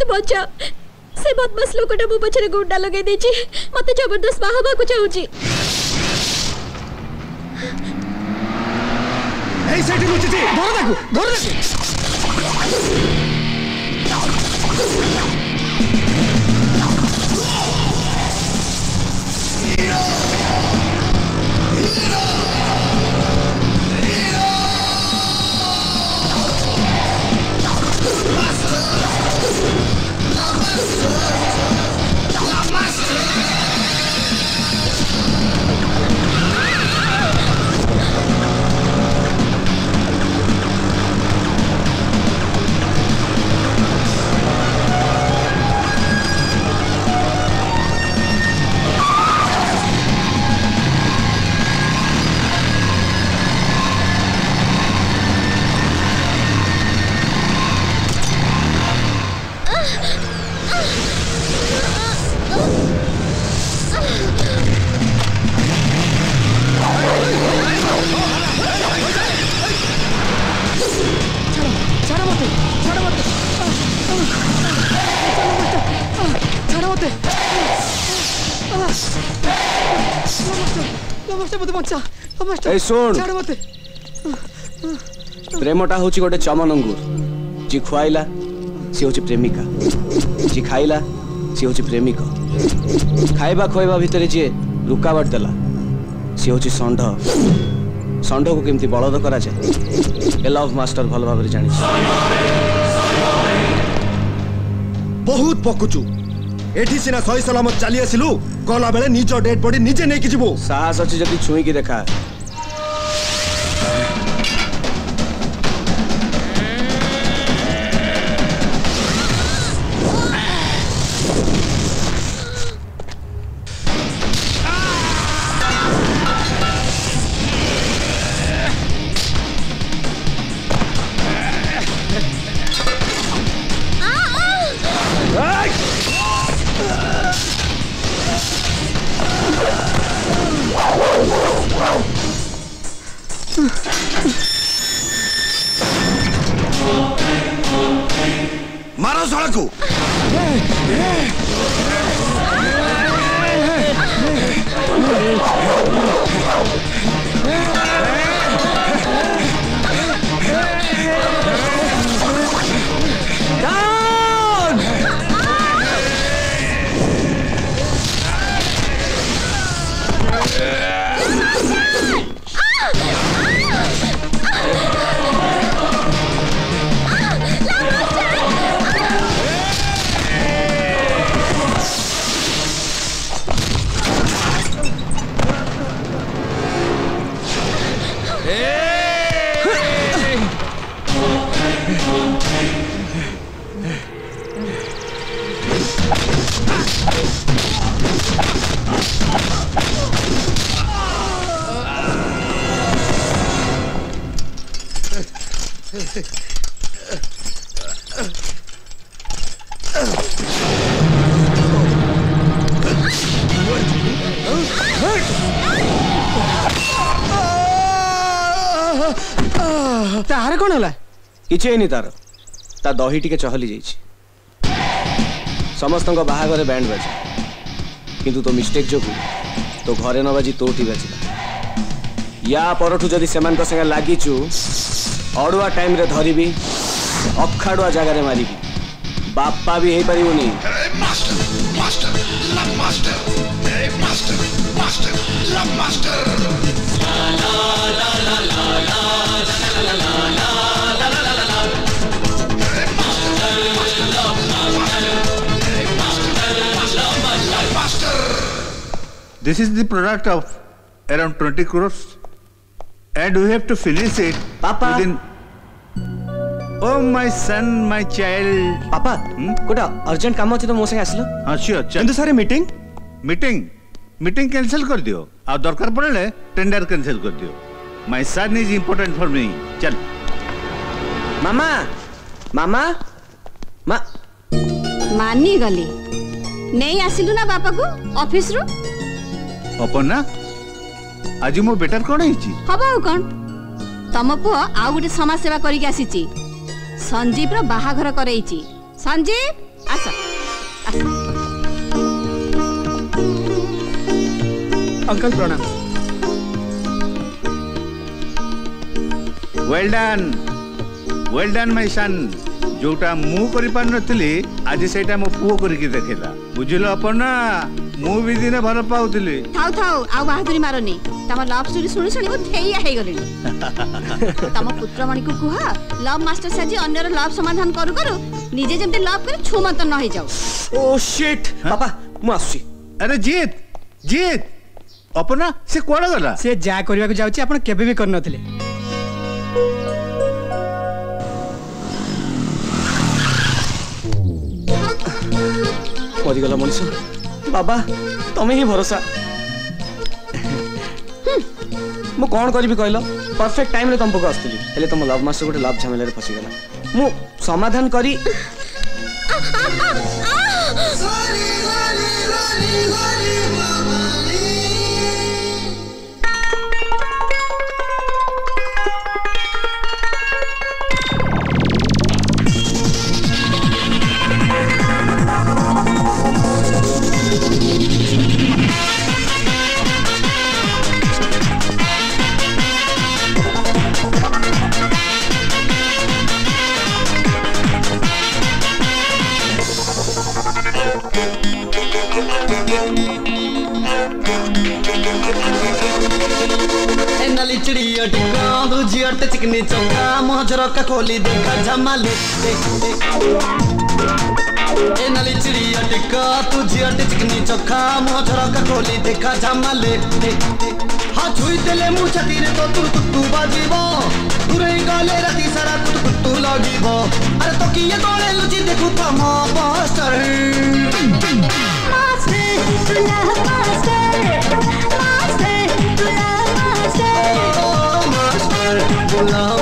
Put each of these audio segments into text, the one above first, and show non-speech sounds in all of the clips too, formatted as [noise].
तो बहुत मजा से बदमाश लोकटा मो पछरे गुंडा लगे देछि मते जबरदस्त बाहबा को चाहूछि এই সাইডে লুচিছি ধরে দেখো ধরে দেখো এই ଶୁଣ ପ୍ରେମଟା ହେଉଛି ଗୋଟେ ଚମନ ଅଙ୍ଗୁର ଯିଏ ଖୁଆଇଲା ସିଏ ହେଉଛି ପ୍ରେମିକା ଯିଏ ଖାଇଲା ସିଏ ହେଉଛି ପ୍ରେମିକ ଖାଇବା ଖୁଆଇବା ଭିତରେ ଯିଏ ରୁକାବଟ ଦେଲା ସିଏ ହେଉଛି ଷଣ୍ଢ ଷଣ୍ଢକୁ କେମିତି ବଳଦ କରାଯାଏ ଏ ଲଭ୍ ମାଷ୍ଟର ଭଲ ଭାବରେ ଜାଣିଛି ବହୁତ ପକୁଛୁ এটি সিনা সহি সালামত চালি আসিলু গলা বেলে নিজ ডেড বডি নিজে নেকি যিবু সাহস আছে যদি ছুঁইকি দেখা କିଛି ହେଇନି ତାର ତା ଦହି ଟିକେ ଚହଲି ଯାଇଛି ସମସ୍ତଙ୍କ ବାହାଘରେ ବ୍ୟାଣ୍ଡ ବାଜେ କିନ୍ତୁ ତୋ ମିଷ୍ଟେକ୍ ଯୋଗୁଁ ତୋ ଘରେ ନ ବାଜି ତୋଠି ବାଜିଲା ୟା ପରଠୁ ଯଦି ସେମାନଙ୍କ ସାଙ୍ଗେ ଲାଗିଛୁ ଅଡ଼ୁଆ ଟାଇମ୍ରେ ଧରିବି ଅଖାଡ଼ୁଆ ଜାଗାରେ ମାରିବି ବାପା ବି ହେଇପାରିବୁନି Love Master! This is the product of around 20 crores. And we have to finish it Papa. within... Oh, my son, my child. Papa, Kota urgent kaam ache to mo Mose aslo ha sure अच्छा। Indu sare meeting? Meeting? Meeting cancel kar dio aa darkar padle tender cancel kar dio My son is important for me. chal mama mama ma mani gali नहीं आसिलू ना पापा को office रू? ଅପନା ଆଜି ମୋ ବେଟାର କଣ ହେଇଛି ହବ ଆଉ କଣ ତମ ପୁଅ ଆଉ ଗୋଟେ ସମାଜସେବା କରିକି ଆସିଛି ସଞ୍ଜୀବର ବାହାଘର କରେଇଛି ସଞ୍ଜୀବ ଆସ ଯୋଉଟା ମୁଁ କରିପାରୁନଥିଲି ଆଜି ସେଇଟା ମୋ ପୁଅ କରିକି ଦେଖେଇଲା ବୁଝିଲ ଅପର୍ଣ୍ଣା ମୁଁ ବି ଦିନେ ଭଲ ପାଉଥିଲି ଥାଉ ଥାଉ ଆଉ ବାହାଦୁରୀ ମାରନି ତମ ଲଭ୍ ଷ୍ଟୋରି ଶୁଣି ଶୁଣି ମୁଁ ଥେଇଆ ହେଇଗଲିଣି ତମ ପୁତ୍ରମଣିକୁ କୁହ ଲଭ୍ ମାଷ୍ଟର ସାଜି ଅନ୍ୟର ଲଭ୍ ସମାଧାନ କରୁ କରୁ ନିଜେ ଯେମିତି ଲଭ୍ କରି ଛୁମନ୍ତ ନ ହେଇଯାଉ ଓ ଶିଟ୍ ବାପା ମୁଁ ଆସୁଛି ଆରେ ଜିତ୍ ଜିତ୍ ଅପନା ସେ କୁଆଡ଼େ ଗଲା ସେ ଯା କରିବାକୁ ଯାଉଛି ଆପଣ କେବେ ବି କରିନଥିଲେ ମରିଗଲା ମଣିଷ बाबा तुम्हें ही भरोसा हम्म, मु कौन करी कहल परफेक्ट टाइम तुम पाक आसली तुम लव मास्टर गोटे लव झमेल फसीगला मु समाधान करी झियट गाँव झियट चिकनी चौका मोहजर का खोली देखा झमाले ए नली चिड़िया टिका तू झियट चिकनी चौखा मोहजर का खोली देखा झमाले हाँ छुई तेले मुँह छतीरे तो तुर कुत्तू बाजीबो तुरे गाले रती सारा कुत कुत्तू लगीबो अरे तो किए गोले लुची देखू तमा तो पास्टर मास्टर सुना love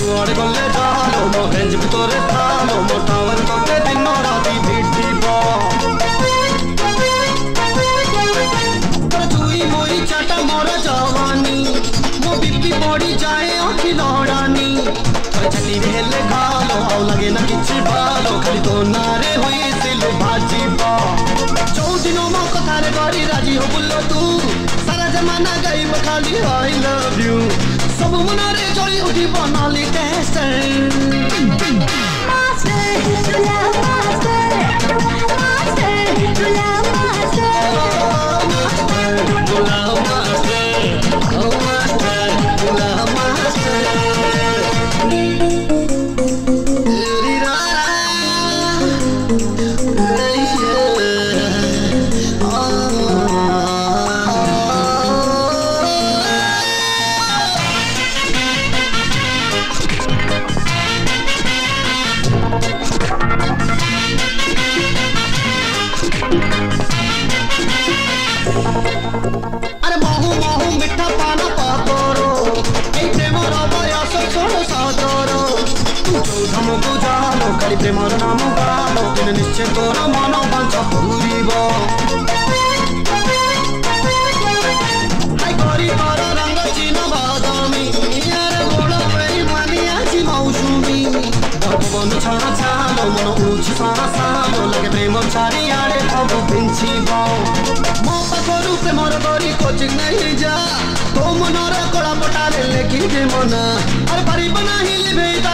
চুয়ারে গলে জানো মো রেঞ্জ ভিতরে থানো মো টাওয়ার তোকে দিন রাতি ভিড় দিব চুই মই চাটা মোর জওয়ানি মো বিপি পড়ি যায় অখি লড়ানি ছাটি হেলে খালো আউ লাগে না কিছু ভালো খালি তো নারে হয়েছিল ভাজিব চৌদিন মো কথারে করি রাজি হবুল তু সারা জমানা গাইব খালি আই লাভ ইউ अब मुनारे जोड़ी उठी बनाली कैसर मास्टर চারিয়াড়ে সব ভিঞ্চি মো পাখরু প্রেমর বরি কোচিং নেই যা তো মনর কলা পটারে লেখি দে মনা আর পারিব নাহি লিভেই তা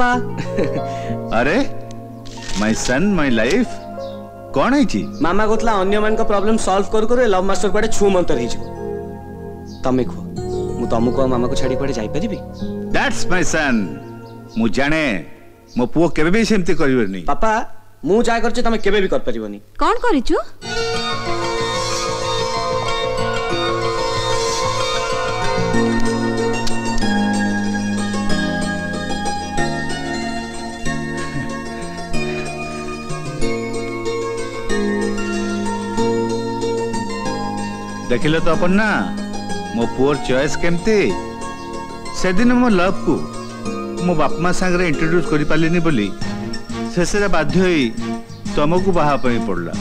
पापा [laughs] अरे माय सन माय लाइफ कौन है जी मामा गोतला अन्य मान को प्रॉब्लम सॉल्व करू करू लव मास्टर कुआडे छु मंतर तो हे जीव तमे खो मु तमको मामा को छाडी कुआडे जाई परिबी दैट्स माय सन मु जाने मो पुओ केबे भी सेमति करिवनी पापा मु जाय करछु तमे तो केबे भी कर परिवनी कोन करिछु ଦେଖିଲେ ତ ଅପର୍ଣ୍ଣା ମୋ ପୁଅର ଚଏସ୍ କେମିତି ସେଦିନ ମୋ ଲଭ୍କୁ ମୋ ବାପା ମା ସାଙ୍ଗରେ ଇଣ୍ଟ୍ରୋଡ୍ୟୁସ୍ କରିପାରିଲିନି ବୋଲି ଶେଷରେ ବାଧ୍ୟ ହୋଇ ତମକୁ ବାହା ପାଇଁ ପଡ଼ିଲା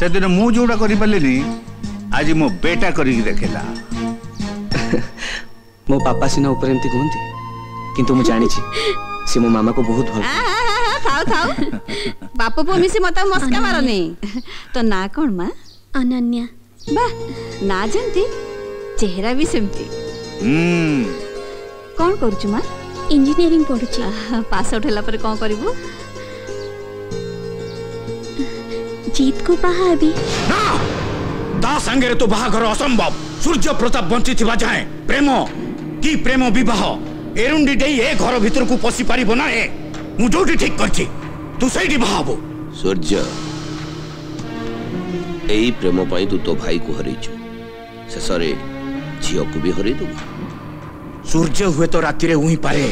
ସେଦିନ ମୁଁ ଯେଉଁଟା କରିପାରିଲିନି ଆଜି ମୋ ବେଟା କରିକି ଦେଖେଲା ମୋ ବାପା ସିନା ଉପରେ ଏମିତି କୁହନ୍ତି କିନ୍ତୁ ମୁଁ ଜାଣିଛି ସେ ମୋ ମାମାକୁ ବହୁତ ଭଲ ଥାଉ ଥାଉ ବାପ ପୁଅ ମିଶି ମତେ ମସ୍କା ମାରନି ତ ନା କ'ଣ ମା ଅନନ୍ୟା ବାଃ ନା ଯେମିତି ଚେହେରା ବି ସେମିତି କ'ଣ କରୁଛୁ ମା ଇଞ୍ଜିନିୟରିଂ ପଢ଼ୁଛି ପାସ୍ ଆଉଟ୍ ହେଲା ପରେ କ'ଣ କରିବୁ ଜିତ୍କୁ ବାହା ହେବି ତା ସାଙ୍ଗରେ ତୋ ବାହାଘର ଅସମ୍ଭବ ସୂର୍ଯ୍ୟ ପ୍ରତାପ ବଞ୍ଚିଥିବା ଯାଏଁ ପ୍ରେମ କି ପ୍ରେମ ବିବାହ ଏରୁଣ୍ଡି ଡେଇ ଏ ଘର ଭିତରକୁ ପଶି ପାରିବ ନା ଏ ମୁଁ ଯୋଉଠି ଠିକ୍ କରିଛି ତୁ ସେଇଠି ବାହା ହବୁ ସୂର୍ଯ୍ୟ এই প্রেম পাই তু তো ভাইকে হরাইছু শেষে ঝিওকে বি হরাই দেবু সূর্য হুয়ে হুয়েত রাতে উই পারে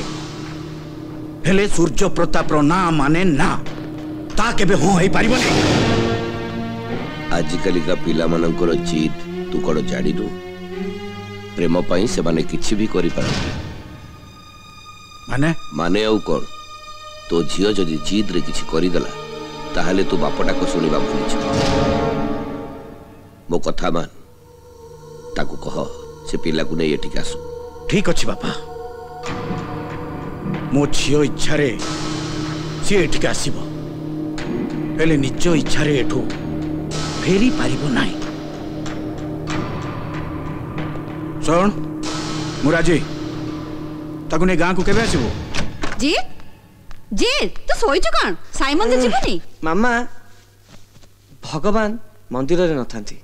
হলে সূর্য প্রতাপর না মানে না তা কেবে হ্যাঁ হয়ে পারিব না আজকালিকা পিলামানঙ্কর জিদ তু কোন জাড়িলু প্রেম পাই সেমানে কিছু বি করি পারে মানে মানে আউ কোন তো ঝিও যদি জিদ রে কিছু করি দলা তাহলে তু বাপটাকে শুনিবা ভুলিছু ମୋ କଥା ମାନ ତାକୁ କହ ସେ ପିଲାକୁ ନେଇ ଏଠିକି ଆସୁ ଠିକ୍ ଅଛି ବାପା ମୋ ଝିଅ ଇଚ୍ଛାରେ ସିଏ ଏଠିକି ଆସିବ ହେଲେ ନିଜ ଇଚ୍ଛାରେ ଏଠୁ ଫେରି ପାରିବ ନାହିଁ ଶରଣ ମୁଁ ରାଜି ତାକୁ ନେଇ ଗାଁକୁ କେବେ ଆସିବୁ ଜି ଜି ତୁ ଶୋଇଛୁ କ'ଣ ସାଇ ମନ୍ଦିର ଯିବୁନି ମାମା ଭଗବାନ ମନ୍ଦିରରେ ନଥାନ୍ତି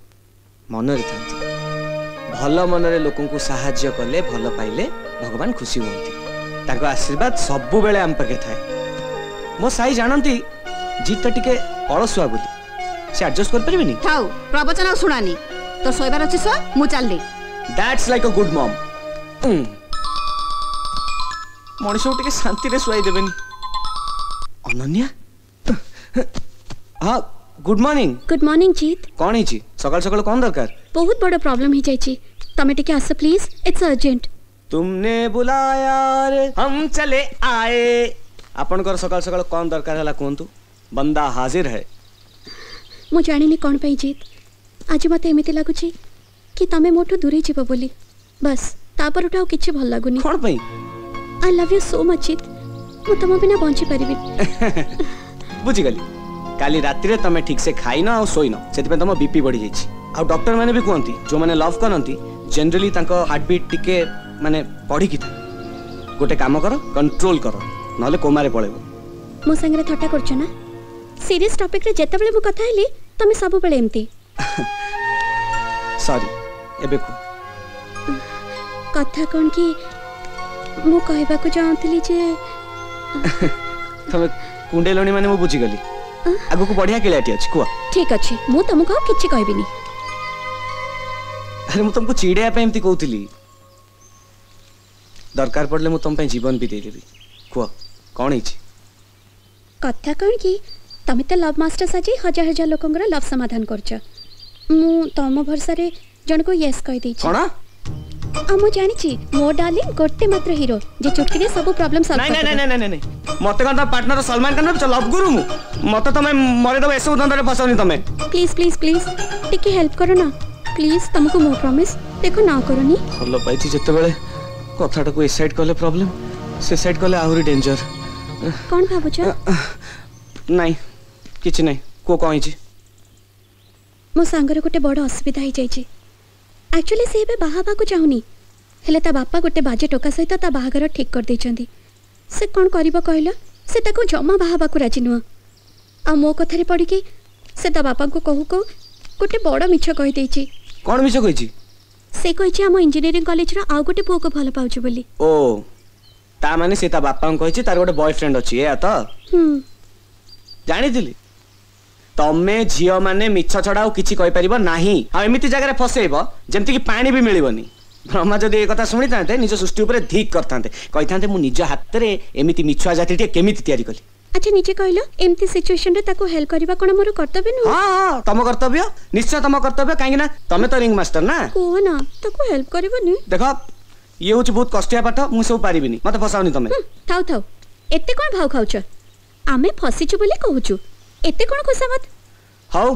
मनरे था भल मन लोक कले भल भगवान खुशी हूँ आशीर्वाद सब बेले आम पागे थाए मो साई जानती जीत टे अलसुआ बोली से एडजस्ट कर परबेनी प्रवचन सुनानी तो सोइबार अछि सो मु that's like a good mom Manish उठ शांति रे सोई देबेनी अनन्या हां good morning good morning Jeet कौन है जी सकाल सकाल कौन दरकार बहुत बड़ा प्रॉब्लम ही जाई जाइची तमे टिके आस प्लीज इट्स अर्जेंट तुमने बुलाया रे हम चले आए कर सकाल सकाल कौन दरकार हला कोंतु बंदा हाजिर है मु जानी जानिनी कौन पई जीत आज मते एमिते लागु छी कि तमे मोठो दूरी जीव बोली बस तापर उठाओ किछे भल लागुनी कौन पई I love you so much Jeet मु तमा बिना बंची परबी [laughs] बुझी गली কালি রাতে তুমি ঠিকসে খাইন আইন সেপা তোমার বিপি বড়ি যাই আক্টর মানে বি কুহতি যে লভ করতে জেনারেলি তাঁর হার্টবিট টিকে মানে পড়িকি থাকে গোটে কাম কর কন্ট্রোল কর নহলে কোমারে পড়েব মো সাংরে থটা করছো না সিরিয়াস টপিক রে যেতবেলে মু কথা হেলি তুমি সব বেলে এমতি সরি এবে কো কথা কোন কি মু কইবা কো চাহতলি যে তুমি কুণ্ডেলনি মানে মু বুঝি গলি ଆଗକୁ ବଢିଆ କେଳିଆଟି ଅଛି କୁହ ଠିକ ଅଛି ମୁଁ ତମକୁ ଆଉ କିଛି କହିବିନି ଆରେ ମୁଁ ତମକୁ ଚିଡେଇବା ପାଇଁ ଏମିତି କହୁଥିଲି ଦରକାର ପଡ଼ିଲେ ମୁଁ ତମ ପାଇଁ ଜୀବନ ବି ଦେଇଦେବି କୁହ କ'ଣ ହେଇଛି କଥା କ'ଣ କି ତମେ ତ ଲଭ୍ ମାଷ୍ଟର ସାଜି ହଜାର ହଜାର ଲୋକଙ୍କର ଲଭ୍ ସମାଧାନ କରୁଛ ମୁଁ ତମ ଭରସାରେ ଜଣକୁ ୟେସ୍ କହିଦେଇଛି କ'ଣ ଆମ ଜାଣିଛି ମୋ ଡାର୍ଲିଂ ଗୋଟେ ମାତ୍ର ହିରୋ ଯେ ଚୁଟକିରେ ସବୁ ପ୍ରୋବ୍ଲେମ୍ ସଲ୍ଭ ନାଇଁ ନାଇଁ ନାଇଁ ନାଇଁ ନାଇଁ ମତେ କଣ ତମ ପାର୍ଟନର ସଲମାନ ଖାନ ଭାବିଛ ଲଭ୍ ଗୁରୁ ମୁଁ ମତେ ତମେ ମରେଇ ଦବ ଏସବୁ ଧନ୍ଦାରେ ଫସାଉନି ତମେ ପ୍ଲିଜ୍ ପ୍ଲିଜ୍ ପ୍ଲିଜ୍ ଟିକେ ହେଲ୍ପ କର ନା ପ୍ଲିଜ୍ ତମକୁ ମୋ ପ୍ରମିସ୍ ଦେଖ ନା କରନି ଭଲ ପାଇଛି ଯେତେବେଳେ କଥାଟାକୁ ଏ ସାଇଡ୍ କଲେ ପ୍ରୋବ୍ଲେମ୍ ସେ ସାଇଡ୍ କଲେ ଆହୁରି ଡେଞ୍ଜର କଣ ଭାବୁଛ ନାଇଁ କିଛି ନାଇଁ କୁହ କଣ ହେଇଛି ମୋ ସାଙ୍ଗର ଗୋଟେ ବଡ଼ ଅସୁବିଧା ହେଇଯାଇଛି ଆକ୍ଚୁଆଲି ସେ ଏବେ ବାହା ହେବାକୁ ଚାହୁଁନି ହେଲେ ତା ବାପା ଗୋଟେ ବାଜେ ଟୋକା ସହିତ ତା ବାହାଘର ଠିକ୍ କରିଦେଇଛନ୍ତି ସେ କ'ଣ କରିବ କହିଲ ସେ ତାକୁ ଜମା ବାହା ହେବାକୁ ରାଜି ନୁହଁ ଆଉ ମୋ କଥାରେ ପଡ଼ିକି ସେ ତା ବାପାଙ୍କୁ କହୁ କହୁ ଗୋଟେ ବଡ଼ ମିଛ କହିଦେଇଛି କ'ଣ ମିଛ କହିଛି ସେ କହିଛି ଆମ ଇଞ୍ଜିନିୟରିଂ କଲେଜର ଆଉ ଗୋଟେ ପୁଅକୁ ଭଲ ପାଉଛି ବୋଲି ଓ ତା ମାନେ ସେ ତା ବାପାଙ୍କୁ କହିଛି ତାର ଗୋଟେ ବୟଫ୍ରେଣ୍ଡ ଅଛି ଏଇଆ ତ ଜାଣିଥିଲି ତମେ ଝିଅମାନେ ମିଛ ଛଡ଼ା ଆଉ କିଛି କହିପାରିବ ନାହିଁ ଆଉ ଏମିତି ଜାଗାରେ ଫସେଇବ ଯେମିତିକି ପାଣି ବି ମିଳିବନି ବ୍ରହ୍ମା ଯଦି ଏ କଥା ଶୁଣିଥାନ୍ତେ ନିଜ ସୃଷ୍ଟି ଉପରେ ଧିକ୍ କରିଥାନ୍ତେ କହିଥାନ୍ତେ ମୁଁ ନିଜ ହାତରେ ଏମିତି ମିଛୁଆ ଜାତିଟିଏ କେମିତି ତିଆରି କଲି ଆଚ୍ଛା ନିଜେ କହିଲ ଏମିତି ସିଚୁଏସନରେ ତାକୁ ହେଲ୍ପ କରିବା କ'ଣ ମୋର କର୍ତ୍ତବ୍ୟ ନୁହଁ ହଁ ହଁ ତମ କର୍ତ୍ତବ୍ୟ ନିଶ୍ଚୟ ତମ କର୍ତ୍ତବ୍ୟ କାହିଁକି ନା ତମେ ତ ରିଙ୍ଗ ମାଷ୍ଟର ନା କୁହ ନା ତାକୁ ହେଲ୍ପ କରିବନି ଦେଖ ଇଏ ହେଉଛି ବହୁତ କଷ୍ଟିଆ ପାଠ ମୁଁ ସବୁ ପାରିବିନି ମତେ ଫସାଓନି ତମେ ଥାଉ ଥାଉ ଏତେ କ'ଣ ଭାଉ ଖାଉଛ ଆମେ ଫସିଛୁ ବୋଲି କହୁଛୁ एते कोन खुशामत हाउ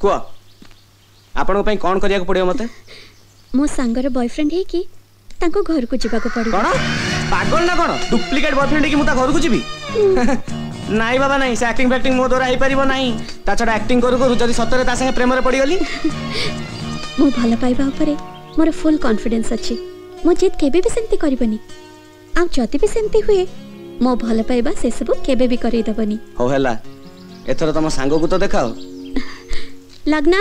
कुआ आपन पई कोन करिया को पडियो मते मो सांगर बॉयफ्रेंड हे की ताको घर को जीवा को पडियो कोन पागल ना कोन डुप्लीकेट बॉयफ्रेंड की मुता घर को जीवी ନାଇଁ ବାବା ନାଇଁ ସେ ଆକ୍ଟିଂ ଫ୍ୟାକ୍ଟିଂ ମୋ ଦ୍ୱାରା ହେଇପାରିବ ନାହିଁ ତା ଛଡ଼ା ଆକ୍ଟିଂ କରୁ କରୁ ଯଦି ସତରେ ତା ସାଙ୍ଗେ ପ୍ରେମରେ ପଡ଼ିଗଲି ମୁଁ ଭଲ ପାଇବା ଉପରେ ମୋର ଫୁଲ୍ କନଫିଡେନ୍ସ ଅଛି ମୁଁ ଜିତ୍ କେବେ ବି ସେମିତି କରିବନି ଆଉ ଯଦି ବି ସେମିତି ହୁଏ ମୋ ଭଲ ପାଇବା ସେସବୁ କେବେ ବି କରେଇଦେବନି ହଉ ହେଲା এথর তোমার সাঙ্গকু তো দেখাও লাগনা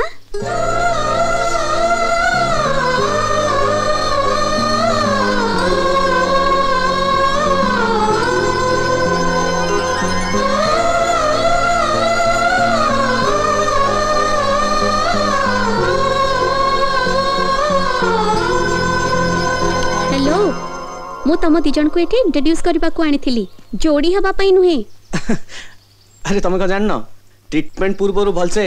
ମୁଁ ତମ ଦି ଜଣଙ୍କୁ ଏଠି ଇଣ୍ଟ୍ରୋଡ୍ୟୁସ୍ କରିବାକୁ ଆଣିଥିଲି ଯୋଡ଼ି ହେବା ପାଇଁ ନୁହେଁ আরে তুমি কଣ জানিন ট্রিটমেন্ট পূর্বর ভালসে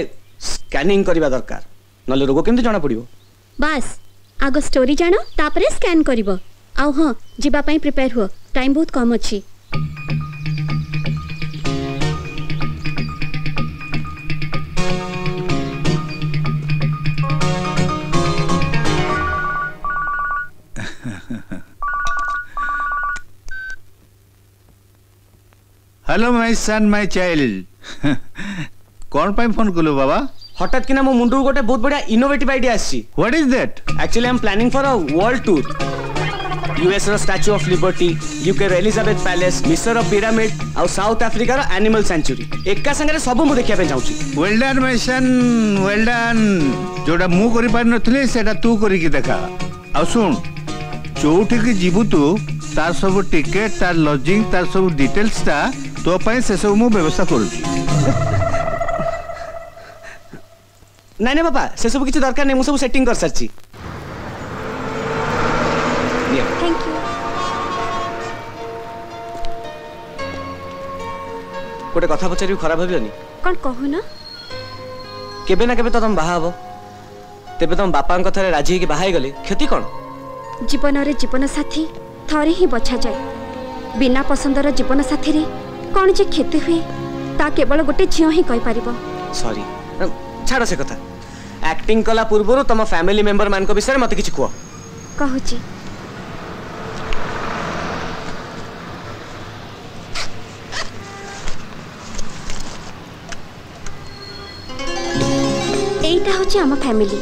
স্ক্যানিং করা দরকার নহলে রোগ কেমতি জনা পড়ব বাস আগ স্টোরি জাণ তাপরে স্ক্যান করব আউ হ্যাঁ যা প্রিপেয়ার হুও টাইম বহুত কম অছি hello my Son my child কোন পাই ফোন কলু বাবা হঠাৎ কিনা মো মুন্ডু গোটে বহুত বড়িয়া ইনোভেটিভ আইডিয়া আসছি what is that actually I am planning for a world tour US statue of liberty UK Elizabeth palace मिस्र पिरामिड आउ साउथ आफ्रिकार एनिमल सेंचुरी एका संगे सब मु देखिया पे चाहूची वेल डन मेशन वेल डन जोडा मु करि पार नथले सेटा तू करि के देखा आउ सुन जोठी के जीवु तू तार सब टिकट तार लॉजिंग तार सब डिटेल्स ता तो पाई सेसबु मु व्यवस्था करूची না না বাবা সেসব কিছু দরকার নেই মু সব সেটিং কর সারছি থ্যাংক ইউ গোটে কথা পচারিবি খারাপ ভাবিবনি কোন কহু না কেবে না কেবে তো তুমি বাহা হব তেবে তুমি বাপাঙ্ কথারে রাজি হইকি বাহা গলে ক্ষতি কোন জীবনরে জীবন সাথী থরে হি বছা যায় বিনা পছন্দর জীবন সাথীরে कौन जे क्षति हुए ता केवल गोटे झील ही कहीपर सरी छाड़ से कथा एक्टिंग कला पूर्व तुम फैमिली मेम्बर मान विषय मत कि कह कहूँ ଏଇଟା ହେଉଛି ଆମ ଫ୍ୟାମିଲି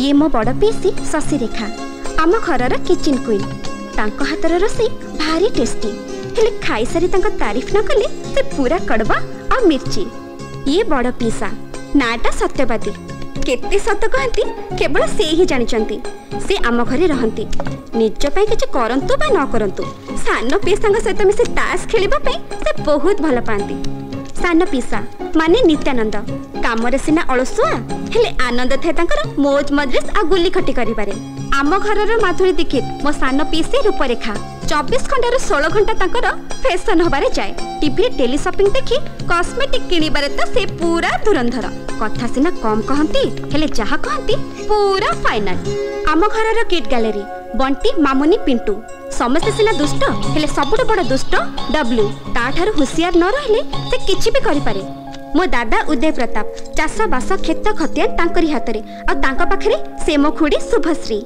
ଇଏ ମୋ ବଡ଼ ପିଇସି ଶଶିରେଖା ଆମ ଘରର କିଚେନ୍ କୁଇନ୍ ତାଙ୍କ ହାତର ରୋଷେଇ ଭାରି ଟେଷ୍ଟି ହେଲେ ଖାଇସାରି ତାଙ୍କ ତାରିଫ ନ କଲେ ସେ ପୁରା କଡ଼ବା ଆଉ ମିର୍ଚି ଇଏ ବଡ଼ ପିସା ନାଁଟା ସତ୍ୟବାଦୀ କେତେ ସତ କହନ୍ତି କେବଳ ସେ ହିଁ ଜାଣିଛନ୍ତି ସେ ଆମ ଘରେ ରହନ୍ତି ନିଜ ପାଇଁ କିଛି କରନ୍ତୁ ବା ନ କରନ୍ତୁ ସାନ ପିସାଙ୍କ ସହିତ ମିଶି ତାସ ଖେଳିବା ପାଇଁ ସେ ବହୁତ ଭଲ ପାଆନ୍ତି ସାନ ପିସା ମାନେ ନିତ୍ୟାନନ୍ଦ କାମରେ ସିନା ଅଳସୁଆ ହେଲେ ଆନନ୍ଦ ଥାଏ ତାଙ୍କର ମୌଜ ମଜଲିସ୍ ଆଉ ଗୁଲି ଖଟି କରିବାରେ ଆମ ଘରର ମାଧୁରୀ ଦୀକ୍ଷିତ ମୋ ସାନ ପିସି ରୂପରେଖା চব্বিশ ঘণ্টার ষোল ঘণ্টা তাঁর ফ্যাশন হবারে যায় টিভি ডেলি সপিং দেখি কসমেটিক কিণবারে তো সে পুরা ধুরন্ধর কথা সিনা কম কহতি হলে যা কহতি পুরা ফাইনাল আম ঘরর কিট গ্যালেরি বন্টি মামুনি পিন্টু ସମସ୍ତେ ସିନା ଦୁଷ୍ଟ ହେଲେ ସବୁଠୁ ବଡ଼ ଦୁଷ୍ଟ ଡବ୍ଲ୍ୟୁ ତାଠାରୁ ହୁସିଆର ନ ରହିଲେ ସେ କିଛି ବି କରିପାରେ ମୋ ଦାଦା ଉଦୟ ପ୍ରତାପ ଚାଷବାସ କ୍ଷେତ ଖତିଆନ ତାଙ୍କରି ହାତରେ ଆଉ ତାଙ୍କ ପାଖରେ ସେ ମୋ ଖୁଡ଼ି ଶୁଭଶ୍ରୀ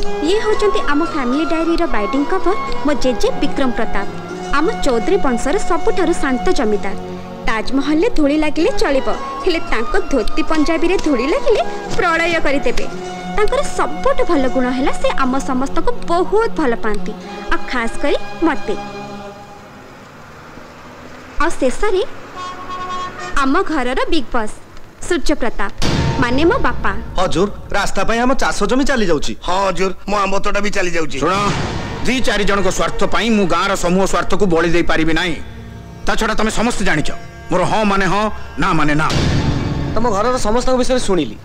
ये होचंती आम फैमिली डायरी रो बाइडिंग कवर मो जेजे विक्रम प्रताप आम चौधरी वंशर सबुठारु शांत जमीदार ताजमहल ले धूली लागिले चलिबो हेले तांको धोती पंजाबी रे धूली लागिले प्रलय करि देबे तांकर सबुट भल गुण हैला से आम समस्त को बहुत भल पांती आ खास करी मते आ सेसरी आम घर रो बिग बॉस सूर्य प्रताप মানে মো বাপা হজুর রাস্তা পাই আমার চাষ জমি চালি যাচ্ছি হজুর মো আমতটা বি চালি যাচ্ছি শুন ଦି ଚାରି ଜଣଙ୍କ ସ୍ୱାର୍ଥ ପାଇଁ ମୁଁ ଗାଁର ସମୂହ ସ୍ୱାର୍ଥକୁ ବଳି ଦେଇପାରିବି ନାହିଁ ତା ଛଡ଼ା ତମେ ସମସ୍ତେ ଜାଣିଛ ମୋର ହଁ ମାନେ ହଁ ନା ମାନେ ନା ତମ ଘରର ସମସ୍ତଙ୍କ ବିଷୟରେ ଶୁଣିଲି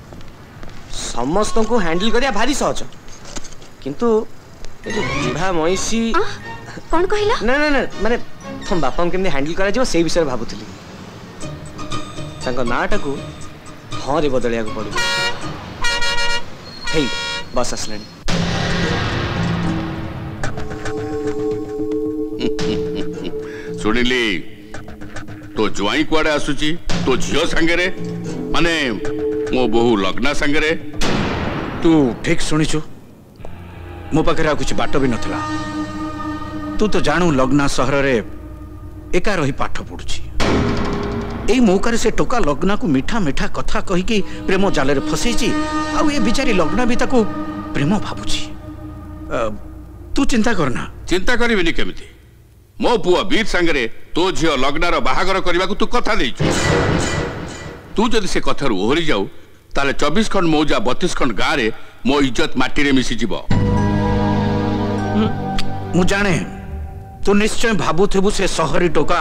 ସମସ୍ତଙ୍କୁ ହ୍ୟାଣ୍ଡେଲ କରିବା ଭାରି ସହଜ କିନ୍ତୁ ଏ ଯୋଉ ବୁଢ଼ା ମଇଁଷି କ'ଣ କହିଲ ନା ନା ନା ମାନେ ତମ ବାପାଙ୍କୁ କେମିତି ହ୍ୟାଣ୍ଡେଲ କରାଯିବ ସେଇ ବିଷୟରେ ଭାବୁଥିଲି ତାଙ୍କ ନାଁଟାକୁ हाँ बदल बस आस शुणिली तो ज्वाई कड़े आसुची तो झील सांगे माने मो बहु लग्न सांगे तू ठीक शुणीचु मो पाखे आट भी नाला तू तो जानू लग्न सहर एका रही पाठ पढ़ुची ଏଇ ମୌକାରେ ସେ ଟୋକା ଲଗ୍ନାକୁ ମିଠା ମିଠା କଥା କହିକି ପ୍ରେମ ଜାଲରେ ଫସେଇଛି ଆଉ ଏ ବିଚାରି ଲଗ୍ନା ବି ତାକୁ ପ୍ରେମ ଭାବୁଛି ତୁ ଚିନ୍ତା କରନା ଚିନ୍ତା କରିବିନି କେମିତି ମୋ ପୁଅ ବୀର ସାଙ୍ଗରେ ତୋ ଝିଅ ଲଗ୍ନାର ବାହାଘର କରିବାକୁ ତୁ କଥା ଦେଇଛୁ ତୁ ଯଦି ସେ କଥାରୁ ଓହରି ଯାଉ ତାହେଲେ ଚବିଶ ଖଣ୍ଡ ମୌଜା ବତିଶ ଖଣ୍ଡ ଗାଁରେ ମୋ ଇଜ୍ଜତ ମାଟିରେ ମିଶିଯିବ ମୁଁ ଜାଣେ ତୁ ନିଶ୍ଚୟ ଭାବୁଥିବୁ ସେ ସହରୀ ଟୋକା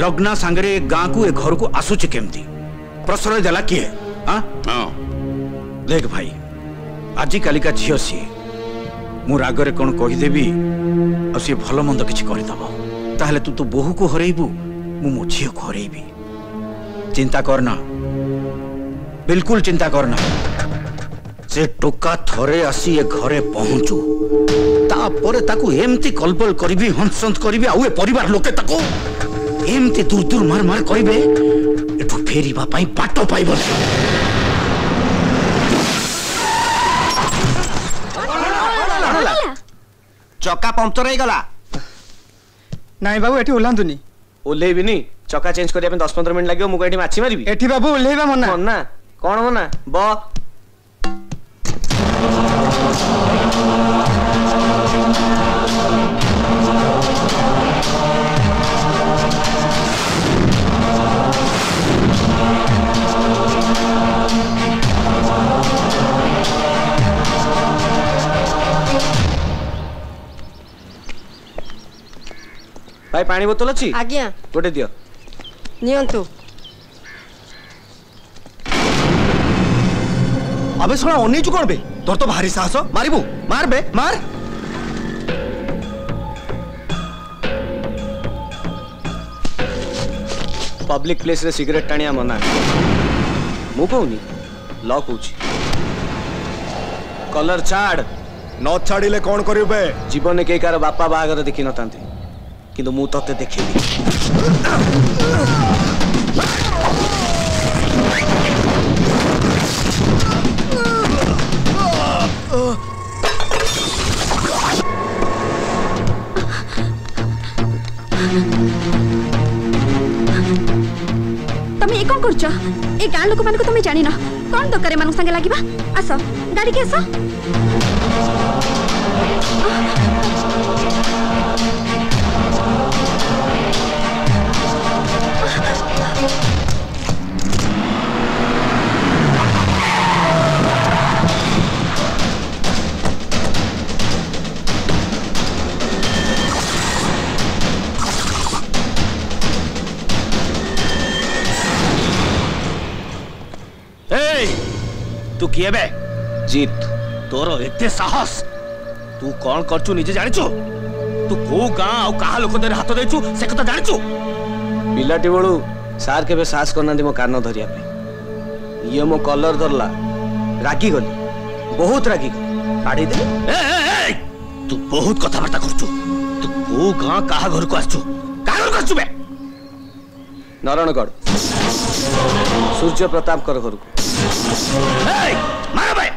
ଲଗ୍ନା ସାଙ୍ଗରେ ଏ ଗାଁକୁ ଏ ଘରକୁ ଆସୁଛି କେମିତି ପ୍ରଶ୍ରୟ ଦେଲା କିଏ ଦେଖ ଭାଇ ଆଜିକାଲିକା ଝିଅ ସିଏ ମୁଁ ରାଗରେ କ'ଣ କହିଦେବି ଆଉ ସିଏ ଭଲ ମନ୍ଦ କିଛି କରିଦେବ ତାହେଲେ ତୁ ତୋ ବୋହୂକୁ ହରେଇବୁ ମୁଁ ମୋ ଝିଅକୁ ହରେଇବି ଚିନ୍ତା କରନା ବିଲକୁଲ ଚିନ୍ତା କରନା ସେ ଟୋକା ଥରେ ଆସି ଏ ଘରେ ପହଞ୍ଚୁ ତାପରେ ତାକୁ ଏମିତି କଲବଲ କରିବି ହଂସନ୍ତ କରିବି ଆଉ ଏ ପରିବାର ଲୋକେ ତାକୁ ଏମିତି ଦୂର ଦୂର ମାର ମାର କହିବେ ଏଠୁ ଫେରିବା ପାଇଁ ବାଟ ପାଇବନି ଚକା ପମ୍ପଚର ହେଇଗଲା ନାଇଁ ବାବୁ ଏଠି ଓହ୍ଲାନ୍ତୁନି ଓହ୍ଲେଇବିନି ଚକା ଚେଞ୍ଜ କରିବା ପାଇଁ ଦଶ ପନ୍ଦର ମିନିଟ୍ ଲାଗିବ ମୁଁ ଏଠି ମାଛି ମାରିବି ଏଠି ବାବୁ ଓହ୍ଲେଇବା ମନା ମନା କ'ଣ ମନା ବ ଭାଇ ପାଣି ବୋତଲ ଅଛି ଆଜ୍ଞା ଗୋଟେ ଦିଅ ନିଅନ୍ତୁ अबे सोना अनेचु कौन बे तोर तो भारी साहस मारिबु मार बे मार पब्लिक प्लेस रे सिगरेट टाणिया मना मु कहूनी ल कहूची कलर छाड़ न छाड़िले कौन करिबे जीवन के कार बापा बागर देखि नतांती কিন্তু ମୁଁ ତତେ ଦେଖିବି ତମେ ଏ କ'ଣ କରୁଛ ଏ ଗାଁ ଲୋକମାନଙ୍କୁ ତମେ ଜାଣିନ କ'ଣ ଦରକାର ଏମାନଙ୍କ ସାଙ୍ଗେ ଲାଗିବା ଆସ ଗାଡ଼ିକି ଆସ ତୁ କିଏ ବେ ଜିତ୍ ତୋର ଏତେ ସାହସ ତୁ କ'ଣ କରୁଛୁ ନିଜେ ଜାଣିଛୁ ତୁ କୋଉ ଗାଁ ଆଉ କାହା ଲୋକ ଦେହରେ ହାତ ଦେଇଛୁ ସେ କଥା ଜାଣିଛୁ ପିଲାଟି ବେଳୁ ସାର୍ କେବେ ସାହସ କରିନାହାନ୍ତି ମୋ କାନ ଧରିବା ପାଇଁ ଇଏ ମୋ କଲର ଧରିଲା ରାଗିଗଲି ବହୁତ ରାଗିଗଲି କାଢ଼ିଦେଲି ତୁ ବହୁତ কথাবার্তা করছু তু কো গাঁ কাহা ঘরকু আসছু কাহা ঘরকু আসছু বে নারায়ণগড় সূর্য প্রতাপকর ঘরকু ভাই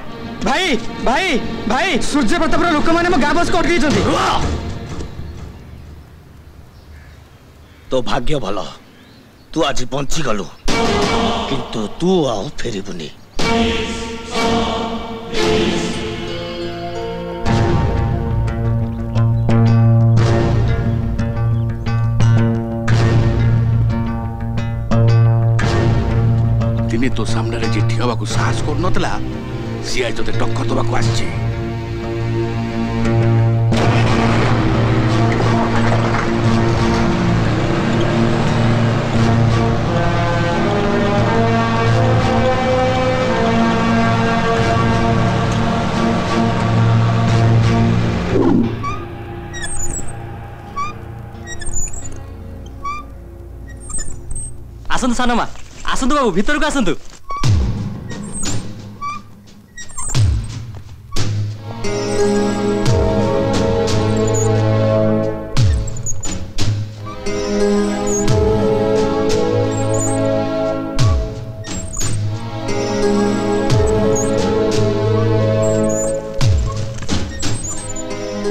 ভাই ভাই সূর্য প্রতাপর লোকমানে মো গাঁ বসকে অটকাইছেন তো ভাগ্য ভাল তু আজ বঞ্চিগলু কিন্তু তু আও ফেরিবুনি ଭାବିଲି ତୋ ସାମ୍ନାରେ ଯିଏ ଠିଆ ହେବାକୁ ସାହସ କରୁନଥିଲା ସିଏ ଆଜି ତୋତେ ଟକ୍କର ଦେବାକୁ ଆସିଛି ଆସନ୍ତୁ ସାନମା আসন্তু বাবু ভিতরকু আসন্তু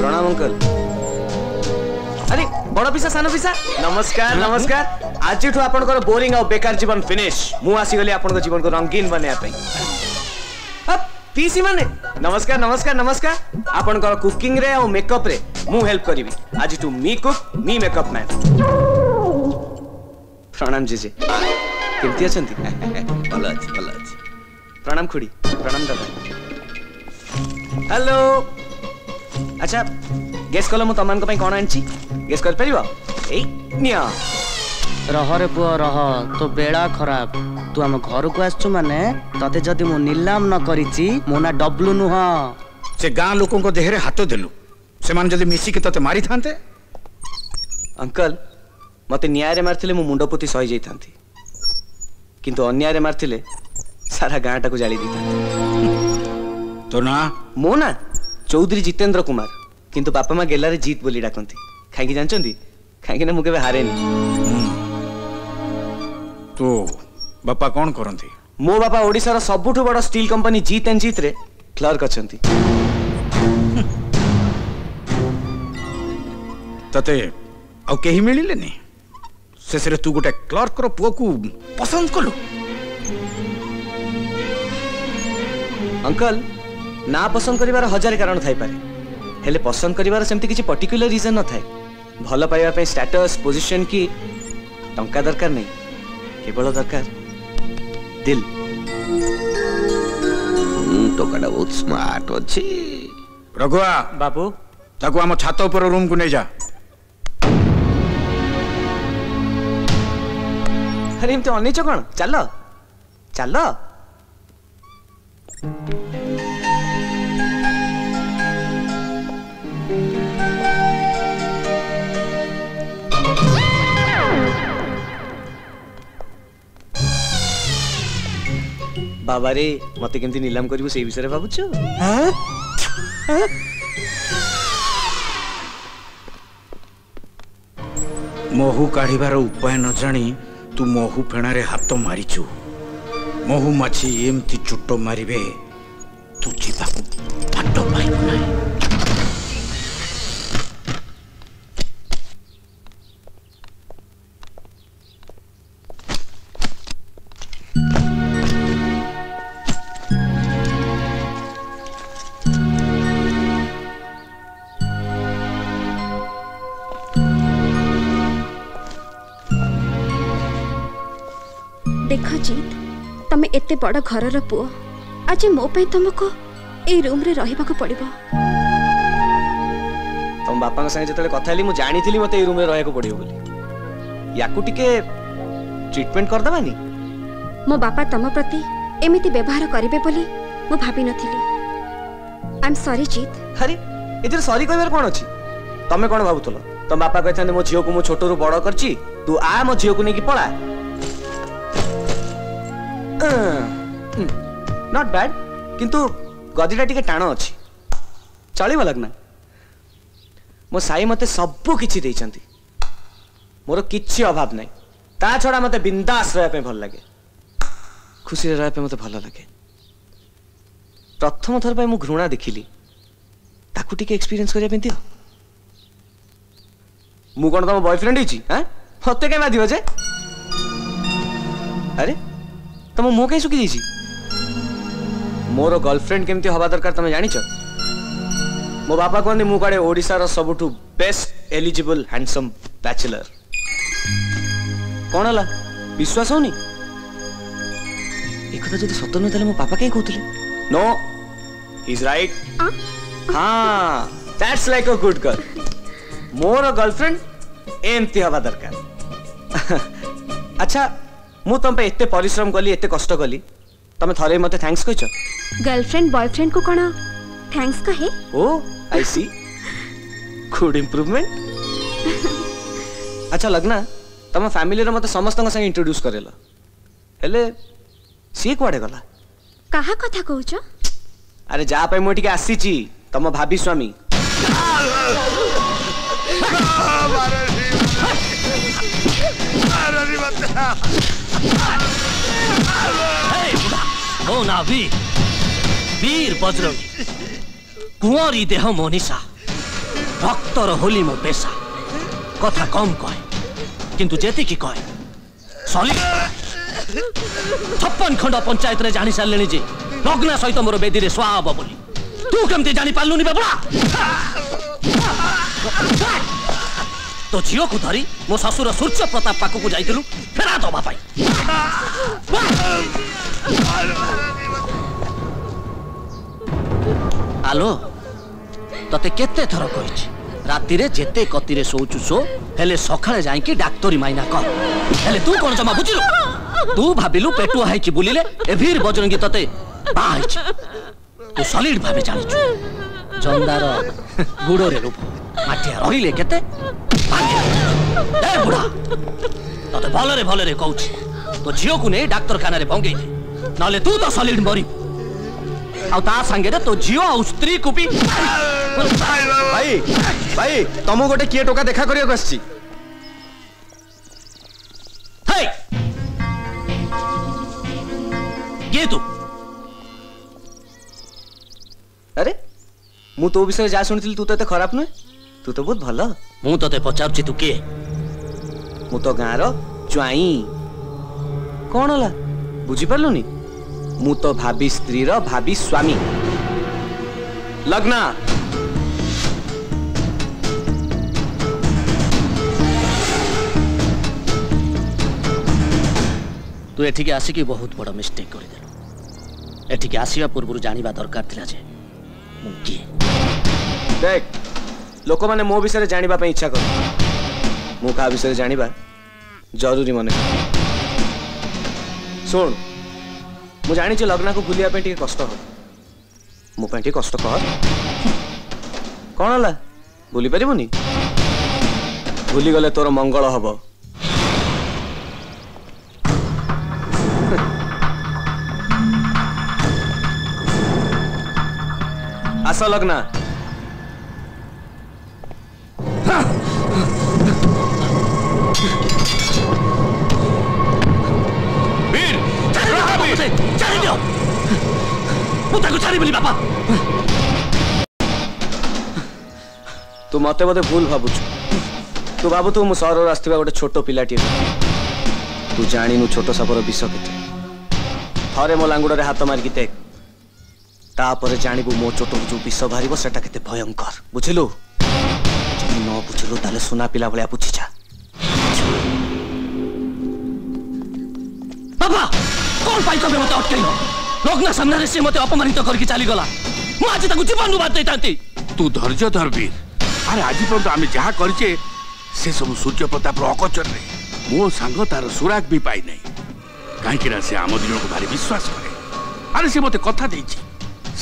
प्रणाम अंकल अरे बड़ा पिसा सानो पिसा नमस्कार नमस्कार आज आपर बोरींग बेकार जीवन फिनिश मुसीगली आप जीवन को रंगीन बनवाई पीसी माने नमस्कार नमस्कार नमस्कार आपण कुकिंग रे और मेकअप रे मु हेल्प करी आज टू मी कुक मी मेकअप मैन प्रणाम जी जी किंति अछंती भलो प्रणाम खुड़ी प्रणाम दादा हेलो अच्छा गेस कलम तमन को पई कोन आंची गेस कर परबा ए निया ରହରେ ପୁଅ ରହ ତୋ ବେଳା ଖରାପ ତୁ ଆମ ଘରକୁ ଆସିଛୁ ମାନେ ତତେ ଯଦି ମୁଁ ନିଲାମ ନ କରିଛି ମୋ ନା ଡବ୍ଲୁ ନୁହଁ ସେ ଗାଁ ଲୋକଙ୍କ ଦେହରେ ହାତ ଦେଲୁ ସେମାନେ ଯଦି ମିଶିକି ତତେ ମାରିଥାନ୍ତେ ଅଙ୍କଲ ମତେ ନ୍ୟାୟରେ ମାରିଥିଲେ ମୁଁ ମୁଣ୍ଡ ପୋତି ସହି ଯାଇଥାନ୍ତି କିନ୍ତୁ ଅନ୍ୟାୟରେ ମାରିଥିଲେ ସାରା ଗାଁଟାକୁ ଜାଳି ଦେଇଥାନ୍ତି ତୋ ନା ମୋ ନା ଚୌଧୁରୀ ଜିତେନ୍ଦ୍ର କୁମାର କିନ୍ତୁ ବାପା ମା ଗେଲାରେ ଜିତ୍ ବୋଲି ଡାକନ୍ତି କାହିଁକି ଜାଣିଛନ୍ତି କାହିଁକି ନା ମୁଁ କେବେ ହାରେନି तो बापा कौन करंती मो बापा ओडिसा रा सबुठ बड़ steel company Jeet and Jeet रे क्लर्क अच्छा ते आउ कहीं मिले नहीं शेषे तू गोटे क्लर्क रो पुआ को पसंद करलु अंकल ना पसंद करिवार हजार कारण थाई पारे हेले पसंद करिवार सेमती किसी पर्टिकुलर रीजन न था भलो पाइबा पे स्टेटस पोजीशन की टंका दरकार नहीं इवलो दरकार दिल हम हम्म, तो कड़ा बहुत स्मार्ट अछि रघुआ बाबू ताको हम छात ऊपर रूम को ले जा अरे हम तो अनिच कोन चलो चलो বাবারে মতো কেমতি নিলাম করবু সেই বিষয়ে ভাবুছ হ্যাঁ? হ্যাঁ? মহু কাঢ়িবার উপায় ন জানি তু মহু ফেণারে হাত মারিছু মহু মাছি এমতি চুট মারিবে তু চিতাকু एते बड़ घर पु आज मो तुमको ये रूम रे रहा पड़ो तुम बापा सागे जो कथी मुझे जानी मत रूम में रहा पड़ो बोली या ट्रिटमेंट करदेवानी मो बापा तुम प्रति एमती व्यवहार करेंगे बोली मु भाभी नी आई एम सॉरी जीत अरे ये सॉरी कह कौन अच्छी तुम्हें कौन भावुल तुम बापा कहते मो झील को मुझे छोटर बड़ कर तू आ मो झील को लेकिन पड़ा ନଟ୍ ବ୍ୟାଡ୍ କିନ୍ତୁ ଗଦିଟା ଟିକେ ଟାଣ ଅଛି ଚଳିବ ଲଗ୍ନା ମୋ ସାଇ ମୋତେ ସବୁ କିଛି ଦେଇଛନ୍ତି ମୋର କିଛି ଅଭାବ ନାହିଁ ତା ଛଡ଼ା ମୋତେ ବିନ୍ଦାସ ରହିବା ପାଇଁ ଭଲ ଲାଗେ ଖୁସିରେ ରହିବା ପାଇଁ ମୋତେ ଭଲ ଲାଗେ ପ୍ରଥମ ଥର ପାଇଁ ମୁଁ ଘୃଣା ଦେଖିଲି ତାକୁ ଟିକେ ଏକ୍ସପିରିଏନ୍ସ କରିବା ପାଇଁ ଦିଅ ମୁଁ କ'ଣ ତମ ବୟଫ୍ରେଣ୍ଡ ହେଇଛି ହାଁ ମୋତେ କାଇଁ ବାଧିବ ଯେ ଆରେ ତମ ମୁହଁ କାହିଁ ଶୁଖି ଦେଇଛି ମୋର ଗର୍ଲଫ୍ରେଣ୍ଡ କେମିତି ହବା ଦରକାର ତମେ ଜାଣିଛ ମୋ ବାପା କୁହନ୍ତି ମୁଁ କୁଆଡ଼େ ଓଡ଼ିଶାର ସବୁଠୁ ବେଷ୍ଟ ଏଲିଜିବଲ୍ ହ୍ୟାଣ୍ଡସମ୍ ବ୍ୟାଚଲର କ'ଣ ହେଲା ବିଶ୍ୱାସ ହଉନି ଏ କଥା ଯଦି ସତ ନୁହେଁ ତାହେଲେ ମୋ ବାପା କାହିଁ କହୁଥିଲେ ନୋ ଇଜ୍ ରାଇଟ୍ ହଁ that's like a good girl ମୋର ଗର୍ଲଫ୍ରେଣ୍ଡ ଏମିତି ହବା ଦରକାର ଆଚ୍ଛା ମୁଁ ତମ ପାଇଁ ଏତେ ପରିଶ୍ରମ କଲି ଏତେ କଷ୍ଟ କଲି ତମେ ଥରେ ମତେ ଥ୍ୟାଙ୍କ୍ସ କହିଛ ଗର୍ଲଫ୍ରେଣ୍ଡ ବୟଫ୍ରେଣ୍ଡ କୁ କ'ଣ ଥ୍ୟାଙ୍କ୍ସ କହେ ଓ ଆଇ ସି ଗୁଡ୍ ଇମ୍ପ୍ରୁଭମେଣ୍ଟ ଆଚ୍ଛା ଲଗ୍ନା ତମ ଫ୍ୟାମିଲିର ମତେ ସମସ୍ତଙ୍କ ସାଙ୍ଗେ ଇଣ୍ଟ୍ରୋଡ୍ୟୁସ୍ କରେଲ ହେଲେ ସିଏ କୁଆଡ଼େ ଗଲା କାହା କଥା କହୁଛ ଆରେ ଯାହା ପାଇଁ ମୁଁ ଏଠିକି ଆସିଛି ତମ ଭାବି ସ୍ୱାମୀ মো না বীর বীর বজরঙ্গী কুঁৱৰী দেহ মো নিচা ভক্তৰ হোলি মো পেচা কথা কম কয় কিন্তু যেতিকি কয় চলি ছপ্পন খণ্ড পঞ্চায়তৰে জানি সাৰিলেଣି যে লগ্না সৈতে মোৰ বেদীৰে চোৱা হ'ব বুলি তু কেমি জানি পাৰিলুনি বেবৰা তো ঝিওকু ধরি মো শ্বশুর সূর্য প্রতাপ পাখকু যাইলু ফেরা দবা পাই আলো তোতে কেতে থর কইছি রাতিরে যেতে কতিরে শোচু শো হেলে সকালে যাইকি ডাক্তরি মাইনা কর হেলে তু কোন জমা বুঝিলু তু ভাবিলু পেটুয়া হাইকি বুলিলে এভির বজরঙ্গি তোতে বাহাইছি তু সলিড ভাবে জানিছু ଜନ୍ଦାର ଗୋଡ଼ରେ ରୂପ ମାଠିଆ ରହିଲେ କେତେ ବୁଢ଼ା ତତେ ଭଲରେ ଭଲରେ କହୁଛି ତୋ ଝିଅକୁ ନେଇ ଡାକ୍ତରଖାନାରେ ବଙ୍ଗେଇ ଦେ ନହେଲେ ତୁ ତ ସଲିଡ୍ ମରିବୁ ଆଉ ତା ସାଙ୍ଗରେ ତୋ ଝିଅ ଆଉ ସ୍ତ୍ରୀକୁ ବି ଭାଇ ଭାଇ ତମକୁ ଗୋଟେ କିଏ ଟୋକା ଦେଖା କରିବାକୁ ଆସିଛି କିଏ ତୁ ଆରେ ମୁଁ ତୋ ବିଷୟରେ ଯାହା ଶୁଣିଥିଲି ତୁ ତ ଏତେ ଖରାପ ନୁହେଁ ତୁ ତ ବହୁତ ଭଲ ମୁଁ ତତେ ପଚାରୁଛି ତୁ କିଏ ମୁଁ ତ ଗାଁର ଜ୍ୱାଇଁ କ'ଣ ହେଲା ବୁଝିପାରିଲୁନି ମୁଁ ତ ଭାବି ସ୍ତ୍ରୀର ଭାବି ସ୍ୱାମୀ ଲଗ୍ନା ତୁ ଏଠିକି ଆସିକି ବହୁତ ବଡ଼ ମିଷ୍ଟେକ୍ କରିଦେଲୁ ଏଠିକି ଆସିବା ପୂର୍ବରୁ ଜାଣିବା ଦରକାର ଥିଲା ଯେ দেখ ଲୋକମାନେ ମୋ ବିଷୟରେ ଜାଣିବା ପାଇଁ ଇଚ୍ଛା କରୁ ମୁଁ କାହା ବିଷୟରେ ଜାଣିବା ଜରୁରୀ ମନେ ଶୁଣ ମୁଁ ଜାଣିଛି ଲଗ୍ନାକୁ ଭୁଲିବା ପାଇଁ ଟିକେ କଷ୍ଟ ହେବ ମୋ ପାଇଁ ଟିକେ କଷ୍ଟ କର କ'ଣ ହେଲା ଭୁଲି ପାରିବୁନି ଭୁଲିଗଲେ ତୋର ମଙ୍ଗଳ ହେବ సలగ్న బిర్ రహబీ చల్పో మోతకు చలిమని బాపా తు మాటబదే గూల్ భాబు తు బాబు తు మోసర రస్తిబా కోట చోటో పిలాటి తు జానిను చోటో సప్ర బసకితే హరే మోలాంగుడే హాత మార్కితే ତାପରେ ଜାଣିବୁ ମୋ ଚୋଟରୁ ଯୋଉ ବିଷ ବାହାରିବ ସେଟା କେତେ ଭୟଙ୍କର ବୁଝିଲୁ ଯଦି ନ ବୁଝିଲୁ ତାହେଲେ ସୁନା ପିଲା ଭଳିଆ ବୁଝିଯା ବାବା କଣ ପାଇଁ ତମେ ମତେ ଅଟକେଇଲ ଲଗ୍ନା ସାମ୍ନାରେ ସେ ମତେ ଅପମାନିତ କରିକି ଚାଲିଗଲା ମୁଁ ଆଜି ତାକୁ ଜୀବନରୁ ବାଦ ଦେଇଥାନ୍ତି ତୁ ଧୈର୍ଯ୍ୟ ଧରବୀର ଆରେ ଆଜି ପର୍ଯ୍ୟନ୍ତ ଆମେ ଯାହା କରିଛେ ସେ ସବୁ ସୂର୍ଯ୍ୟ ପ୍ରତାପର ଅକଚରରେ ମୋ ସାଙ୍ଗ ତାର ସୁରାଗ ବି ପାଇନାହିଁ କାହିଁକିନା ସେ ଆମ ଦିନକୁ ଭାରି ବିଶ୍ୱାସ କରେ ଆରେ ସେ ମତେ କଥା ଦେଇଛି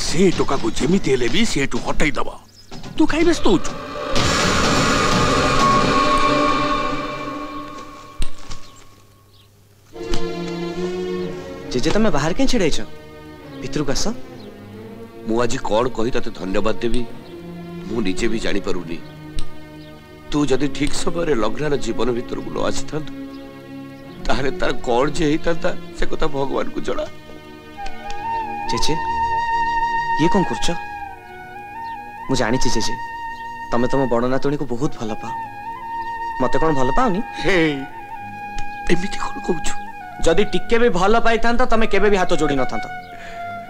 ಸೇಟು ಕಗು ಜಮಿತಿಯಲೇವಿ ಸೇಟು ಹೊಟ್ಟೆ ಇದ್ದವ ತು ಕೈನಸ್ತು ಉಚ್ಚು ଜେଜେ ତମେ ବାହାରେ କାହିଁ ଛିଡ଼ା ହେଇଛ ଭିତରକୁ ଆସ ମୁଁ ଆଜି କ'ଣ କହି ତତେ ଧନ୍ୟବାଦ ଦେବି ମୁଁ ନିଜେ ବି ଜାଣିପାରୁନି ତୁ ଯଦି ଠିକ୍ ସମୟରେ ଲଗ୍ନାର ଜୀବନ ଭିତରକୁ ନ ଆସିଥାନ୍ତୁ ତାହେଲେ ତାର କ'ଣ ଯେ ହେଇଥାନ୍ତା ସେ କଥା ଭଗବାନଙ୍କୁ ଜଣା ଜେଜେ ये कौन कर जेजे तमें तुम बड़ नातुणी तो को बहुत भल पाओ मत कौन भल पाओनी जदि टिके भी भल पाई था तमें केवे भी हाथ जोड़ी न था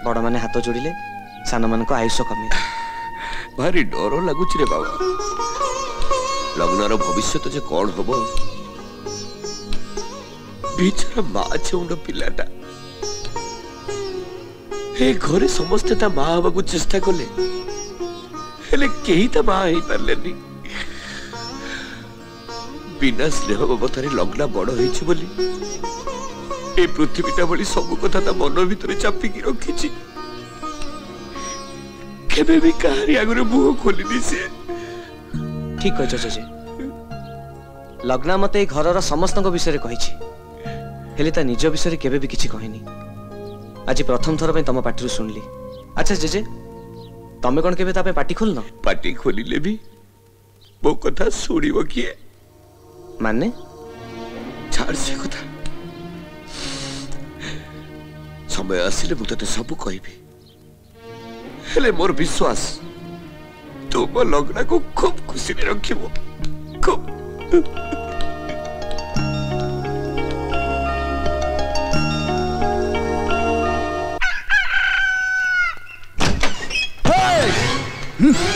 बड़ मैंने हाथ जोड़े सान मान आयुष कम भारी डर लगुच रे बाबा लग्नार भविष्य तो कौन हम बेचारा माँ चौंड पिलाटा ଏ ଘରେ ସମସ୍ତେ ତା ମା ହେବାକୁ ଚେଷ୍ଟା କଲେ ହେଲେ କେହି ତା ମା ହେଇପାରିଲେନି ବିନା ସ୍ନେହ ମମତାରେ ଲଗ୍ନା ବଡ଼ ହେଇଛି ବୋଲି ଏ ପୃଥିବୀଟା ଭଳି ସବୁ କଥା ତା ମନ ଭିତରେ ଚାପିକି ରଖିଛି କେବେ ବି କାହାରି ଆଗରେ ମୁହଁ ଖୋଲିନି ସିଏ ଠିକ୍ କହିଛ ଜେଜେ ଲଗ୍ନା ମତେ ଏଇ ଘରର ସମସ୍ତଙ୍କ ବିଷୟରେ କହିଛି ହେଲେ ତା ନିଜ ବିଷୟରେ କେବେ ବି କିଛି କହିନି আজ প্রথম থর তুম পাটি শুণলি আচ্ছা জেজে তুমি কোণ কেবে তা পাটি খোলন পাটি খোলিলে বি মো কথা শুণব কি মানে ছাড় সে কথা সময় আসলে মু তোতে সবু কইবি হলে মোর বিশ্বাস তুম লগ্নকু খুব খুশিতে রখিব খুব Hmph!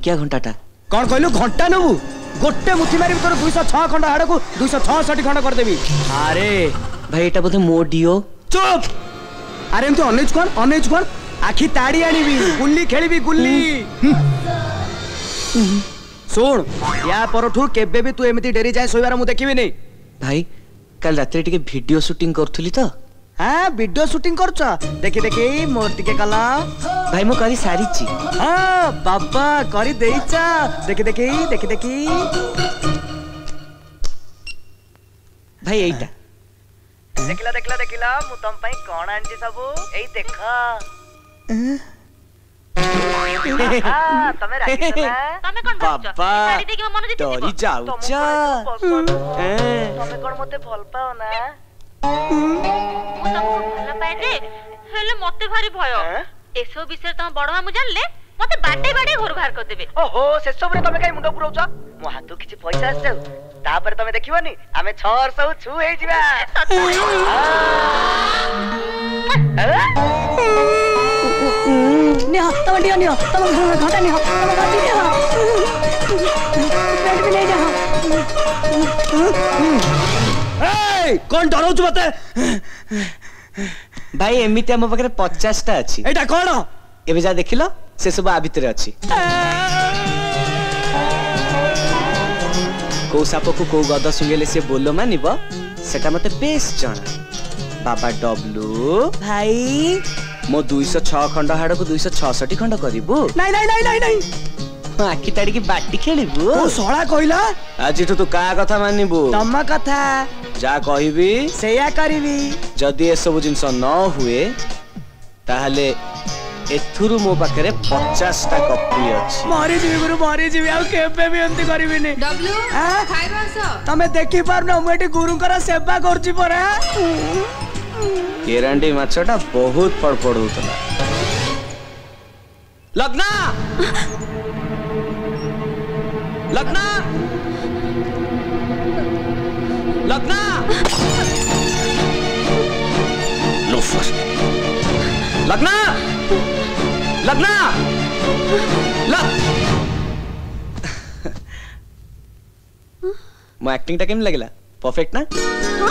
দামিকিয়া ঘণ্টাটা কন কইলু ঘণ্টা নবু গোটে মুঠি মারিবি তোর দুইশ ছ খণ্ড হাড়কু দুইশ ছষঠি খণ্ড করিদেবি আরে ভাই এটা বোধে মো ডিও চুপ আরে এমতি অনেজ কন অনেজ কন আখি তাড়ি আনিবি গুল্লি খেলিবি গুল্লি শুন ইয়া পরঠু কেবে বি তু এমতি ডেরি যায় শোইবার মু দেখিবিনি ভাই কাল রাতে টিকে ভিডিও শুটিং করুলি তো হ্যাঁ ভিডিও শুটিং করছ দেখি দেখি মোর টিকে কল ভাই মু করি সারিছি হ্যাঁ বাবা করি দেইছ দেখি দেখি দেখি দেখি ভাই এইটা দেখিলা দেখিলা দেখিলা মু তম পাই কোন আনছি সবু এই দেখ ତମେ ବାବା ଡରି ଯାଉଛ ତମେ କଣ ମତେ ଭଲ ପାଅ ନା মতে ভারি ভয় এসব বিষয়ে তোমার বড় মামু জানলে মতে বাটে বাটে ঘর বাহার করদেবে ওহো সেসবরে তুমি কাই মুন্ড পুরাউছ মো হাতু কিছু পয়সা আসছে তারপরে তুমি দেখিবনি আমি ছর সব ছু হয়ে যা নিও তুমি নিও নিও তুমি ঘটা নিও তুমি ঘটি নিও ব্যাট বি নেই যাও କଣ ଡରଉଛୁ ମତେ ଭାଇ ଏମିତି ଆମ ପାଖରେ ପଚାଶଟା ଅଛି ଏଇଟା କଣ ଏବେ ଯାହା ଦେଖିଲ ସେସବୁ ଆ ଭିତରେ ଅଛି କୋଉ ସାପକୁ କୋଉ ଗଦ ଶୁଙ୍ଗେଇଲେ ସେ ବୋଲ ମାନିବ ସେଟା ମତେ ବେଶ ଜଣା ବାବା ଡବ୍ଲୁ ଭାଇ ମୋ ଦୁଇଶହ ଛଅ ଖଣ୍ଡ ହାଡକୁ ଦୁଇଶହ ଛଅଷଠି ଖଣ୍ଡ କରିବୁ ନାଇଁ ନାଇଁ ନାଇଁ ନାଇଁ ନାଇଁ ଆଖି ତାଡ଼ିକି ବାଟି ଖେଳିବୁ ଶଳା କହିଲା ଆଜିଠୁ ତୁ କାହା କଥା ମାନିବୁ ତମ କଥା ଯାହା କହିବି ସେଇଆ କରିବି ଯଦି ଏସବୁ ଜିନିଷ ନ ହୁଏ ତାହେଲେ ଏଥିରୁ ମୋ ପାଖରେ ପଚାଶଟା କପି ଅଛି ମରିଯିବି ଗୁରୁ ମରିଯିବି ଆଉ କେବେ ବି ଏମିତି କରିବିନି ତମେ ଦେଖିପାରୁନ ମୁଁ ଏଠି ଗୁରୁଙ୍କର ସେବା କରୁଛି ପରା କେରାଣ୍ଡି ମାଛଟା ବହୁତ ଫଡ଼ଫଡ଼ ହଉଥିଲା ଲଗ୍ନା लखना लखना लोफर लखना लखना लख [laughs] मो एक्टिंगटा केम लागिला परफेक्ट ना हाँ।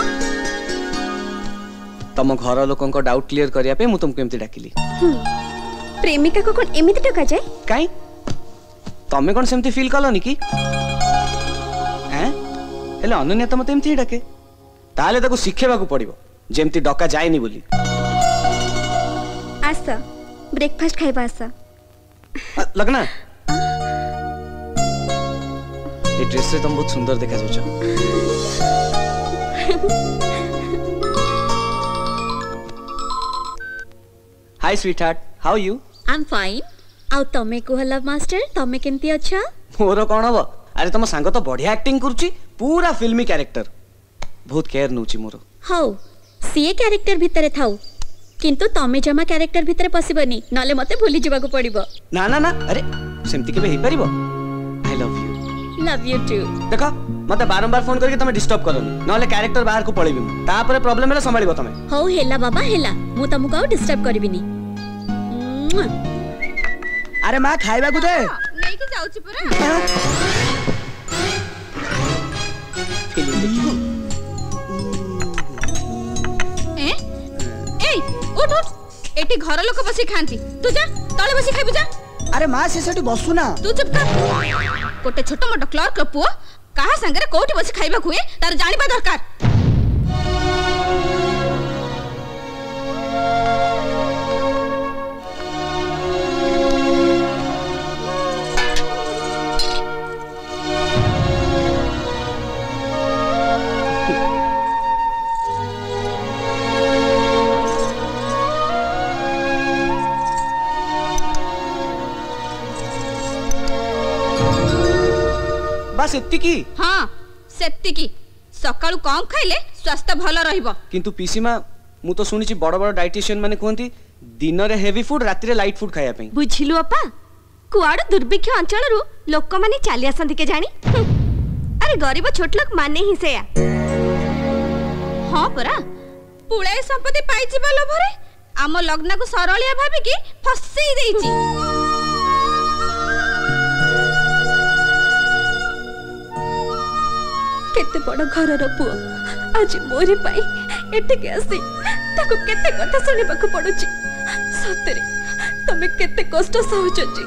तम घर लोकों डाउट क्लियर करिया पे मु तुमको एमती डाकिली हम्म। प्रेमिका को कोन एमिति टका जाए काई ତମେ କ'ଣ ସେମିତି ଫିଲ୍ କଲନି କି ହେଲେ ଅନନ୍ୟା ତ ମୋତେ ଏମିତି ହିଁ ଡାକେ ତାହେଲେ ତାକୁ ଶିଖେଇବାକୁ ପଡ଼ିବ ଯେମିତି ଡକା ଯାଏନି ବୋଲି ଆସ ବ୍ରେକଫାଷ୍ଟ ଖାଇବା ଆସ ଲଗ୍ନା ଏ ଡ୍ରେସ୍ରେ ତମେ ବହୁତ ସୁନ୍ଦର ଦେଖାଯାଉଛ Hi, sweetheart. How are you? I'm fine. ଆଉ ତମେ କୁହଲ ମାଷ୍ଟର ତମେ କେମିତି ଅଛ ମୋର କ'ଣ ହବ ଆରେ ତମ ସାଙ୍ଗ ତ ବଢିଆ ଆକ୍ଟିଂ କରୁଛି ପୁରା ଫିଲ୍ମି କ୍ୟାରେକ୍ଟର ବହୁତ କେୟାର ନେଉଛି ମୋର ହଉ ସିଏ କ୍ୟାରେକ୍ଟର ଭିତରେ ଥାଉ କିନ୍ତୁ ତମେ ଜମା କ୍ୟାରେକ୍ଟର ଭିତରେ ପଶିବନି ନହେଲେ ମତେ ଭୁଲି ଯିବାକୁ ପଡିବ ନା ନା ନା ଆରେ ସେମିତି କେବେ ହେଇପାରିବ I love you love you too ଦେଖ ମତେ ବାରମ୍ବାର ଫୋନ କରିକି ତମେ ଡିଷ୍ଟର୍ବ କରନି ନହେଲେ କ୍ୟାରେକ୍ଟର ବାହାରକୁ ପଳେଇବି ମୁଁ ତାପରେ ପ୍ରୋବ୍ଲେମ ହେଲେ ସମ୍ଭାଳିବ ତମେ ହଉ ହେଲା ବାବା ହେଲା ମୁଁ ତମକୁ ଆଉ ଡିଷ୍ଟର୍ବ କରିବିନି ଆରେ ମା ଖାଇବାକୁ ଦେ ନେଇକି ଯାଉଛି ପରା ଫିଲ୍ମ ଦେଖିବୁ ଏଇ ଉଠ ଉଠ ଏଠି ଘର ଲୋକ ବସି ଖାଆନ୍ତି ତୁ ଯା ତଳେ ବସି ଖାଇବୁ ଯା ଆରେ ମା ସେ ସେଠି ବସୁନା ତୁ ଚୁପ୍ କର ଗୋଟେ ଛୋଟ ମୋଟ କ୍ଲର୍କର ପୁଅ କାହା ସାଙ୍ଗରେ କୋଉଠି ବସି ଖାଇବା ହୁଏ ତାର ଜାଣିବା ଦରକାର बस एतिकी हां सेतिकी सकाळू कम खाइले स्वास्थ्य भलो रहइबो किंतु पीसी मा मु तो सुनिछि बड़ बड़ डाइटिशियन माने कोंती दिन रे हेवी फूड रात्रि रे लाइट फूड खाया पई बुझिलु अपा कुआड़ दुर्भिक्ष अंचल रु लोक माने चाली आसंती के जानी अरे गरीब छोट लोक माने ही सेया हां परा पुळे संपत्ति पाइजिबा लोभरे आम लग्ना को सरलिया भाबी की फसई देइछि କେତେ ବଡ଼ ଘରର ପୁଅ ଆଜି ମୋରି ପାଇଁ ଏଠିକି ଆସି ତାକୁ କେତେ କଥା ଶୁଣିବାକୁ ପଡ଼ୁଛି ସତରେ ତମେ କେତେ କଷ୍ଟ ସହୁଛ ଯେ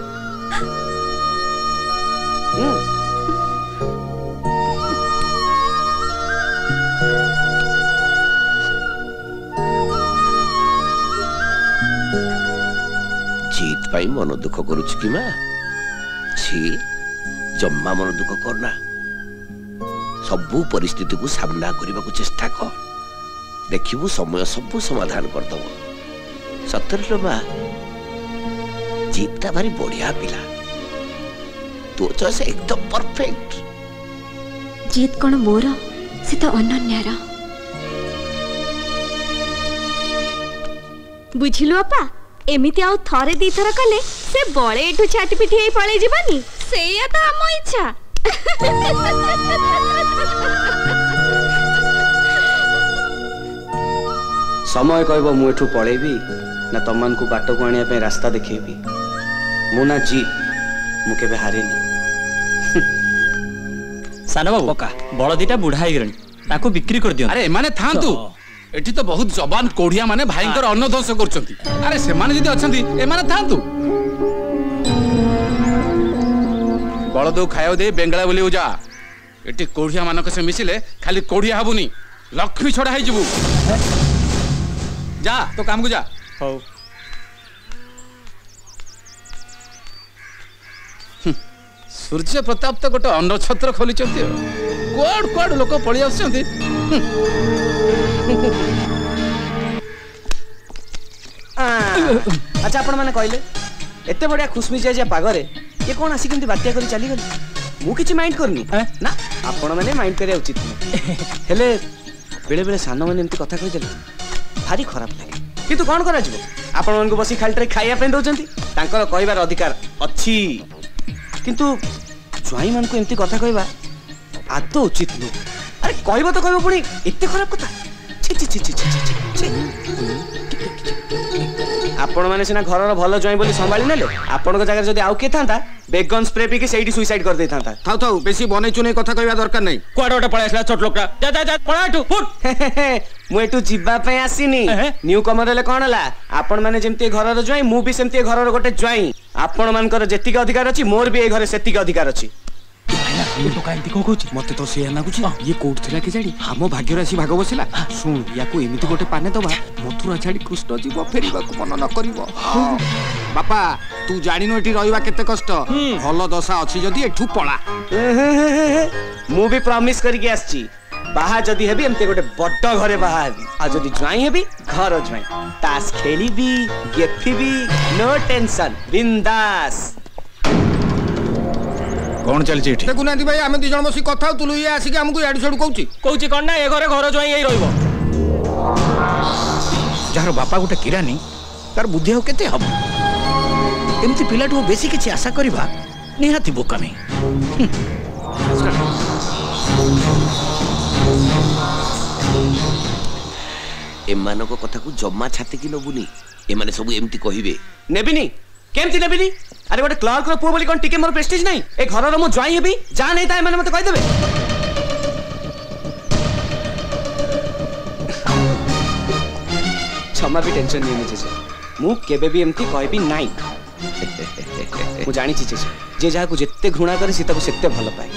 জিত পাই মন দুঃখ করুছি কি মা ছি জম্মা মন দুঃখ করনা ସବୁ ପରିସ୍ଥିତିକୁ ସାମ୍ନା କରିବାକୁ ଚେଷ୍ଟା କର ଦେଖିବୁ ସମୟ ସବୁ ସମାଧାନ କରିଦେବ ସତରେ ଲୋ ମା ଜିତା ଭାରି ବଢିଆ ପିଲା ତୋ ଚଏସ୍ ଏକଦମ ପରଫେକ୍ଟ ଜିତ କ'ଣ ମୋର ସେ ତ ଅନନ୍ୟାର ବୁଝିଲୁ ବାପା ଏମିତି ଆଉ ଥରେ ଦି ଥର କଲେ ସେ ବଳେ ଏଠୁ ଛାଟି ପିଠି ହେଇ ପଳେଇ ଯିବନି ସେଇଆ ତ ଆମ ଇଚ୍ଛା ସମୟ କହିବ ମୁଁ ଏଠୁ ପଳେଇବି ନା ତମମାନଙ୍କୁ ବାଟକୁ ଆଣିବା ପାଇଁ ରାସ୍ତା ଦେଖେଇବି ମୁଁ ନା ଜି ମୁଁ କେବେ ହାରେନି ସାନବାବୁ ପକା ବଳଦିଟା ବୁଢା ହେଇଗଲେଣି ତାକୁ ବିକ୍ରି କରିଦିଅ ଆରେ ଏମାନେ ଥାଆନ୍ତୁ ଏଠି ତ ବହୁତ ଯବାନ କୋଢିଆ ମାନେ ଭାଇଙ୍କର ଅନ୍ନ ଧ୍ୱଂସ କରୁଛନ୍ତି ଆରେ ସେମାନେ ଯଦି ଅଛନ୍ତି ଏମାନେ ଥାଆନ୍ତୁ ବଳଦକୁ ଖାଇବାକୁ ଦେଇ ବେଙ୍ଗଳା ବୁଲିବୁ ଯା ଏଠି କୋଢ଼ିଆମାନଙ୍କ ସେ ମିଶିଲେ ଖାଲି କୋଢ଼ିଆ ହେବୁନି ଲକ୍ଷ୍ମୀ ଛଡ଼ା ହେଇଯିବୁ ଯା ତୋ କାମକୁ ଯା ହଉ ସୂର୍ଯ୍ୟ ପ୍ରତାପ ତ ଗୋଟେ ଅନ୍ନଛତ୍ର ଖୋଲିଛନ୍ତି ଆଉ କୁଆଡ଼ୁ କୁଆଡ଼ୁ ଲୋକ ପଳେଇ ଆସୁଛନ୍ତି ଆଚ୍ଛା ଆପଣମାନେ କହିଲେ ଏତେ ବଢ଼ିଆ ଖୁସମିଜିଆ ପାଗରେ ଇଏ କ'ଣ ଆସିକି ଏମିତି ବାତ୍ୟା କରି ଚାଲିଗଲେ ମୁଁ କିଛି ମାଇଣ୍ଡ କରୁନି ନା ଆପଣମାନେ ମାଇଣ୍ଡ କରିବା ଉଚିତ ନୁହେଁ ହେଲେ ବେଳେବେଳେ ସାନମାନେ ଏମିତି କଥା କହିଦେଲେ ଭାରି ଖରାପ ଲାଗେ କିନ୍ତୁ କ'ଣ କରାଯିବ ଆପଣମାନଙ୍କୁ ବସି ଖାଲିଟାରେ ଖାଇବା ପାଇଁ ଦେଉଛନ୍ତି ତାଙ୍କର କହିବାର ଅଧିକାର ଅଛି କିନ୍ତୁ ଜ୍ୱାଇଁମାନଙ୍କୁ ଏମିତି କଥା କହିବା ଆଦୌ ଉଚିତ ନୁହେଁ ଆରେ କହିବ ତ କହିବ ପୁଣି ଏତେ ଖରାପ କଥା ଛି ଛି ଛି ଛି ଛି ଛି ଛି ଆପଣମାନେ ସିନା ଘରର ଭଲ ଜ୍ୱାଇଁ ବୋଲି ସମ୍ଭାଳି ନେଲେ ଆପଣଙ୍କ ଜାଗାରେ ଯଦି ଆଉ କିଏ ଥାନ୍ତା ବେଗନ୍ ସ୍ପ୍ରେ ପିକି ସେଇଠି ସୁଇସାଇଡ୍ କରିଦେଇଥାନ୍ତା ଥାଉ ଥାଉ ବେଶୀ ବନେଇ ଚୁନେଇ କଥା କହିବା ଦରକାର ନାହିଁ କୁଆଡ଼େ ଗୋଟେ ପଳେଇ ଆସିଲା ଛୋଟ ଲୋକଟା ଯା ଯା ଯା ପଳା ଏଠୁ ଫୁଟ୍ ମୁଁ ଏଠୁ ଯିବା ପାଇଁ ଆସିନି ନ୍ୟୁ କମର ହେଲେ କ'ଣ ହେଲା ଆପଣମାନେ ଯେମିତି ଘରର ଜ୍ୱାଇଁ ମୁଁ ବି ସେମିତି ଘରର ଗୋଟେ ଜ୍ୱାଇଁ ଆପଣମାନଙ୍କର ଯେତିକି ଅଧିକାର ଅଛି ମୋର ବି ଏ ଘରେ ସେତିକି ଅଧିକାର ଅଛି କଣ କହୁଛି ମତେ ତ ସେଇଆ ଲାଗୁଛି ଇଏ କୋଉଠି ଥିଲା କେଜାଣି ଆମ ଭାଗ୍ୟରେ ଆସି ଭାଗ ବସିଲା ଶୁଣୁ ୟାକୁ ଏମିତି ଗୋଟେ ପାନେ ଦବା ମଥୁରା ଛାଡି କୃଷ୍ଣ ଯିବ ଫେରିବାକୁ ମନ ନ କରିବ ବାପା ତୁ ଜାଣିନୁ ଏଠି ରହିବା କେତେ କଷ୍ଟ ଭଲ ଦଶା ଅଛି ଯଦି ଏଠୁ ପଳା ମୁଁ ବି ପ୍ରମିସ କରିକି ଆସିଛି ବାହା ଯଦି ହେବି ଏମିତି ଗୋଟେ ବଡ ଘରେ ବାହା ହେବି ଆଉ ଯଦି ଜ୍ୱାଇଁ ହେବି ଘର ଜ୍ୱାଇଁ ତାସ୍ ଖେଳିବି ଗେଥିବି ନୋ ଟେନସନ ବିନ୍ଦାସ କ'ଣ ଚାଲିଛି ଏଠି ଦେଖୁନାହାନ୍ତି ଭାଇ ଆମେ ଦୁଇ ଜଣ ବସି କଥା ହଉ ତୁଲୁ ଇଏ ଆସିକି ଆମକୁ ଇଆଡ଼ୁ ସିଆଡ଼ୁ କହୁଛି କହୁଛି କ'ଣ ନା ଏ ଘରେ ଘର ଜ୍ୱାଇଁ ହେଇ ରହିବ ଯାହାର ବାପା ଗୋଟେ କିରାନୀ ତାର ବୁଦ୍ଧି ଆଉ କେତେ ହବ ଏମିତି ପିଲାଠୁ ବେଶୀ କିଛି ଆଶା କରିବା ନିହାତି ବୋକାମି ଏମାନଙ୍କ କଥାକୁ ଜମା ଛାତିକି ନେବୁନି ଏମାନେ ସବୁ ଏମିତି କହିବେ ନେବିନି কেমতি নেবিনি আরে গোটে ক্লর্কর পুଅ ବୋଲି କ'ଣ ଟିକେ ମୋର ପ୍ରେଷ୍ଟିଜ୍ ନାହିଁ ଏ ଘରର ମୁଁ ଜ୍ୱାଇଁ ହେବି ଯାହା ନାହିଁ ତା ଏମାନେ ମୋତେ କହିଦେବେ क्षमा भी टेंशन नहीं मुझे मु केबे भी एमती कहबी नाइ मु जानी छी जे जहा को जत्ते घृणा करे सीता को सेत्ते भल पाए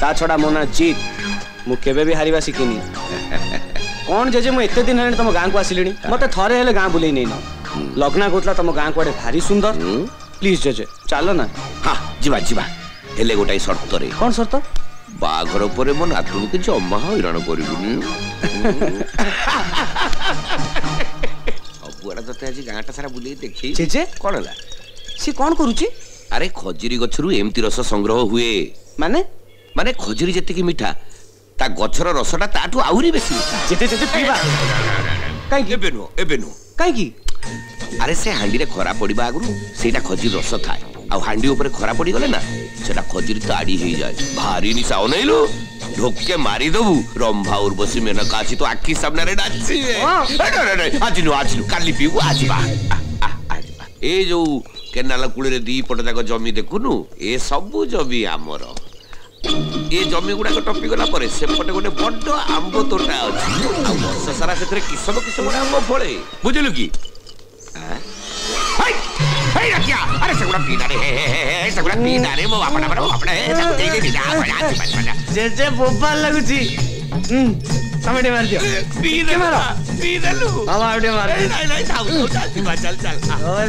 ता छडा मोना जीत मु केबे भी हारिबा सिकिनी कोन जे जे मु एत्ते दिन हेले तम गां को आसिलिनी मते थरे हेले गां बुलेई नै ना ଲଗ୍ନା କହୁଥିଲା ତମ ଗାଁ କୁଆଡ଼େ ଭାରି ସୁନ୍ଦର ପ୍ଲିଜ୍ ଜେଜେ ଚାଲ ନା ହଁ ଯିବା ଯିବା ହେଲେ ଗୋଟାଏ ସର୍ତ୍ତରେ କ'ଣ ସର୍ତ୍ତ ବାହାଘର ପରେ ମୋ ନାତୁଣୀକୁ ଜମା ହଇରାଣ କରିବୁନି ସବୁଆଡ଼େ ତତେ ଆଜି ଗାଁଟା ସାରା ବୁଲେଇ ଦେଖି ଜେଜେ କ'ଣ ହେଲା ସିଏ କ'ଣ କରୁଛି ଆରେ ଖଜୁରୀ ଗଛରୁ ଏମିତି ରସ ସଂଗ୍ରହ ହୁଏ ମାନେ ମାନେ ଖଜୁରୀ ଯେତିକି ମିଠା ତା ଗଛର ରସଟା ତାଠୁ ଆହୁରି ବେଶୀ ଯେତେ ଯେତେ ପିଇବା କାହିଁକି ଏବେ ନୁହଁ ଏବେ ନୁହଁ କାହିଁକି আরে সে হাঁড়ি খরা পড়া আগর সেটা খজির রস থাকে আউ হাঁডি উপরে খরা পড়ি পড়িগলে না সেটা খজির তো আড়ি হয়ে যায় ভারী নিশা অনাইলো ঢোককে মারি দেবু রম্ভা উর্বশী মেনকা আছি তো আখি সামনে ডাকছি আজি নু আজি কালি পিবু আজি বা এই যে কেনাল কূଳରେ ଦି ପଟ জমি দেখুনু এ ଏ ସବୁ ଜମି এ জমি গুড়া ଗୁଡାକ ଟପିଗଲା ପରେ ସେପଟେ ଗୋଟେ ବଡ ଆମ୍ବ ତୋଟା ଅଛି ଆଉ ବର୍ଷ ସାରା ସେଥିରେ କିସମ କିସମ ଆମ୍ବ ଫଳେ ବୁଝିଲୁ କି क्या हाँ? अरे सगुड़ा पीना रे हे हे हे सगुड़ा पीना रे वो अपना बरो अपना हे सब दे दे बिना बड़ा बच बड़ा जे जे बोबा लगुची हम्म समझे मार दियो पीना मारो पीना लू अब आवडे मार नहीं नहीं नहीं साउ साउ चल जी चल चल ओ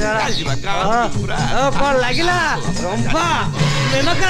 जरा जी बा का पूरा ओ कौन लागिला रंपा मेमका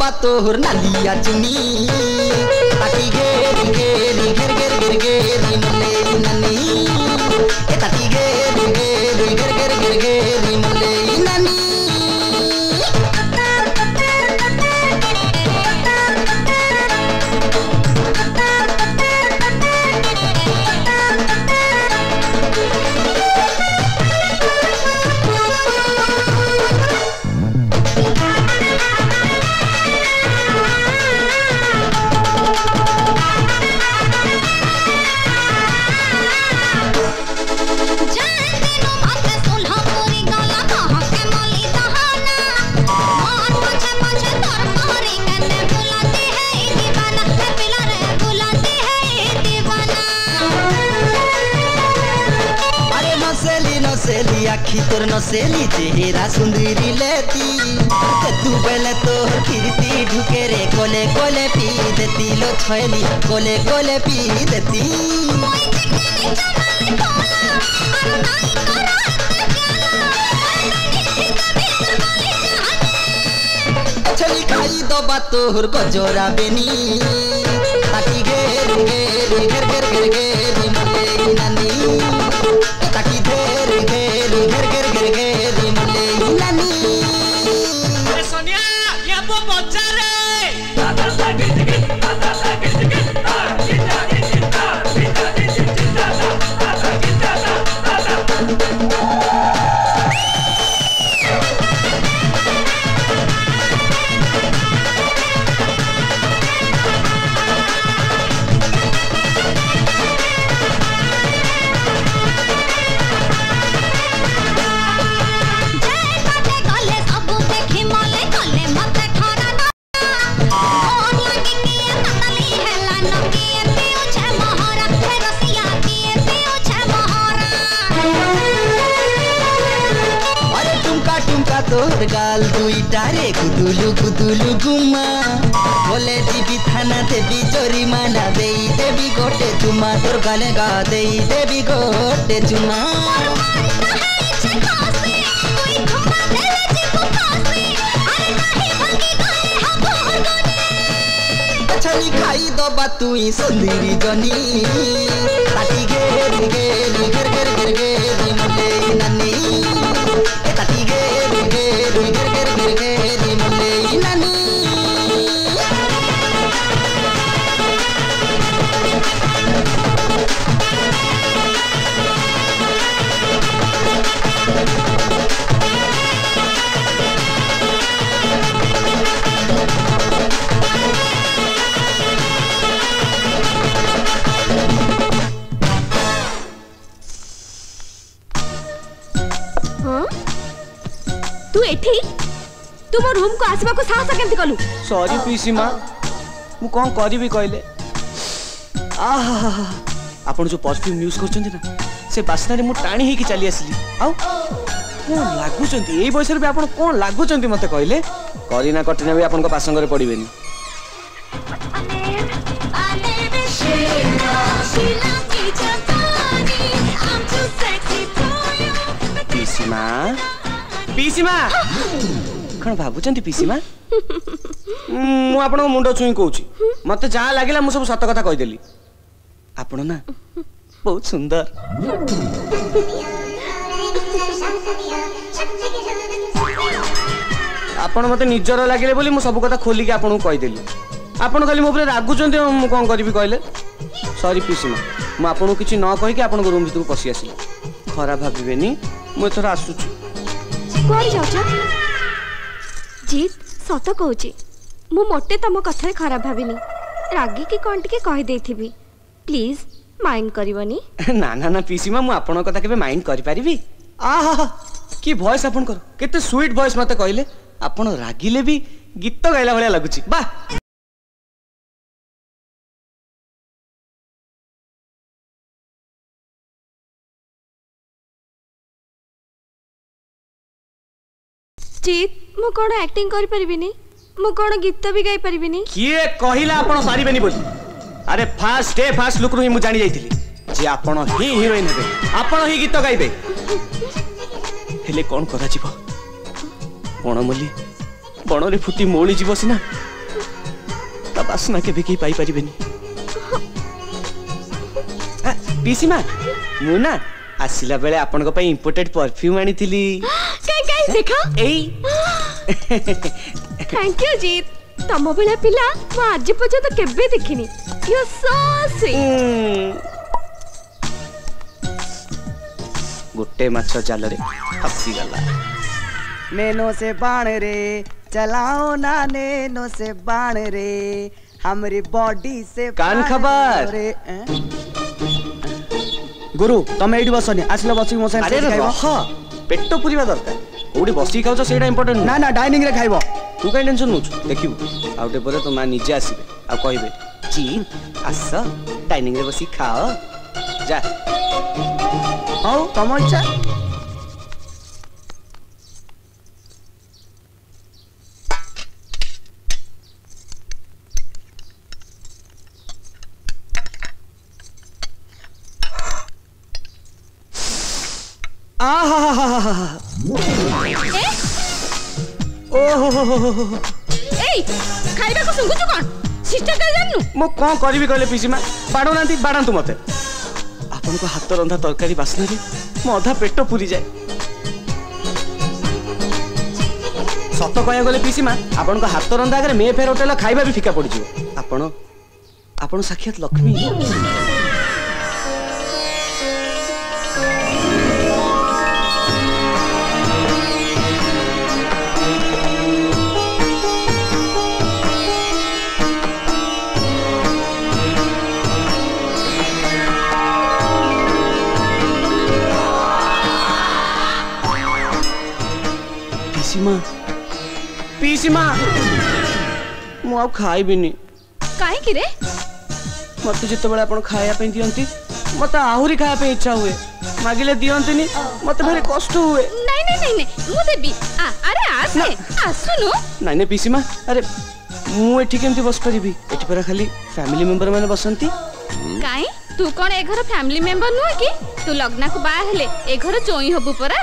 बा तोहर नालिया चुनी ताकी गे गेरी गिर गिर गिर गे नले ननी ए ताकी गेरी गे गिर गिर गिर गेरी नशेली चेहरा सुंदरी लेती तू बोले तो कीर्ति ढुके रे कोले कोले पी देती लो छैली कोले कोले पी देती छली खाई दो बात तोहर जोरा बेनी ताकि घेर घेर घेर घेर घेर দুলুকু দুলুকু মা বলে দিবি থানা দেবি জরিমানা দেই দেবি গোটে চুমা তোর গালে গা দেই দেবি গোটে চুমা খাই দবা তুই সুন্দরী জনী কাটি গেলি গেলি आसवाको साहस केमति कलु सॉरी पीसी मां मु कोन करबी कहले आहा आपण जो परफ्यूम यूज करचंती ना से बासना रे मु टाणी हे की चली आसली आउ कोन लागुचंती ए बयसर बे आपण कोन लागुचंती मते कहले करीना कटिना भी आपण को पासंग रे पड़िबेनी पीसी मां पीसी मां କ'ଣ ଭାବୁଛନ୍ତି ପିସିମା ମୁଁ ଆପଣଙ୍କ ମୁଣ୍ଡ ଛୁଇଁ କହୁଛି ମୋତେ ଯାହା ଲାଗିଲା ମୁଁ ସବୁ ସତ କଥା କହିଦେଲି ଆପଣ ନା ବହୁତ ସୁନ୍ଦର ଆପଣ ମୋତେ ନିଜର ଲାଗିଲେ ବୋଲି ମୁଁ ସବୁ କଥା ଖୋଲିକି ଆପଣଙ୍କୁ କହିଦେଲି ଆପଣ ଖାଲି ମୋ ଉପରେ ରାଗୁଛନ୍ତି ମୁଁ କ'ଣ କରିବି କହିଲେ ସରି ପିସିମା ମୁଁ ଆପଣଙ୍କୁ କିଛି ନ କହିକି ଆପଣଙ୍କ ରୁମ୍ ଭିତରକୁ ପଶି ଆସିଲି ଖରାପ ଭାବିବେନି ମୁଁ ଏଥର ଆସୁଛି କୁଆଡ଼େ ଯାଉଛ জিত সত কৌচি মু মোটে তোম কথায় খারাপ ভাবিনি রাগি কি কণ টিকে কহিদেইথিবি প্লিজ মাইন্ড করিবনি না না না পিসিমা মু আপনার কথা কেবে মাইন্ড করি পারিবি আহ কি ভয়েস আপনার কেতে সুইট ভয়েস মতে কইলে আপন রাগিলে বি গীত গাইলা ভালিয়া লাগুচি বাহ জিৎ ମୁଁ କ'ଣ ଆକ୍ଟିଂ କରିପାରିବିନି ମୁଁ କ'ଣ ଗୀତ ବି ଗାଇପାରିବିନି କିଏ କହିଲା ଆପଣ ସାରିବେନି ବୋଲି ଆରେ ଫାଷ୍ଟ ଡେ ଫାଷ୍ଟ ଲୁକ୍ରୁ ହିଁ ମୁଁ ଜାଣିଯାଇଥିଲି ଯେ ଆପଣ ହିଁ ହିରୋଇନ୍ ହେବେ ଆପଣ ହିଁ ଗୀତ ଗାଇବେ ହେଲେ କ'ଣ କରାଯିବ ବଣମଲ୍ଲି ବଣରେ ଫୁଟି ମଉଳି ଯିବ ସିନା ତା ବାସ୍ନା କେବେ କେହି ପାଇପାରିବେନି ପିସିମା ମୁଁ ନା ଆସିଲା ବେଳେ ଆପଣଙ୍କ ପାଇଁ ଇମ୍ପୋର୍ଟେଡ୍ ପରଫ୍ୟୁମ୍ ଆଣିଥିଲି କାଇଁ କାଇଁ ଦେଖ ଏଇ ଥ୍ୟାଙ୍କ ୟୁ ଅଜିତ ତମ ଭଳିଆ ପିଲା ମୁଁ ଆଜି ପର୍ଯ୍ୟନ୍ତ କେବେ ଦେଖିନି ୟୁ ଆର୍ ସୋ ଗୋଟେ ମାଛ ଜାଲରେ ଫସିଗଲା नैनो से बाण रे चलाओ ना नैनो से बाण रे हमारी बॉडी से कान खबर रे গুরু তুমি এইটি বসনি আসলে বসিকি মো সাথে রহ পেট পুরিবা দরকার কোটি বসিকি খাওছ সেইটা ইম্পর্টেন্ট না না ডাইনিং রে খাইব তু কাই টেনশন নউছ দেখিবু আউ তে পরে তো মা নিজে আসিবে আউ কইবে চি আস ডাইনিং রে বসি খাও যা হও তোমার ইচ্ছা এই ଖାଇବାକୁ ଶୁଙ୍ଗୁଛୁ କ'ଣ ସିଷ୍ଟର କାଲି ଜାଣିନୁ ମୁଁ କ'ଣ କରିବି କହିଲେ ପିସିମା ବାଡ଼ୁନାହାନ୍ତି ବାଡ଼ାନ୍ତୁ ମୋତେ ଆପଣଙ୍କ ହାତ ରନ୍ଧା ତରକାରୀ ବାସ୍ନାରେ ମୋ ଅଧା ପେଟ ପୁରିଯାଏ ସତ କହିବାକୁ ଗଲେ ପିସିମା ଆପଣଙ୍କ ହାତ ରନ୍ଧା ଆଗରେ ମେ ଫେର ହୋଟେଲ ଖାଇବା ବି ଫିକା ପଡ଼ିଯିବ ଆପଣ ଆପଣ ସାକ୍ଷାତ ଲକ୍ଷ୍ମୀ माँ पीसी माँ ମୁଁ ଆଉ ଖାଇବିନି କାହିଁକି ରେ ମୋତେ ଯେତେବେଳେ ଆପଣ ଖାଇବା ପାଇଁ ଦିଅନ୍ତି ମୋତେ ଆହୁରି ଖାଇବା ପାଇଁ ଇଚ୍ଛା ହୁଏ ମାଗିଲେ ଦିଅନ୍ତିନି ମୋତେ ଭାରି କଷ୍ଟ ହୁଏ ନାଇଁ ନାଇଁ ନାଇଁ ମୁଁ ଦେବି ଆରେ ଆସେ ଆସୁନୁ ନାଇଁ ନାଇଁ ପିସିମା ଆରେ ମୁଁ ଏଠି କେମିତି ବସିପାରିବି ଏଠି ପରା ଖାଲି ଫ୍ୟାମିଲି ମେମ୍ବର ମାନେ ବସନ୍ତି କାଇଁ ତୁ କ'ଣ ଏ ଘର ଫ୍ୟାମିଲି ମେମ୍ବର ନୁହଁ କି ତୁ ଲଗ୍ନାକୁ ବାହା ହେଲେ ଏ ଘର ଚୋଇଁ ହବୁ ପରା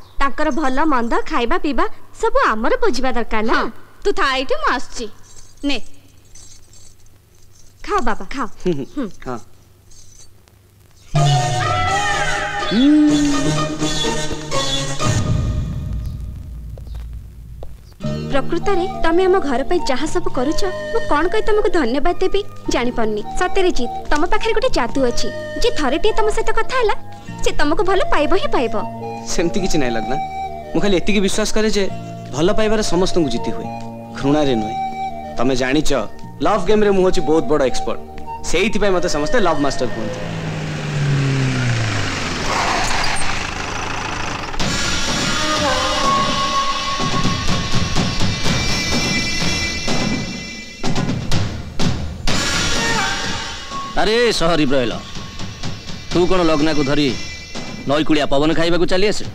ତାଙ୍କର ଭଲ ମନ୍ଦ ଖାଇବା ପିଇବା ସବୁ ଆମର ବୁଝିବା ଦରକାର ନା ତୁ ଥା ଏଇଠି ମୁଁ ଆସୁଛି ନେ ଖାଅ ବାବା ଖାଅ ପ୍ରକୃତରେ ତମେ ଆମ ଘର ପାଇଁ ଯାହା ସବୁ କରୁଛ ମୁଁ କ'ଣ କହି ତମକୁ ଧନ୍ୟବାଦ ଦେବି ଜାଣିପାରୁନି ସତରେ ଜିତ୍ ତମ ପାଖରେ ଗୋଟେ ଯାଦୁ ଅଛି ଯେ ଥରେ ଟିକେ ତମ ସହିତ କଥା ହେଲା से तुमको भल पाइब ही पाइब सेमती किछि नै लगना मु खाली विश्वास करे भल पाइबार समस्त को जीती हुए घृणा रे नय तमे लव गेम रे मु बहुत बड़ एक्सपर्ट सेहिति पई मते लव मास्टर कहंती अरे सहरी ब्रैल तू कौन लग्ना को धरी ନଈକୂଳିଆ ପବନ ଖାଇବାକୁ ଚାଲିଆସେ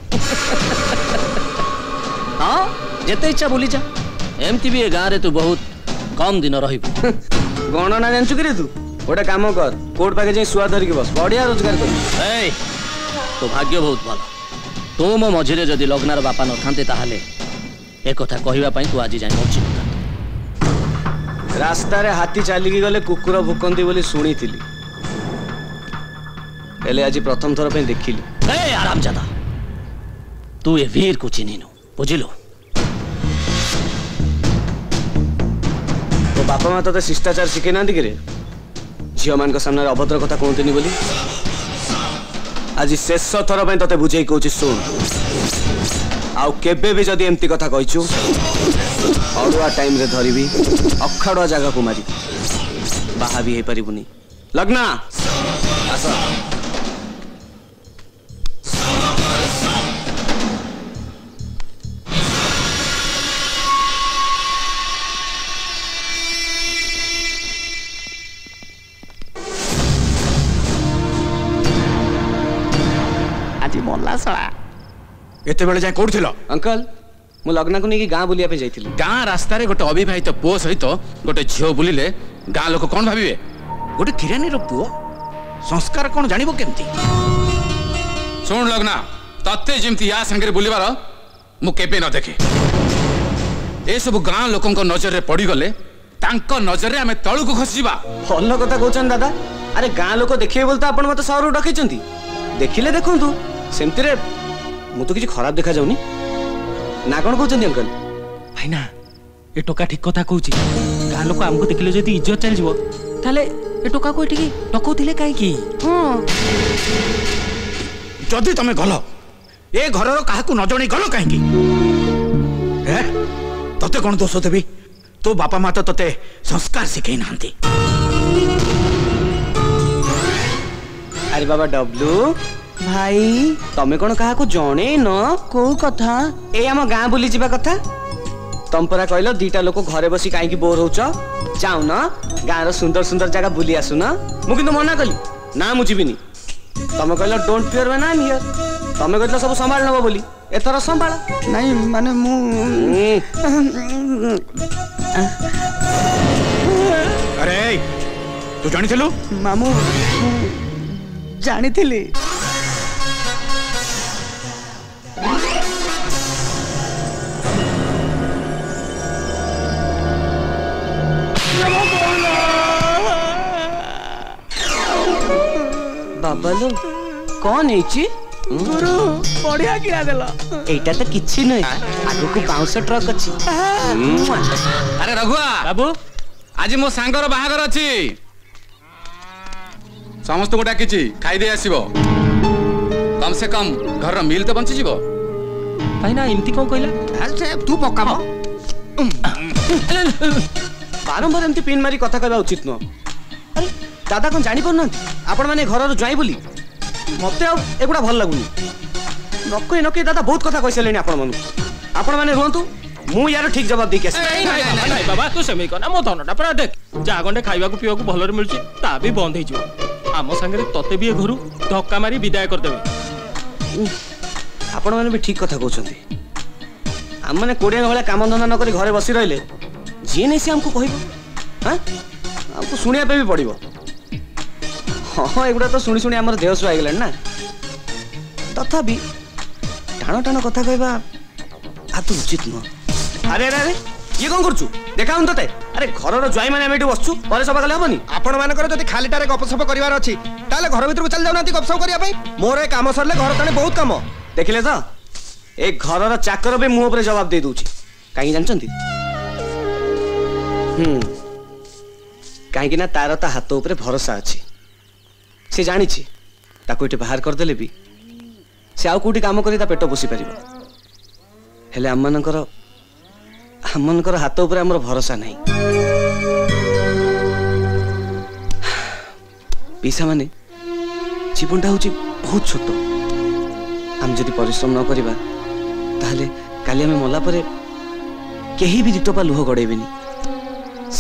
ହଁ ଯେତେ ଇଚ୍ଛା ବୁଲିଯା ଏମିତି ବି ଏ ଗାଁରେ ତୁ ବହୁତ କମ୍ ଦିନ ରହିବୁ ଗଣନା ଜାଣିଛୁ କିରେ ତୁ ଗୋଟେ କାମ କର କୋର୍ଟ ପାଖେ ଯାଇ ଶୁଆ ଧରିକି ବସ ବଢିଆ ରୋଜଗାର କରିବୁ ଏଇ ତୋ ଭାଗ୍ୟ ବହୁତ ଭଲ ତୁ ମୋ ମଝିରେ ଯଦି ଲଗ୍ନାର ବାପା ନଥାନ୍ତେ ତାହେଲେ ଏ କଥା କହିବା ପାଇଁ ତୁ ଆଜି ଯାଇ ପହଞ୍ଚି ରାସ୍ତାରେ ହାତୀ ଚାଲିକି ଗଲେ କୁକୁର ଭୁକନ୍ତି ବୋଲି ଶୁଣିଥିଲି ହେଲେ ଆଜି ପ୍ରଥମ ଥର ପାଇଁ ଦେଖିଲି ଏ ଆରାମଜାଦା ତୁ ଏ ଭୀରକୁ ଚିହ୍ନିନୁ ବୁଝିଲୁ ତୋ ବାପା ମା ତତେ ଶିଷ୍ଟାଚାର ଶିଖେଇ ନାହାନ୍ତି କିରେ ଝିଅମାନଙ୍କ ସାମ୍ନାରେ ଅଭଦ୍ର କଥା କୁହନ୍ତିନି ବୋଲି ଆଜି ଶେଷ ଥର ପାଇଁ ତତେ ବୁଝେଇ କହୁଛି ଶୁଣ ଆଉ କେବେ ବି ଯଦି ଏମିତି କଥା କହିଛୁ ଅଡ଼ୁଆ ଟାଇମ୍ରେ ଧରିବି ଅଖାଡ଼ୁଆ ଜାଗାକୁ ମାରିବି ବାହା ବି ହେଇପାରିବୁନି ଲଗ୍ନା ଆସ ଏତେବେଳେ ଯାଏଁ କୋଉଠି ଥିଲ ଅଙ୍କଲ ମୁଁ ଲଗ୍ନାକୁ ନେଇକି ଗାଁ ବୁଲିବା ପାଇଁ ଯାଇଥିଲି ଗାଁ ରାସ୍ତାରେ ଗୋଟେ ଅବିବାହିତ ପୁଅ ସହିତ ଗୋଟେ ଝିଅ ବୁଲିଲେ ଗାଁ ଲୋକ କ'ଣ ଭାବିବେ ଗୋଟେ କିରାନୀର ପୁଅ ସଂସ୍କାର କ'ଣ ଜାଣିବ କେମିତି ଶୁଣ ଲଗ୍ନା ତତେ ଯେମିତି ୟା ସାଙ୍ଗରେ ବୁଲିବାର ମୁଁ କେବେ ନ ଦେଖେ ଏସବୁ ଗାଁ ଲୋକଙ୍କ ନଜରରେ ପଡ଼ିଗଲେ ତାଙ୍କ ନଜରରେ ଆମେ ତଳକୁ ଖସିଯିବା ଭଲ କଥା କହୁଛନ୍ତି ଦାଦା ଆରେ ଗାଁ ଲୋକ ଦେଖିବେ ବୋଲି ତ ଆପଣ ମୋତେ ସହରକୁ ଡକେଇଛନ୍ତି ଦେଖିଲେ ଦେଖନ୍ତୁ ସେମିତିରେ ମୁଁ ତ କିଛି ଖରାପ ଦେଖାଯାଉନି ନା କ'ଣ କହୁଛନ୍ତି ଅଙ୍କଲ ଭାଇନା ଏ ଟୋକା ଠିକ କଥା କହୁଛି ଗାଁ ଲୋକ ଆମକୁ ଦେଖିଲେ ଯଦି ଇଜ୍ଜତ ଚାଲିଯିବ ତାହେଲେ ଏ ଟୋକାକୁ ଏଠିକି ଡକଉଥିଲେ କାହିଁକି ଯଦି ତମେ ଗଲ ଏ ଘରର କାହାକୁ ନ ଜଣେଇ ଗଲ କାହିଁକି ଏ ତତେ କ'ଣ ଦୋଷ ଦେବି ତୋ ବାପା ମା ତ ତତେ ସଂସ୍କାର ଶିଖେଇ ନାହାନ୍ତି ଆରେ ବାବା ଡବ୍ଲୁ ভাই তুমি কোন কাহকু জনে ন কো কথা এ আম গাঁ বুলি যিবা কথা তমপরা কইল দুইটা লোক ঘরে বসি কাইকি বোর হউছ যাও না গাঁর সুন্দর সুন্দর জায়গা বুলি আসু না মু কিন্তু মনা কলি না মু যিবিনি তুমি কইল don't fear man I here তুমি কইল সব সম্ভাল নব বলি এথর সম্ভাল নাই মানে মু আরে তু জানিছিলু মামু জানিছিলি বাবালো কন ହେଇଛି ଗୁରୁ ବଢିଆ କିଣା ଦେଲ ଏଇଟା ତ କିଛି ନୁହେଁ ଆଗକୁ ବାଉଁଶ ଟ୍ରକ୍ ଅଛି ଆରେ ରଘୁଆ ବାବୁ ଆଜି ମୋ ସାଙ୍ଗର ବାହାଘର ଅଛି ସମସ୍ତଙ୍କୁ ଡାକିଛି ଖାଇଦେଇ ଆସିବ କମ୍ ସେ କମ୍ ଘରର ମିଲ୍ ତ ବଞ୍ଚିଯିବ ଭାଇନା ଏମିତି କଣ କହିଲା ତୁ ପକାବ ବାରମ୍ବାର ଏମିତି ପିନ୍ ମାରି କଥା କହିବା ଉଚିତ ନୁହଁ দাদা କ'ଣ ଜାଣିପାରୁନାହାନ୍ତି ଆପଣମାନେ ଘରର ଜ୍ୱାଇଁ ବୋଲି ମୋତେ ଆଉ ଏଗୁଡ଼ା ଭଲ ଲାଗୁନି ନକହି ନକହି ଦାଦା ବହୁତ କଥା କହିସାରିଲେଣି ଆପଣମାନଙ୍କୁ ଆପଣମାନେ ରୁହନ୍ତୁ ମୁଁ ୟାର ଠିକ୍ ଜବାବ ଦେଇକି ଆସିବି ବାବା ତୁ ସେମିତି କହନା ମୋ ଧନଟା ପୁରା ଦେଖ ଯାହା ଗଣ୍ଡେ ଖାଇବାକୁ ପିଇବାକୁ ଭଲରେ ମିଳୁଛି ତା ବି ବନ୍ଦ ହେଇଯିବ ଆମ ସାଙ୍ଗରେ ତତେ ବି ଏ ଘରୁ ଧକ୍କା ମାରି ବିଦାୟ କରିଦେବେ ଆପଣମାନେ ବି ଠିକ୍ କଥା କହୁଛନ୍ତି ଆମମାନେ କୋଡ଼ିଏ ଭଳିଆ କାମଧନ୍ଦା ନକରି ଘରେ ବସି ରହିଲେ ଯିଏ ନେଇ ସେ ଆମକୁ କହିବ ହଁ ଆମକୁ ଶୁଣିବା ପାଇଁ ବି ପଡ଼ିବ ହଁ ଏଗୁଡ଼ା ତ ଶୁଣି ଶୁଣି ଆମର ଦେହ ଶୁଆ ହେଇଗଲାଣି ନା ତଥାପି ଟାଣ ଟାଣ କଥା କହିବା ଆଦୌ ଉଚିତ ନୁହଁ ଆରେ ଆରେ ଆରେ ଇଏ କ'ଣ କରୁଛୁ ଦେଖାଉନି ତତେ ଆରେ ଘରର ଜ୍ୱାଇଁମାନେ ଆମେ ଏଠି ବସୁଛୁ ଘରେ ସଫା କଲେ ହବନି ଆପଣମାନଙ୍କର ଯଦି ଖାଲିଟାରେ ଗପସପ କରିବାର ଅଛି ତାହେଲେ ଘର ଭିତରକୁ ଚାଲି ଯାଉନାହାନ୍ତି ଗପସପ କରିବା ପାଇଁ ମୋର ଏ କାମ ସରିଲେ ଘର ତଳେ ବହୁତ କାମ ଦେଖିଲେ ତ ଏ ଘରର ଚାକର ବି ମୁହଁ ଉପରେ ଜବାବ ଦେଇ ଦେଉଛି କାହିଁକି ଜାଣିଛନ୍ତି ହୁଁ କାହିଁକି ନା ତାର ତା ହାତ ଉପରେ ଭରସା ଅଛି সে জাঁচি তাকে এটি বাহার করেদেলে বি সে আউ কোটি কাম করে তা পেট পোষি পার হলে আমার আমার হাত উপরে আমার ভরসা নাই পিসা মানে জীবনটা হচ্ছে বহুত ছোট আমি যদি পরিশ্রম ন করিবা তাহলে কালি আমি মলা পরে কেহি বি দীপ্তপা লুহ গড়াইবেনি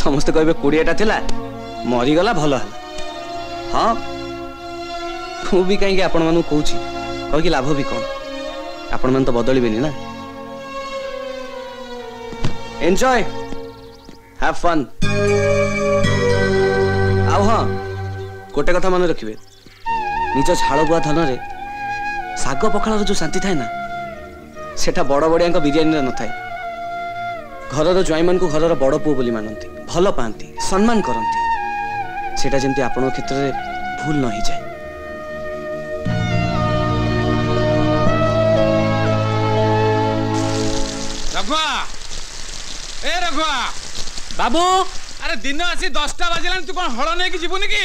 ସମସ୍ତେ କହିବେ କୋଡ଼ିଏଟା ଥିଲା ମରିଗଲା ଭଲ ହେଲା ହଁ ମୁଁ ବି କାହିଁକି ଆପଣମାନଙ୍କୁ କହୁଛି କହିକି ଲାଭ ବି କ'ଣ ଆପଣମାନେ ତ ବଦଳିବେନି ନା ଏନ୍ଜୟ ହାଭ୍ ଫନ୍ ଆଉ ହଁ ଗୋଟେ କଥା ମନେ ରଖିବେ ନିଜ ଝାଳବୁଆ ଧନରେ ଶାଗ ପଖାଳର ଯେଉଁ ଶାନ୍ତି ଥାଏ ନା ସେଟା ବଡ଼ ବଡ଼ିଆଙ୍କ ବିରିୟାନୀରେ ନଥାଏ ଘରର ଜ୍ୱାଇଁମାନଙ୍କୁ ଘରର ବଡ଼ ପୁଅ ବୋଲି ମାନନ୍ତି ଭଲ ପାଆନ୍ତି ସମ୍ମାନ କରନ୍ତି ସେଟା ଯେମିତି ଆପଣଙ୍କ କ୍ଷେତ୍ରରେ ଭୁଲ ନ ହେଇଯାଏ ଛୁଆ ବାବୁ ଆରେ ଦିନ ଆସି ଦଶଟା ବାଜିଲାଣି ତୁ କ'ଣ ହଳ ନେଇକି ଯିବୁନି କି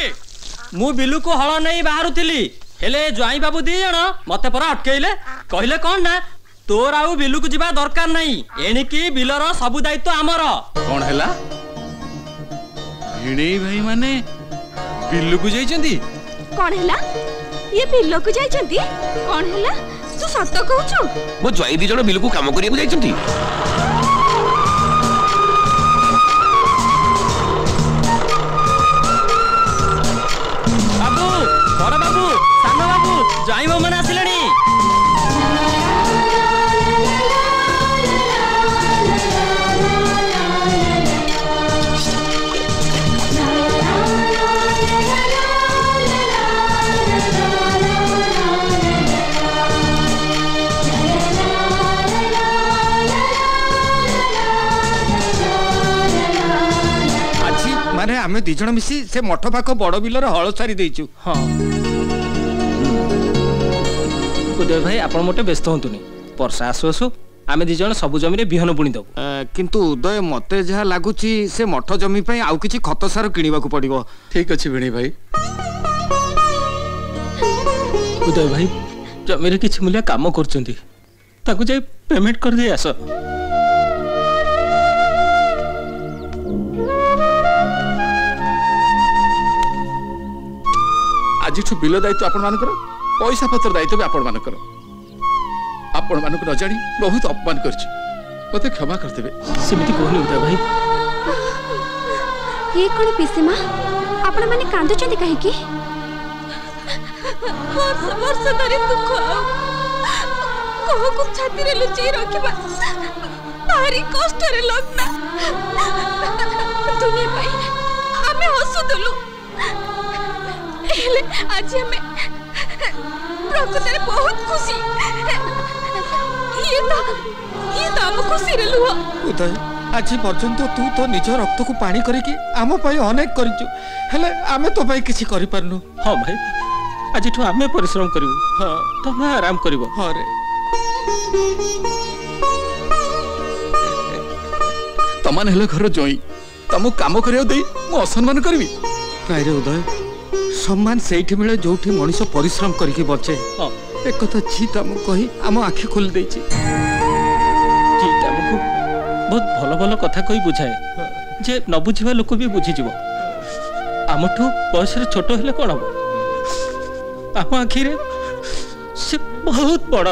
ମୁଁ ବିଲୁକୁ ହଳ ନେଇ ବାହାରୁଥିଲି ହେଲେ ଜ୍ୱାଇଁ ବାବୁ ଦି ଜଣ ମତେ ପରା ଅଟକେଇଲେ କହିଲେ କ'ଣ ନା ତୋର ଆଉ ବିଲୁକୁ ଯିବା ଦରକାର ନାହିଁ ଏଣିକି ବିଲର ସବୁ ଦାୟିତ୍ୱ ଆମର କ'ଣ ହେଲା ଭିଣେଇ ଭାଇ ମାନେ ବିଲୁକୁ ଯାଇଛନ୍ତି କ'ଣ ହେଲା ଇଏ ବିଲକୁ ଯାଇଛନ୍ତି କ'ଣ ହେଲା ତୁ ସତ କହୁଛୁ ମୋ ଜ୍ୱାଇଁ ଦି ଜଣ ବିଲକୁ କାମ କରିବାକୁ ଯାଇଛନ୍ତି ଜାଇଁବ ମାନେ ଆସିଲେଣି ଆମେ ଦି ଜଣ ମିଶି ସେ ମଠ ପାଖ ବଡ଼ ବିଲରେ ହଳ ସାରି ଦେଇଛୁ ହଁ ଉଦୟ ଭାଇ ଆପଣ ମୋଟେ ବ୍ୟସ୍ତ ହୁଅନ୍ତୁନି ବର୍ଷା ଆସୁ ଆସୁ ଆମେ ଦି ଜଣ ସବୁ ଜମିରେ ବିହନ ବୁଣିଦେବୁ କିନ୍ତୁ ଉଦୟ ମତେ ଯାହା ଲାଗୁଛି ସେ ମଠ ଜମି ପାଇଁ ଆଉ କିଛି ଖତ ସାର କିଣିବାକୁ ପଡ଼ିବ ଠିକ ଅଛି ଭିଣୀ ଭାଇ ଉଦୟ ଭାଇ ଜମିରେ କିଛି ମୂଲ୍ୟ କାମ କରୁଛନ୍ତି ତାକୁ ଯାଇ ପେମେଣ୍ଟ କରିଦେଇ ଆସ ଆଜିଠୁ ବିଲ ଦାୟିତ୍ୱ ଆପଣମାନଙ୍କର पैसा पत्र পয়সা পত্র দায়িত্ব বি আপন মানকর আপন মানক নজানি বহুত অপমান করছি क्षमा कर देबे सिमिति কোহনি উদা भाई ये कोन पिसिमा आपण माने कांदो कांदुचंती काहे की वर्ष वर्ष धरि दुख को छाती रे लुचि रखिबा भारी कष्ट रे लगना तुम्हें भाई हमें हसु हसुदलु हेले आज हमें ପ୍ରକୃତରେ ବହୁତ ଖୁସି ଇଏ ତ ଇଏ ତ ଆମ ଖୁସିରେ ଲୁହ ଉଦୟ ଆଜି ପର୍ଯ୍ୟନ୍ତ ତୁ ତୋ ନିଜ ରକ୍ତକୁ ପାଣି କରିକି ଆମ ପାଇଁ ଅନେକ କରିଛୁ ହେଲେ ଆମେ ତୋ ପାଇଁ କିଛି କରିପାରୁନୁ ହଁ ଭାଇ ଆଜିଠୁ ଆମେ ପରିଶ୍ରମ କରିବୁ ହଁ ତମେ ଆରାମ କରିବ ହଁ ରେ ତମାନେ ହେଲେ ଘର ଜଇଁ ତମକୁ କାମ କରିବାକୁ ଦେଇ ମୁଁ ଅସମ୍ମାନ କରିବି ନାଇଁ ରେ ଉଦୟ সম্মান সেইটি মিলে যেটি মানুষ পরিশ্রম করি বঞ্চে একথা জিত আমি কী আমার আখি খোলি দিয়েছি জিত আমি বহুত ভালো ভালো কথা কই বুঝায় যে ন বুঝিবা লোক বি বুঝিযিব আমঠু বয়সের ছোট হলে কণ হব আম আখিরে সে বহুত বড়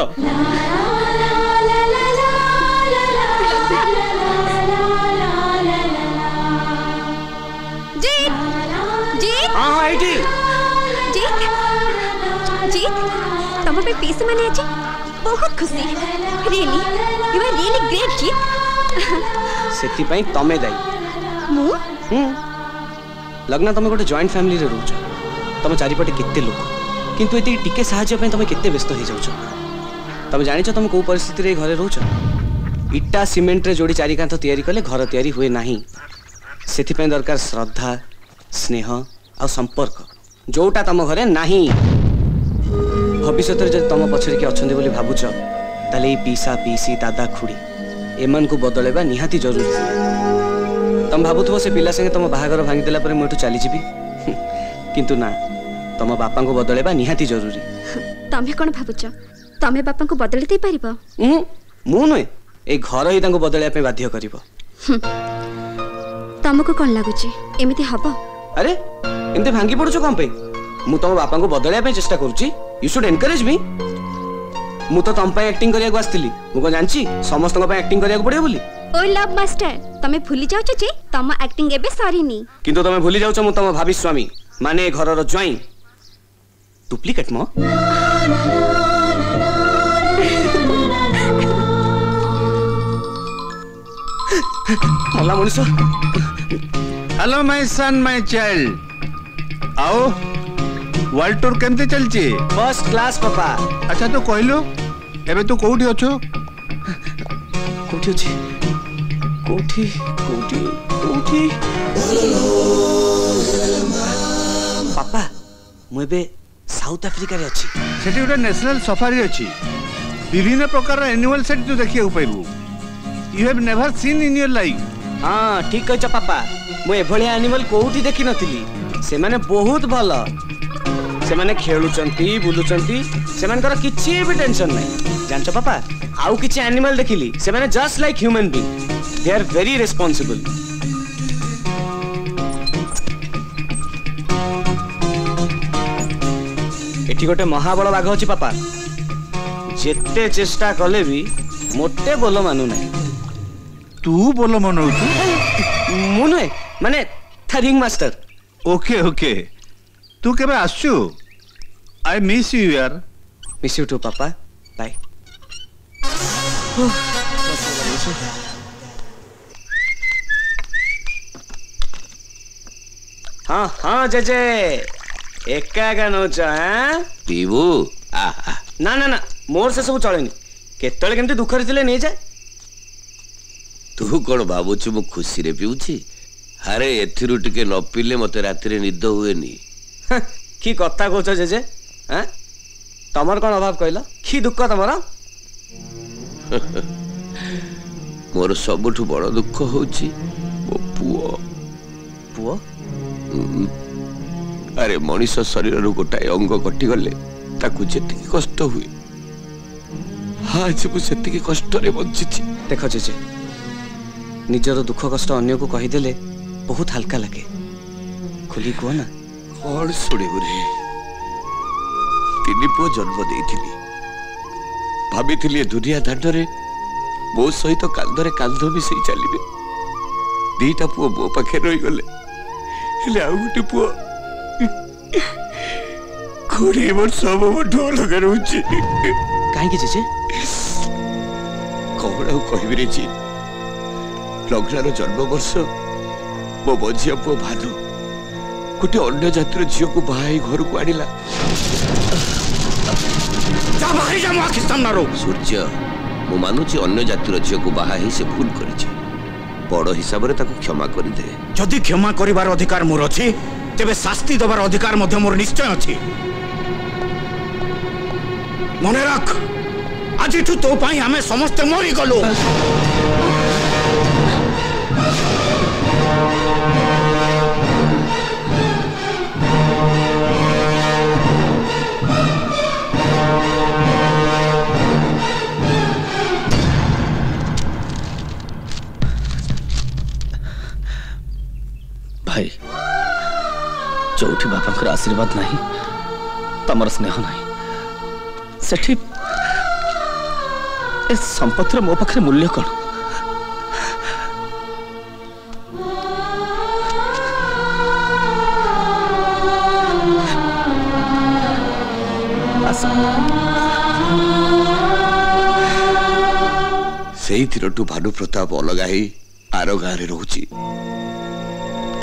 से मैंने आज बहुत खुशी really you are really great जी सेति पई तमे दई मु हम हम्म। लग्न तमे गोटे जॉइंट फैमिली रे रहू छ तमे चारि पटे कित्ते लोक किंतु एति टिके सहाय्य पई तमे कित्ते व्यस्त हो जाउ छ तमे जानि छ तमे को परिस्थिति रे घरे रहू इट्टा सीमेंट रे जोड़ी चारिकांत तैयारी कले घर तैयारी हुए नाही सेति पई दरकार श्रद्धा स्नेह आ संपर्क जोटा तमे घरे नाही ভবিষ্যতের যদি তোম পছরে কি অনেক বলে ভাবুছ তাহলে এই পিসা পিসি দাদা খুড়ি এমানকু বদলাইবা নিহাতি জরুরি ছিল তুমি ভাবুথব সে পিলা সঙ্গে তোম বাহাঘর ভাঙিদেলা পরে মু এটু চালিযিবি কিন্তু না তোম বাপাঙ্কু বদলাইবা নিহাতি জরুরি তুমি কোন ভাবুছ তুমি বাপাঙ্কু বদলাই দেই পারিব মু নয় এই ঘর হি তাঙ্কু বদলাইয়া পাই বাধ্য করিব ତମକୁ କ'ଣ ଲାଗୁଛି ଏମିତି ହବ ଆରେ ଏମିତି ଭାଙ୍ଗି ପଡୁଛ କ'ଣ ପାଇଁ ମୁଁ ତମ ବାପାଙ୍କୁ ବଦଳାଇବା ପାଇଁ ଚେଷ୍ଟା କରୁଛି ୟୁ ସୁଡ୍ ଏନକରେଜ୍ ମି ମୁଁ ତ ତମ ପାଇଁ ଆକ୍ଟିଂ କରିବାକୁ ଆସିଥିଲି ମୁଁ କ'ଣ ଜାଣିଛି ସମସ୍ତଙ୍କ ପାଇଁ ଆକ୍ଟିଂ କରିବାକୁ ପଡ଼ିବ ବୋଲି ଓ ଲଭ୍ ମାଷ୍ଟର ତମେ ଭୁଲି ଯାଉଛ ଯେ ତମ ଆକ୍ଟିଂ ଏବେ ସରିନି କିନ୍ତୁ ତମେ ଭୁଲି ଯାଉଛ ମୁଁ ତମ ଭାବି ସ୍ୱାମୀ ମାନେ ଘରର ଜ୍ୱାଇଁ ଡୁପ୍ଲିକେଟ୍ ମ ମଲା ମଣିଷ hello my son my child आओ ওয়ার্ল্ড টুর কেমতে চলছে ফার্স্ট ক্লাস পাপা আচ্ছা তো কইলো এবে তো কোটি আছো কোটি অছি কোটি কোটি কোটি পাপা মুবে এবে সাউথ আফ্রিকার আছি সেটি গোটে ন্যাশনাল সাফারি আছি বিভিন্ন প্রকার অ্যানিমাল সেট তো দেখিয়ে পাইবু you have never seen in your life হ্যাঁ ঠিক আছে পাপা মু এভলিয়া অ্যানিমাল কোউটি দেখি নথিলি সেমানে বহুত ভালো ସେମାନେ ଖେଳୁଛନ୍ତି ବୁଲୁଛନ୍ତି ସେମାନଙ୍କର କିଛି ବି ଟେନସନ୍ ନାହିଁ ଜାଣିଛ ପାପା ଆଉ କିଛି ଆନିମାଲ୍ ଦେଖିଲି ସେମାନେ just like human being they are very responsible ଏଠି ଗୋଟେ ମହାବଳ ବାଘ ଅଛି ପାପା ଯେତେ ଚେଷ୍ଟା କଲେ ବି ମୋତେ ବୋଲ ମାନୁନାହିଁ ତୁ ବୋଲ ମନଉଛୁ ମୁଁ ନୁହେଁ ମାନେ ତା ରିଙ୍ଗ ମାଷ୍ଟର ଓକେ ଓକେ ତୁ କେବେ ଆସୁଛୁ I miss you यार. Miss you too, Papa. Bye. हाँ हाँ जजे ଏକା ନଉଛ ପିବୁ ନା ନା ନା ମୋର ସେସବୁ ଚଳେନି କେତେବେଳେ କେମିତି ଦୁଃଖରେ ଥିଲେ ନେଇଯାଏ ତୁ କ'ଣ ଭାବୁଛୁ ମୁଁ ଖୁସିରେ ପିଉଛି ଆରେ ଏଥିରୁ ଟିକେ ନ ପିଇଲେ ମୋତେ ରାତିରେ ନିଦ ହୁଏନି କି କଥା କହୁଛ ଜେଜେ ତମର କ'ଣ ଅଭାବ କହିଲ କି ଦୁଃଖ ତମର ମୋର ସବୁଠୁ ବଡ଼ ଦୁଃଖ ହେଉଛି ମୋ ପୁଅ ପୁଅ ଆରେ ମଣିଷ ଶରୀରରୁ ଗୋଟାଏ ଅଙ୍ଗ କଟିଗଲେ ତାକୁ ଯେତିକି କଷ୍ଟ ହୁଏ ଆଜି ମୁଁ ସେତିକି କଷ୍ଟରେ ବଞ୍ଚିଛି ଦେଖ ଜେଜେ ନିଜର ଦୁଃଖ କଷ୍ଟ ଅନ୍ୟକୁ କହିଦେଲେ ବହୁତ ହାଲକା ଲାଗେ ଖୋଲି କୁହ ନା କ'ଣ ଶୁଣିବୁ ରେ ତିନି ପୁଅ ଜନ୍ମ ଦେଇଥିଲି ଭାବିଥିଲି ଏ ଦୁନିଆ ଦାଣ୍ଡରେ ମୋ ସହିତ କାନ୍ଧରେ କାନ୍ଧ ମିଶାଇ ଚାଲିବେ ଦିଟା ପୁଅ ମୋ ପାଖରେ ରହିଗଲେ ହେଲେ ଆଉ ଗୋଟେ ପୁଅ କୋଡ଼ିଏ ବର୍ଷ ହବ ମୋଠୁ ଅଲଗା ରହୁଛି କାହିଁକି ଜେଜେ କଣ ଆଉ କହିବିରେ ଯେ ଲଗ୍ନାର ଜନ୍ମବର୍ଷ ମୋ ମଝିଆ ପୁଅ ଭାନୁ ଗୋଟେ ଅନ୍ୟ ଜାତିର ଝିଅକୁ ବାହା ହେଇ ଘରକୁ ଆଣିଲା જા બહારી જા મા ખિસ્તમનારો સૂર્ય ମୁଁ ମାନୁଛି ଅନ୍ୟ ଜାତିର ଝିଅକୁ ବାହା ହେଇ ସେ ଭୁଲ କରିଛି ବଡ଼ ହିସାବରେ ତାକୁ କ୍ଷମା କରିଦେ ଯଦି କ୍ଷମା କରିବାର ଅଧିକାର ମୋର ଅଛି ତେବେ ଶାସ୍ତି ଦେବାର ଅଧିକାର ମଧ୍ୟ ମୋର ନିଶ୍ଚୟ ଅଛି ମନେ ରଖ ଆଜିଠୁ ତୋ ପାଇଁ ଆମେ ସମସ୍ତେ ମରିଗଲୁ ଭାଇ ଯେଉଁଠି ବାପାଙ୍କର ଆଶୀର୍ବାଦ ନାହିଁ ତମର ସ୍ନେହ ନାହିଁ ସେଠି ଏ ସମ୍ପତ୍ତିର ମୋ ପାଖରେ ମୂଲ୍ୟ କ'ଣ ସେଇଥିରଠୁ ଭାନୁ ପ୍ରତାପ ଅଲଗା ହେଇ ଆର ଗାଁରେ ରହୁଛି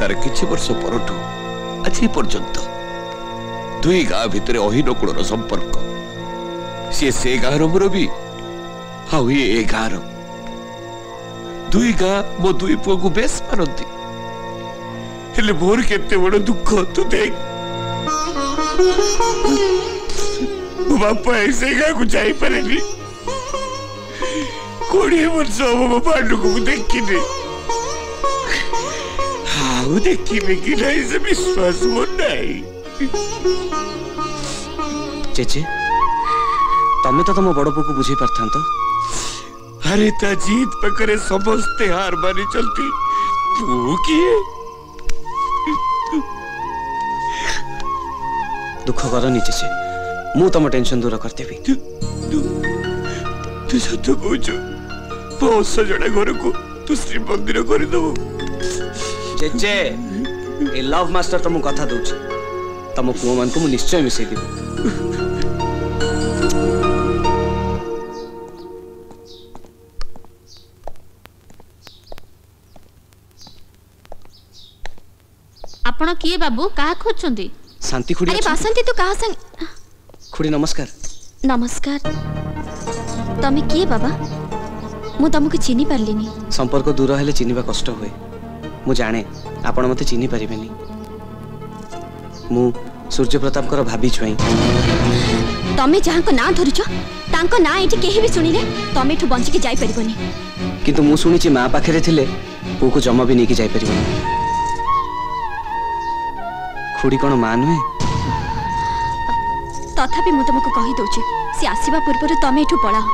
ତାର କିଛି ବର୍ଷ ପରଠୁ ଆଜି ପର୍ଯ୍ୟନ୍ତ ଦୁଇ ଗାଁ ଭିତରେ ଅହିନକୂଳର ସମ୍ପର୍କ ସିଏ ସେ ଗାଁର ମୁରବୀ ଆଉ ଇଏ ଏ ଗାଁର ଦୁଇ ଗାଁ ମୋ ଦୁଇ ପୁଅକୁ ବେଶ ମାନନ୍ତି ହେଲେ ମୋର କେତେ ବଡ଼ ଦୁଃଖ ତୁ ଦେଖ ମୋ ବାପା ଏ ସେ ଗାଁକୁ ଯାଇପାରିନି କୋଡ଼ିଏ ବର୍ଷ ହବ ମୋ ପାଣ୍ଡୁକୁ ମୁଁ ଦେଖିନି विश्वास चेचे तमे तो तुम बड़ पुक बुझे पारता अरे जीत पकड़े समस्ते हार मानी चलती तू किए दुख कर नीचे मु तुम टेंशन दूर कर देबी तू सत कहू मो घर को तू श्रीमंदिर कर देबू ଜେଜେ ଏ ଲଭ୍ ମାଷ୍ଟର ତମକୁ କଥା ଦଉଛି ତମ ପୁଅମାନଙ୍କୁ ମୁଁ ନିଶ୍ଚୟ ମିଶାଇ ଦେବି ଆପଣ କିଏ ବାବୁ କାହା ଖୋଜୁଛନ୍ତି ଶାନ୍ତି ଖୁଡ଼ି ଆରେ ବାସନ୍ତି ତୁ କାହା ସାଙ୍ଗେ ଖୁଡ଼ି ନମସ୍କାର ନମସ୍କାର ତମେ କିଏ ବାବା ମୁଁ ତମକୁ ଚିହ୍ନି ପାରିଲିନି ସମ୍ପର୍କ ଦୂର ହେଲେ ଚିହ୍ନିବା କଷ୍ଟ ହୁଏ ମୁଁ ଜାଣେ ଆପଣ ମୋତେ ଚିହ୍ନିପାରିବେନି ମୁଁ ସୂର୍ଯ୍ୟପ୍ରତାପଙ୍କର ଭାବି ଛୁଇଁ ତମେ ଯାହାଙ୍କ ନାଁ ଧରୁଛ ତାଙ୍କ ନାଁ ଏଠି କେହି ବି ଶୁଣିଲେ ତମେ ଏଠୁ ବଞ୍ଚିକି ଯାଇପାରିବନି କିନ୍ତୁ ମୁଁ ଶୁଣିଛି ମା ପାଖରେ ଥିଲେ ପୁଅକୁ ଜମା ବି ନେଇକି ଯାଇପାରିବନି ଖୁଡ଼ି କ'ଣ ମା ନୁହେଁ ତଥାପି ମୁଁ ତମକୁ କହିଦେଉଛି ସେ ଆସିବା ପୂର୍ବରୁ ତମେ ଏଠୁ ପଳାଅ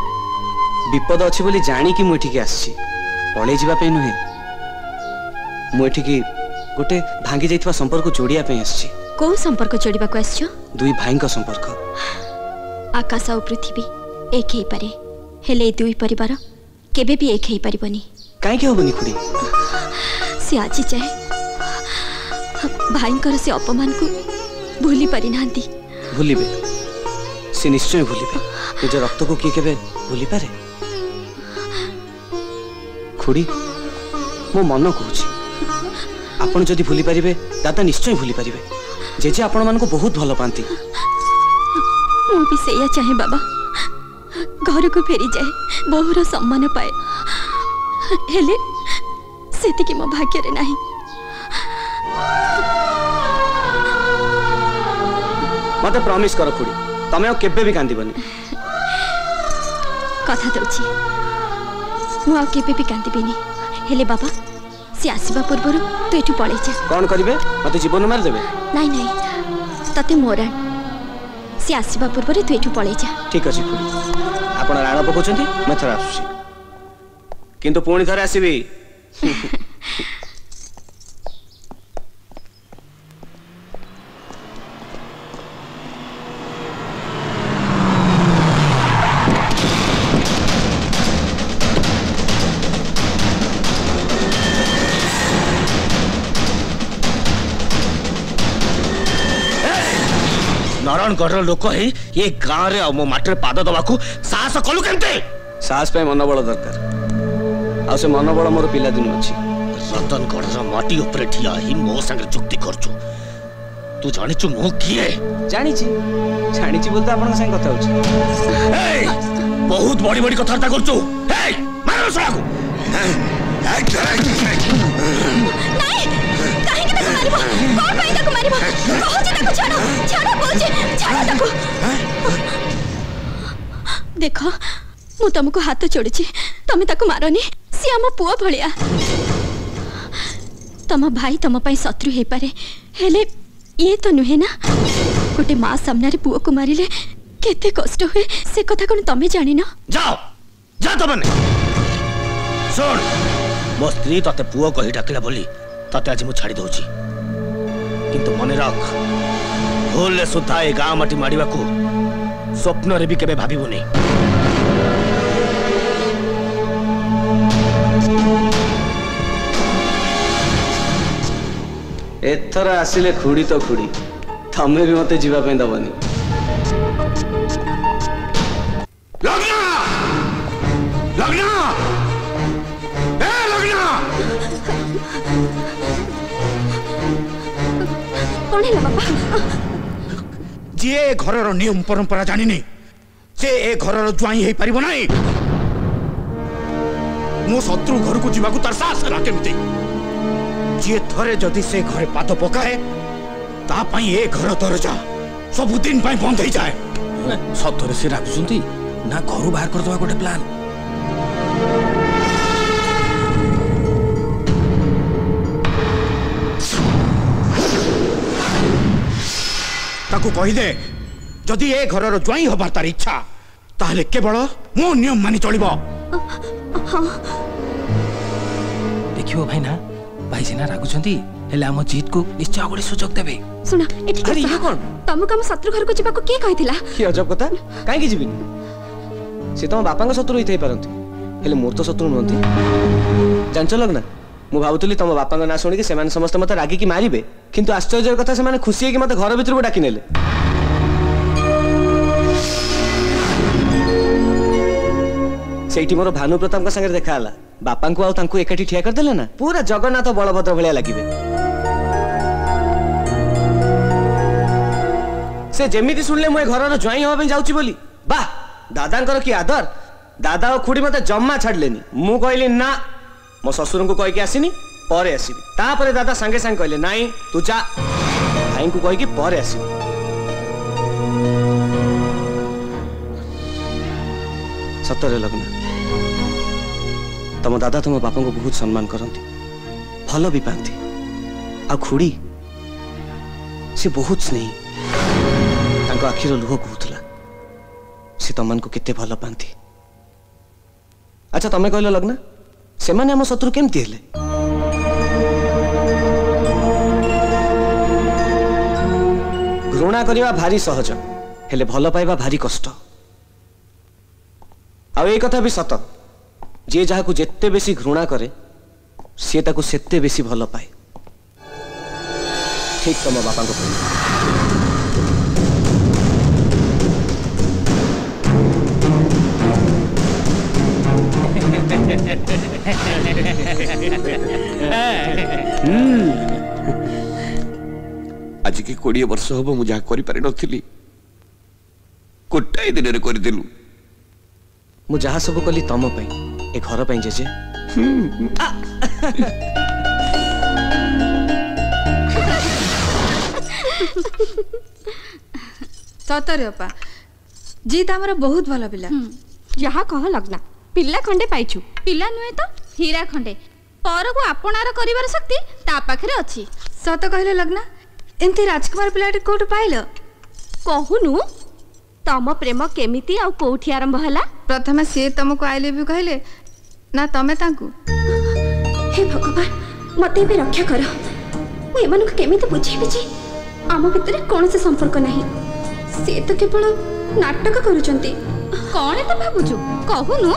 ବିପଦ ଅଛି ବୋଲି ଜାଣିକି ମୁଁ ଏଠିକି ଆସିଛି ପଳେଇ ଯିବା ପାଇଁ ନୁହେଁ ମୁଠିକି ଗୋଟେ ଭାଙ୍ଗି ଯାଇଥିବା ସମ୍ପର୍କ ଯୋଡିଆ ପାଇଁ ଆସିଛି କୋଉ ସମ୍ପର୍କ ଯୋଡିବାକୁ ଆସିଛୁ ଦୁଇ ଭାଇଙ୍କ ସମ୍ପର୍କ ଆକାଶ ଆଉ ପୃଥିବୀ ଏକ ହେଇ ପାରେ ହେଲେ ଏଇ ଦୁଇ ପରିବାର କେବେ ବି ଏକ ହେଇ ପାରିବନି କାହିଁକି ହବନି ଖୁଡି ସେ ଆଜି ଯାଏ ଭାଇଙ୍କର ସେ ଅପମାନକୁ ଭୁଲି ପାରିନାହାନ୍ତି ଭୁଲିବେ ସେ ନିଶ୍ଚୟ ଭୁଲିବେ ନିଜ ରକ୍ତକୁ କିଏ କେବେ ଭୁଲିପାରେ ଖୁଡି ମୋ ମନ କହୁଛି आपण जदि भूली पारिबे दादा निश्चय भूली पारिबे जेजे आपण मानको बहुत भलो पांती मु भी सेया चाहे बाबा घर को फेरि जाए बहुरो सम्मान पाए हेले सेति कि मो भाग्य रे नाही मते प्रॉमिस करो खुडी तमे केबे भी कांदिबनी कथा दउची मु आ केबे भी कांदिबिनी हेले बाबा সে আসবা পূর্বর তু এটু পলাই যা কোন করিবে মতে জীবন মারি দেবে নাই নাই ততে মোরান সে আসবা পূর্বরে তু এটু পলাই যা ঠিক আছে খুড়ি আপন রাণ পকাউছন্তি মে থর আসুছি কিন্তু পুনি থর আসিবি ଘରର ଲୋକ ହେଇ ଏ ଗାଁରେ ଆଉ ମୋ ମାଟିରେ ପାଦ ଦେବାକୁ ସାହସ କଲୁ କେମିତି ସାହସ ପାଇଁ ମନୋବଳ ଦରକାର ଆଉ ସେ ମନୋବଳ ମୋର ପିଲାଦିନୁ ଅଛି ରତନଗଡ଼ର ମାଟି ଉପରେ ଠିଆ ହେଇ ମୋ ସାଙ୍ଗରେ ଯୁକ୍ତି କରୁଛୁ ତୁ ଜାଣିଛୁ ମୁଁ କିଏ ଜାଣିଛି ଜାଣିଛି ବୋଲି ତ ଆପଣଙ୍କ ସାଙ୍ଗେ କଥା ହଉଛି ବହୁତ ବଡି ବଡି କଥାବାର୍ତ୍ତା କରୁଛୁ କାହିଁକି ତାକୁ ମାରିବ କଣ ପାଇଁ ତାକୁ ମାରିବ କହୁଛି ତାକୁ ଛାଡ଼ ଛାଡ଼ देख मु तुमको हाथ जोड़ी तो तुम्हें मारनी सी आम पुओ भलिया तुम भाई तुम शत्रु हो पारे हेले ये तो नुहे ना गोटे माँ सामने पुओ को मारे केते कष्ट हुए से कथा कौन तुम्हें जान जाओ जा तुमने तो सुन मो स्त्री तेते पुओ कही डाकिला बोली छाड़ी दौची मन रख ভুললে সুদ্ধা এই গাঁ মাটি মাড়িবাকু স্বপ্নরে বি কেবে ভাবিবুনি এথর আসলে খুড়ি তো খুড়ি তুমি বি মতো যা দবনি ସିଏ ଏ ଘରର ନିୟମ ପରମ୍ପରା ଜାଣିନି ସେ ଏ ଘରର ଜ୍ୱାଇଁ ହେଇପାରିବ ନାହିଁ ମୋ ଶତ୍ରୁ ଘରକୁ ଯିବାକୁ ତାର ସାହସ ହେଲା କେମିତି ଯିଏ ଥରେ ଯଦି ସେ ଘରେ ପାଦ ପକାଏ ତା ପାଇଁ ଏ ଘର ଦରଜା ସବୁଦିନ ପାଇଁ ବନ୍ଦ ହେଇଯାଏ ସତରେ ସେ ରାଗୁଛନ୍ତି ନା ଘରୁ ବାହାର କରିଦେବା ଗୋଟେ ପ୍ଲାନ୍ ତାକୁ କହିଦେ ଯଦି ଏ ଘରର ଜ୍ୱାଇଁ ହବା ତାର ଇଚ୍ଛା ତାହେଲେ କେବଳ ମୋ ନିୟମ ମାନି ଚଳିବ ଦେଖିବ ଭାଇନା ଭାଇ ସିନା ରାଗୁଛନ୍ତି ହେଲେ ଆମ ଜିତକୁ ନିଶ୍ଚୟ ଆଗରେ ସୁଯୋଗ ଦେବେ ଶୁଣ ଏଠି କଣ ତମକୁ ଆମ ଶତ୍ରୁ ଘରକୁ ଯିବାକୁ କିଏ କହିଥିଲା କି ଅଜବ କଥା କାହିଁକି ଯିବିନି ସେ ତମ ବାପାଙ୍କ ଶତ୍ରୁ ହେଇଥାଇପାରନ୍ତି ହେଲେ ମୋର ତ ଶତ୍ରୁ ନୁହନ୍ତି ଜାଣିଛ ଲଗ୍ନା ମୁଁ ଭାବୁଥିଲି ତମ ବାପାଙ୍କ ନାଁ ଶୁଣିକି ସେମାନେ ସମସ୍ତେ ମୋତେ ରାଗିକି ମାରିବେ କିନ୍ତୁ ଆଶ୍ଚର୍ଯ୍ୟର କଥା ସେମାନେ ଖୁସି ହେଇକି ମୋତେ ଘର ଭିତରକୁ ଡାକି ନେଲେ ସେଇଠି ମୋର ଭାନୁ ପ୍ରତାପଙ୍କ ସାଙ୍ଗରେ ଦେଖା ହେଲା ବାପାଙ୍କୁ ଆଉ ତାଙ୍କୁ ଏକାଠି ଠିଆ କରିଦେଲେ ନା ପୁରା ଜଗନ୍ନାଥ ବଳଭଦ୍ର ଭଳିଆ ଲାଗିବେ ସେ ଯେମିତି ଶୁଣିଲେ ମୁଁ ଏ ଘରର ଜ୍ୱାଇଁ ହେବା ପାଇଁ ଯାଉଛି ବୋଲି ବାଃ ଦାଦାଙ୍କର କି ଆଦର ଦାଦା ଓ ଖୁଡ଼ି ମୋତେ ଜମା ଛାଡ଼ିଲେନି ମୁଁ କହିଲି ନା मो शशुर को कहीकि आसनी पर आसवि तापर दादा सांगे सांगे कहले नाई तू जा भाई को कहीकि पर सतरे लग्न तम दादा तुम बापा को बहुत सम्मान करती भल भी पाती आ से बहुत स्नेही आखिर लुह कहला से तुमको केते भल पाती अच्छा तुम्हें कहल लग्ना ସେମାନେ ଆମ ଶତ୍ରୁ କେମିତି ହେଲେ ଘୃଣା କରିବା ଭାରି ସହଜ ହେଲେ ଭଲ ପାଇବା ଭାରି କଷ୍ଟ ଆଉ ଏଇ କଥା ବି ସତ ଯିଏ ଯାହାକୁ ଯେତେ ବେଶୀ ଘୃଣା କରେ ସିଏ ତାକୁ ସେତେ ବେଶୀ ଭଲ ପାଏ ଠିକ୍ ତମ ବାପାଙ୍କ କହିଲେ Ha ha ha ha ha. आज की कोड़े वर्ष हम मुझे नी गोटाए दिन में मुझे सब कली तुम ए घर पर जेजे सतरे अपा जीत आमर बहुत भल पा जहा कह लग्ना ପିଲା ଖଣ୍ଡେ ପାଇଛୁ ପିଲା ନୁହେଁ ତ ହୀରା ଖଣ୍ଡେ ପରକୁ ଆପଣାର କରିବାର ଶକ୍ତି ତା ପାଖରେ ଅଛି ସତ କହିଲ ଲଗ୍ନା ଏମିତି ରାଜକୁମାର ପିଲାଟି କୋଉଠୁ ପାଇଲ କହୁନୁ ତମ ପ୍ରେମ କେମିତି ଆଉ କୋଉଠି ଆରମ୍ଭ ହେଲା ପ୍ରଥମେ ସିଏ ତମକୁ ଆଇ ଲିଭ୍ କହିଲେ ନା ତମେ ତାଙ୍କୁ ହେ ଭଗବାନ ମୋତେ ଏବେ ରକ୍ଷା କର ମୁଁ ଏମାନଙ୍କୁ କେମିତି ବୁଝେଇବି ଯେ ଆମ ଭିତରେ କୌଣସି ସମ୍ପର୍କ ନାହିଁ ସେ ତ କେବଳ ନାଟକ କରୁଛନ୍ତି କଣ ଏତେ ଭାବୁଛୁ କହୁନୁ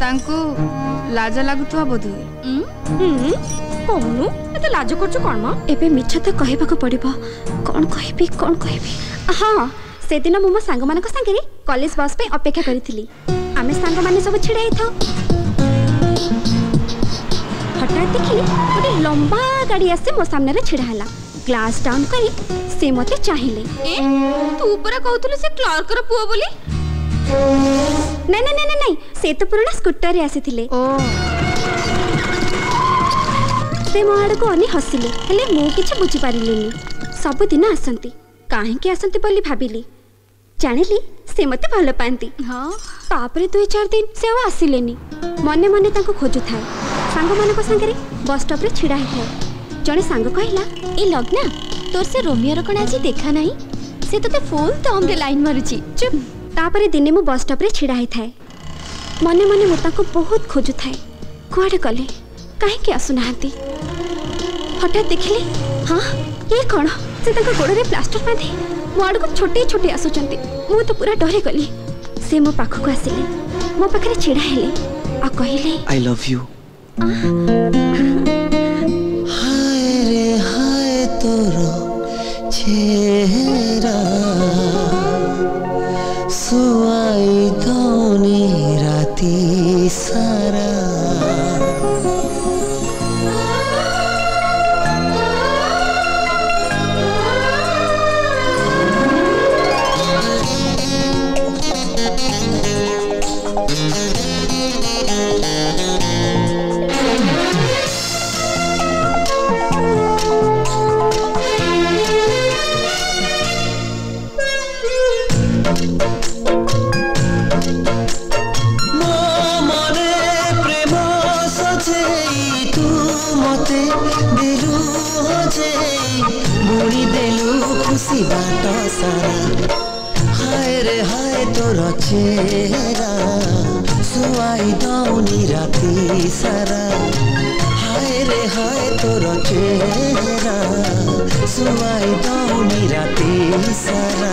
ତାଙ୍କୁ ଲାଜ ଲାଗୁଥିବା ବୋଧହୁଏ କହୁନୁ ଏତେ ଲାଜ କରୁଛୁ କ'ଣ ମ ଏବେ ମିଛ ତ କହିବାକୁ ପଡ଼ିବ କ'ଣ କହିବି କ'ଣ କହିବି ହଁ ସେଦିନ ମୁଁ ମୋ ସାଙ୍ଗମାନଙ୍କ ସାଙ୍ଗରେ କଲେଜ ବସ୍ ପାଇଁ ଅପେକ୍ଷା କରିଥିଲି ଆମେ ସାଙ୍ଗମାନେ ସବୁ ଛିଡ଼ା ହେଇଥାଉ ହଠାତ୍ ଦେଖିଲି ଗୋଟେ ଲମ୍ବା ଗାଡ଼ି ଆସି ମୋ ସାମ୍ନାରେ ଛିଡ଼ା ହେଲା ଗ୍ଲାସ୍ ଡାଉନ୍ କରି ସେ ମୋତେ ଚାହିଁଲେ ତୁ ପରା କହୁଥିଲୁ ସେ କ୍ଲର୍କର ପୁଅ ବୋଲି ନାଇଁ ନାଇଁ ନାଇଁ ନାଇଁ ସେ ତ ପୁରୁଣା ସ୍କୁଟରରେ ଆସିଥିଲେ ସେ ମୋ ଆଡ଼କୁ ଅନି ହସିଲେ ହେଲେ ମୁଁ କିଛି ବୁଝିପାରିଲିନି ସବୁଦିନ ଆସନ୍ତି କାହିଁକି ଆସନ୍ତି ବୋଲି ଭାବିଲି ଜାଣିଲି ସେ ମୋତେ ଭଲ ପାଆନ୍ତି ତାପରେ ଦୁଇ ଚାରି ଦିନ ସେ ଆଉ ଆସିଲେନି ମନେ ମନେ ତାଙ୍କୁ ଖୋଜୁଥାଏ ସାଙ୍ଗମାନଙ୍କ ସାଙ୍ଗରେ ବସ୍ଷ୍ଟପ୍ରେ ଛିଡ଼ା ହେଇଥାଏ ଜଣେ ସାଙ୍ଗ କହିଲା ଏ ଲଗ୍ନା ତୋର ସେ ରୋମିଓର କ'ଣ ଆଜି ଦେଖା ନାହିଁ ସେ ତୋତେ ଫୁଲ୍ ଦମ୍ରେ ଲାଇନ୍ ମାରୁଛି ଚୁପ୍ तापर दिने मु बसस्टप ढड़ा ही था मन मन मुझे बहुत खोजु थाए कड़े गले कहीं आसुना हठात देखिले हाँ ये कौन से गोड़ में प्लास्टर बांधे मोड़ को छोटी छोटे आसुच्च मुझे तो पूरा डरे गली से मो पाख को आसिले मो पाखे ढड़ा है कहले आई लव यू चेहरा सुवाई दौनी राती सारा हाय रे हाय तोर चेहरा सुवाई दौनी राती सारा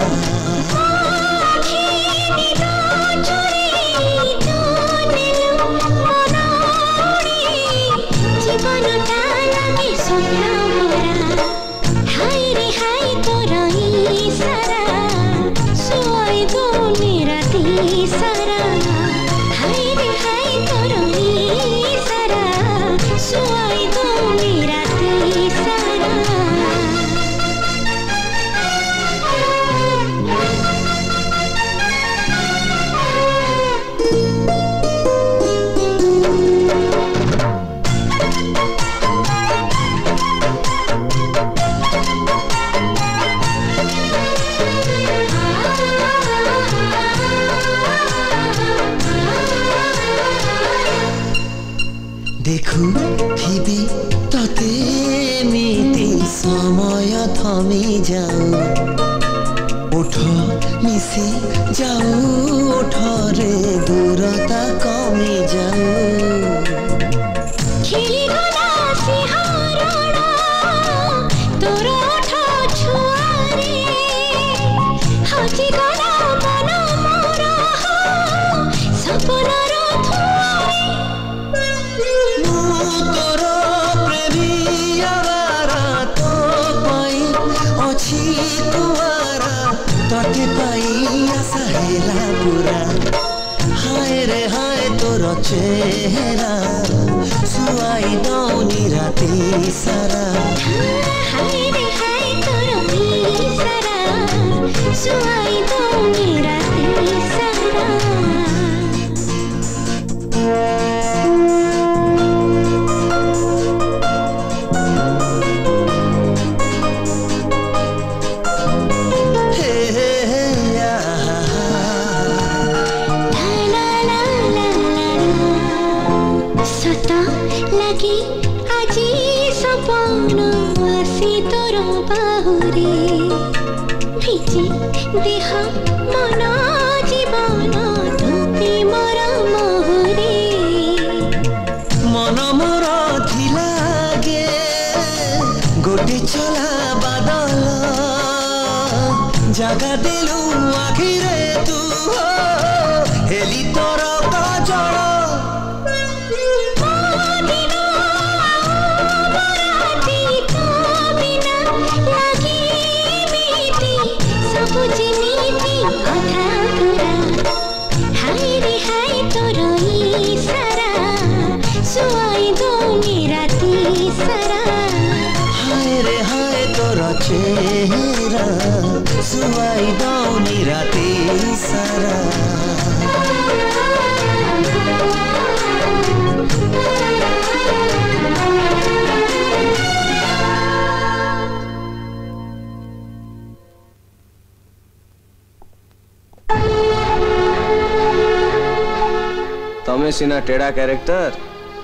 ସିନା ଟେଡ଼ା କ୍ୟାରେକ୍ଟର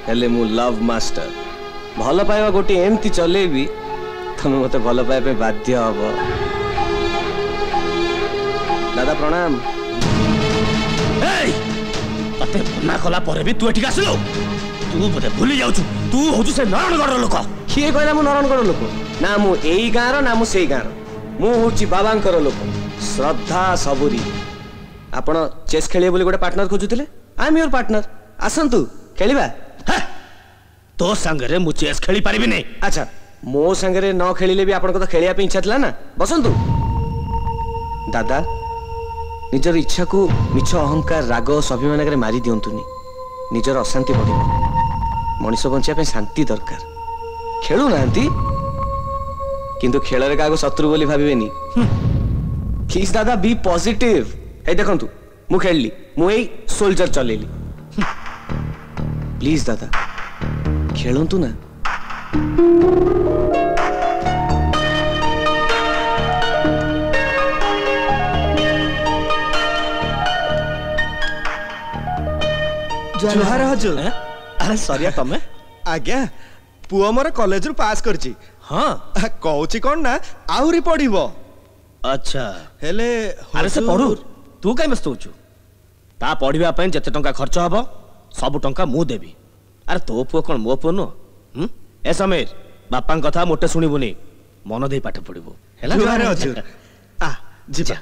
ହେଲେ ମୁଁ ଲଭ୍ ମାଷ୍ଟର ଭଲ ପାଇବା ଗୋଟିଏ ଏମିତି ଚଲେଇବି ତମେ ମୋତେ ଭଲ ପାଇବା ପାଇଁ ବାଧ୍ୟ ହବ ଦାଦା ପ୍ରଣାମ ତତେ ମନା କଲା ପରେ ବି ତୁ ଏଠିକି ଆସିଲୁ ତୁ ବୋଧେ ଭୁଲି ଯାଉଛୁ ତୁ ହଉଛୁ ସେ ନରଣଗଡ଼ର ଲୋକ କିଏ କହିଲା ମୁଁ ନରଣଗଡ଼ ଲୋକ ନା ମୁଁ ଏଇ ଗାଁର ନା ମୁଁ ସେଇ ଗାଁର ମୁଁ ହଉଛି ବାବାଙ୍କର ଲୋକ ଶ୍ରଦ୍ଧା ସବୁରି ଆପଣ ଚେସ୍ ଖେଳିବେ ବୋଲି ଗୋଟେ ପାର୍ଟନର ଖୋଜୁଥିଲେ ଆଇ ଏମ୍ ୟୋର୍ ପାର୍ଟନର ଆସନ୍ତୁ ଖେଳିବା ତୋ ସାଙ୍ଗରେ ମୁଁ ଚେସ୍ ଖେଳିପାରିବିନି ଆଚ୍ଛା ମୋ ସାଙ୍ଗରେ ନ ଖେଳିଲେ ବି ଆପଣଙ୍କ ତ ଖେଳିବା ପାଇଁ ଇଚ୍ଛା ଥିଲା ନା ବସନ୍ତୁ ଦାଦା ନିଜର ଇଚ୍ଛାକୁ ମିଛ ଅହଙ୍କାର ରାଗ ସ୍ୱାଭିମାନକରେ ମାରି ଦିଅନ୍ତୁନି ନିଜର ଅଶାନ୍ତି ବଢ଼ିବ ମଣିଷ ବଞ୍ଚିବା ପାଇଁ ଶାନ୍ତି ଦରକାର ଖେଳୁନାହାନ୍ତି କିନ୍ତୁ ଖେଳରେ କାହାକୁ ଶତ୍ରୁ ବୋଲି ଭାବିବେନି ପ୍ଲିଜ୍ ଦାଦା ବି ପଜିଟିଭ ଏଇ ଦେଖନ୍ତୁ ମୁଁ ଖେଳିଲି ମୁଁ ଏଇ ସୋଲଜର ଚଲେଇଲି प्लीज दादा खेलो तू ना ଜୁହାର ହଜୁର ଆରେ ସରିଆ ତମେ ଆଜ୍ଞା ପୁଅ ମୋର କଲେଜରୁ ପାସ୍ କରିଛି ହଁ କହୁଛି କ'ଣ ନା ଆହୁରି ପଢିବ ଆଚ୍ଛା ହେଲେ ଆରେ ସେ ପଢୁ ତୁ କାଇଁ ବ୍ୟସ୍ତ ହଉଛୁ ତା ପଢିବା ପାଇଁ ଯେତେ ଟଙ୍କା ଖର୍ଚ୍ଚ ହବ सब टा मु देबी तो पु कौन मो पुओ नु हम ए समीर बापा कथा मोटे शुणुनि मन दे पाठ पड़िबो हेला जुआरे अछु आ जिबा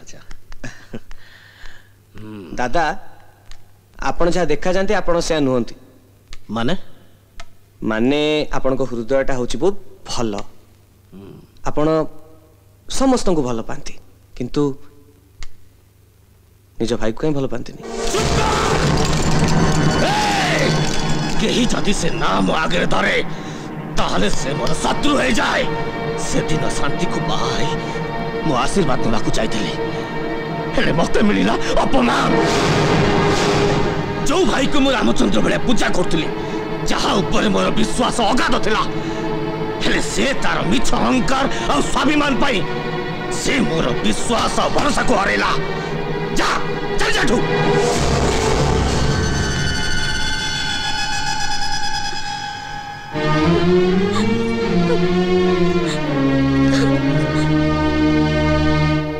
दादा आपण देखा जानते आपण से नुहंती माने आपण को हृदयटा बहुत भल आपण समस्त को भल पाती किंतु निज भाई को कहीं भल पांती नहीं यही जदि से नाम आगे धरे তাহলে সে মোর শত্রু হয়ে যায় সেদিন শান্তিକୁ পাই ମୁଁ ଆଶୀର୍ବାଦ ନେବାକୁ ଯାଇଥିଲି ହେଲେ ମୋତେ ମିଳିଲା ଅପମାନ ଯୋଉ ଭାଇକୁ ମୁଁ ରାମଚନ୍ଦ୍ର ଭଳିଆ ପୂଜା କରୁଥିଲି ଯାହା ଉପରେ ମୋର ବିଶ୍ୱାସ ଅଗାଧ ଥିଲା ହେଲେ ସେ ତାର ମିଛ ଅହଙ୍କାର ଆଉ ସ୍ୱାଭିମାନ ପାଇଁ ସେ ମୋର ବିଶ୍ୱାସ ଭରସାକୁ ହରେଇଲା ଯା ଚାଲି ଯାଠୁ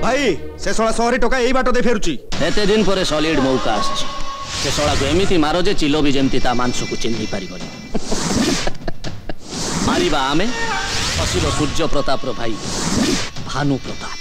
ভাই সে শোলা শহরে টোকা এই বাটতে ফেরুছি এতে দিন পরে সলিড মৌকা আসছে সে শোলাকে এমিতি মারো যে চিলো বি যেমতি তা মাংসকু চিহ্নি পারিবনি মারিবা আমি অসিল সূর্য প্রতাপর ভাই ভানু প্রতাপ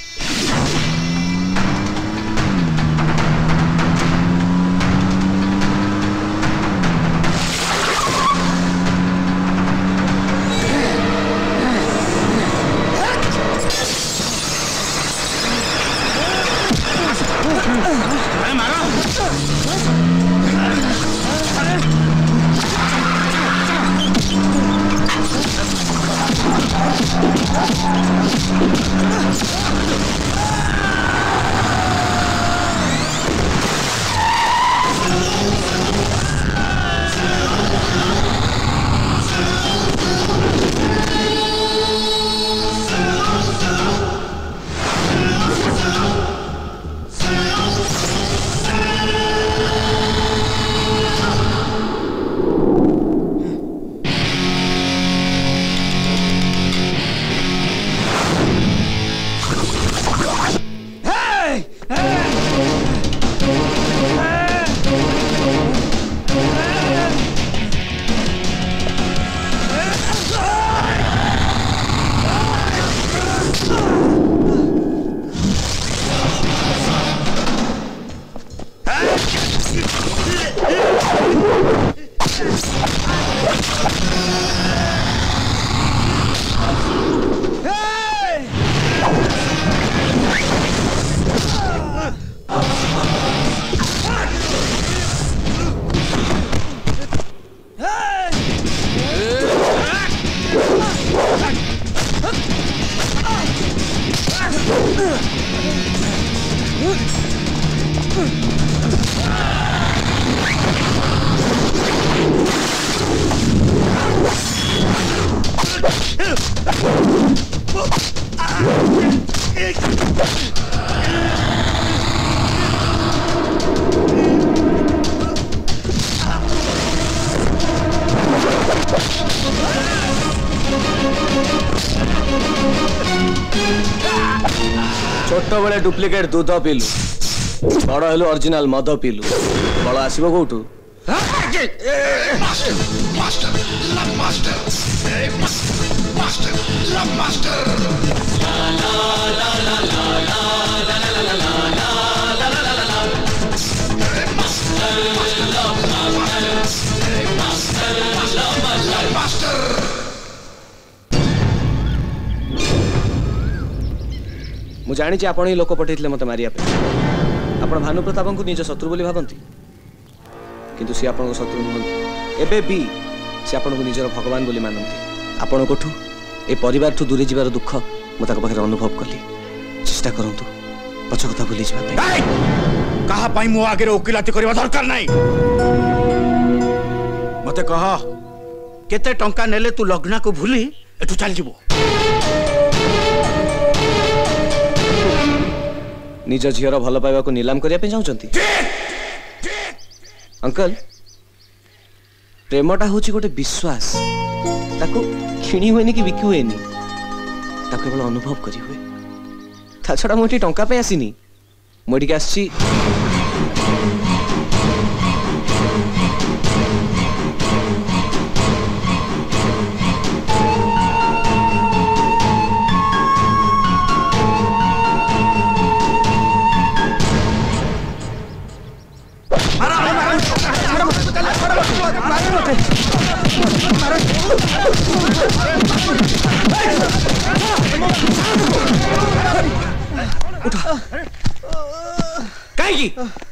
ডুপ্লিকেট দুধ ପିଲୁ ବଡ଼ ହେଲୁ ଅରିଜିନାଲ ମଦ ପିଲୁ ବଳ ଆସିବ କୋଉଠୁ ମୁଁ ଜାଣିଛି ଆପଣ ହିଁ ଲୋକ ପଠାଇଥିଲେ ମୋତେ ମାରିବା ପାଇଁ ଆପଣ ଭାନୁ ପ୍ରତାପଙ୍କୁ ନିଜ ଶତ୍ରୁ ବୋଲି ଭାବନ୍ତି କିନ୍ତୁ ସେ ଆପଣଙ୍କ ଶତ୍ରୁ ନୁହନ୍ତି ଏବେ ବି ସେ ଆପଣଙ୍କୁ ନିଜର ଭଗବାନ ବୋଲି ମାନନ୍ତି ଆପଣଙ୍କଠୁ ଏ ପରିବାରଠୁ ଦୂରେଇ ଯିବାର ଦୁଃଖ ମୁଁ ତାଙ୍କ ପାଖରେ ଅନୁଭବ କଲି ଚେଷ୍ଟା କରନ୍ତୁ ପଛ କଥା ଭୁଲି ଯିବା ପାଇଁ କାହା ପାଇଁ ମୋ ଆଗରେ ଓକିଲାତି କରିବା ଦରକାର ନାହିଁ ମୋତେ କହ କେତେ ଟଙ୍କା ନେଲେ ତୁ ଲଗ୍ନାକୁ ଭୁଲି ଏଠୁ ଚାଲିଯିବୁ ନିଜ ଝିଅର ଭଲ ପାଇବାକୁ ନିଲାମ କରିବା ପାଇଁ ଚାହୁଁଛନ୍ତି ଅଙ୍କଲ ପ୍ରେମଟା ହେଉଛି ଗୋଟେ ବିଶ୍ୱାସ ତାକୁ କ୍ଷୀଣି ହୁଏନି କି ବିକି ହୁଏନି ତାକୁ କେବଳ ଅନୁଭବ କରି ହୁଏ ତା ଛଡ଼ା ମୁଁ ଏଠି ଟଙ୍କା ପାଇଁ ଆସିନି ମୁଁ ଏଠିକି ଆସିଛି ଉଠ କାହିଁକି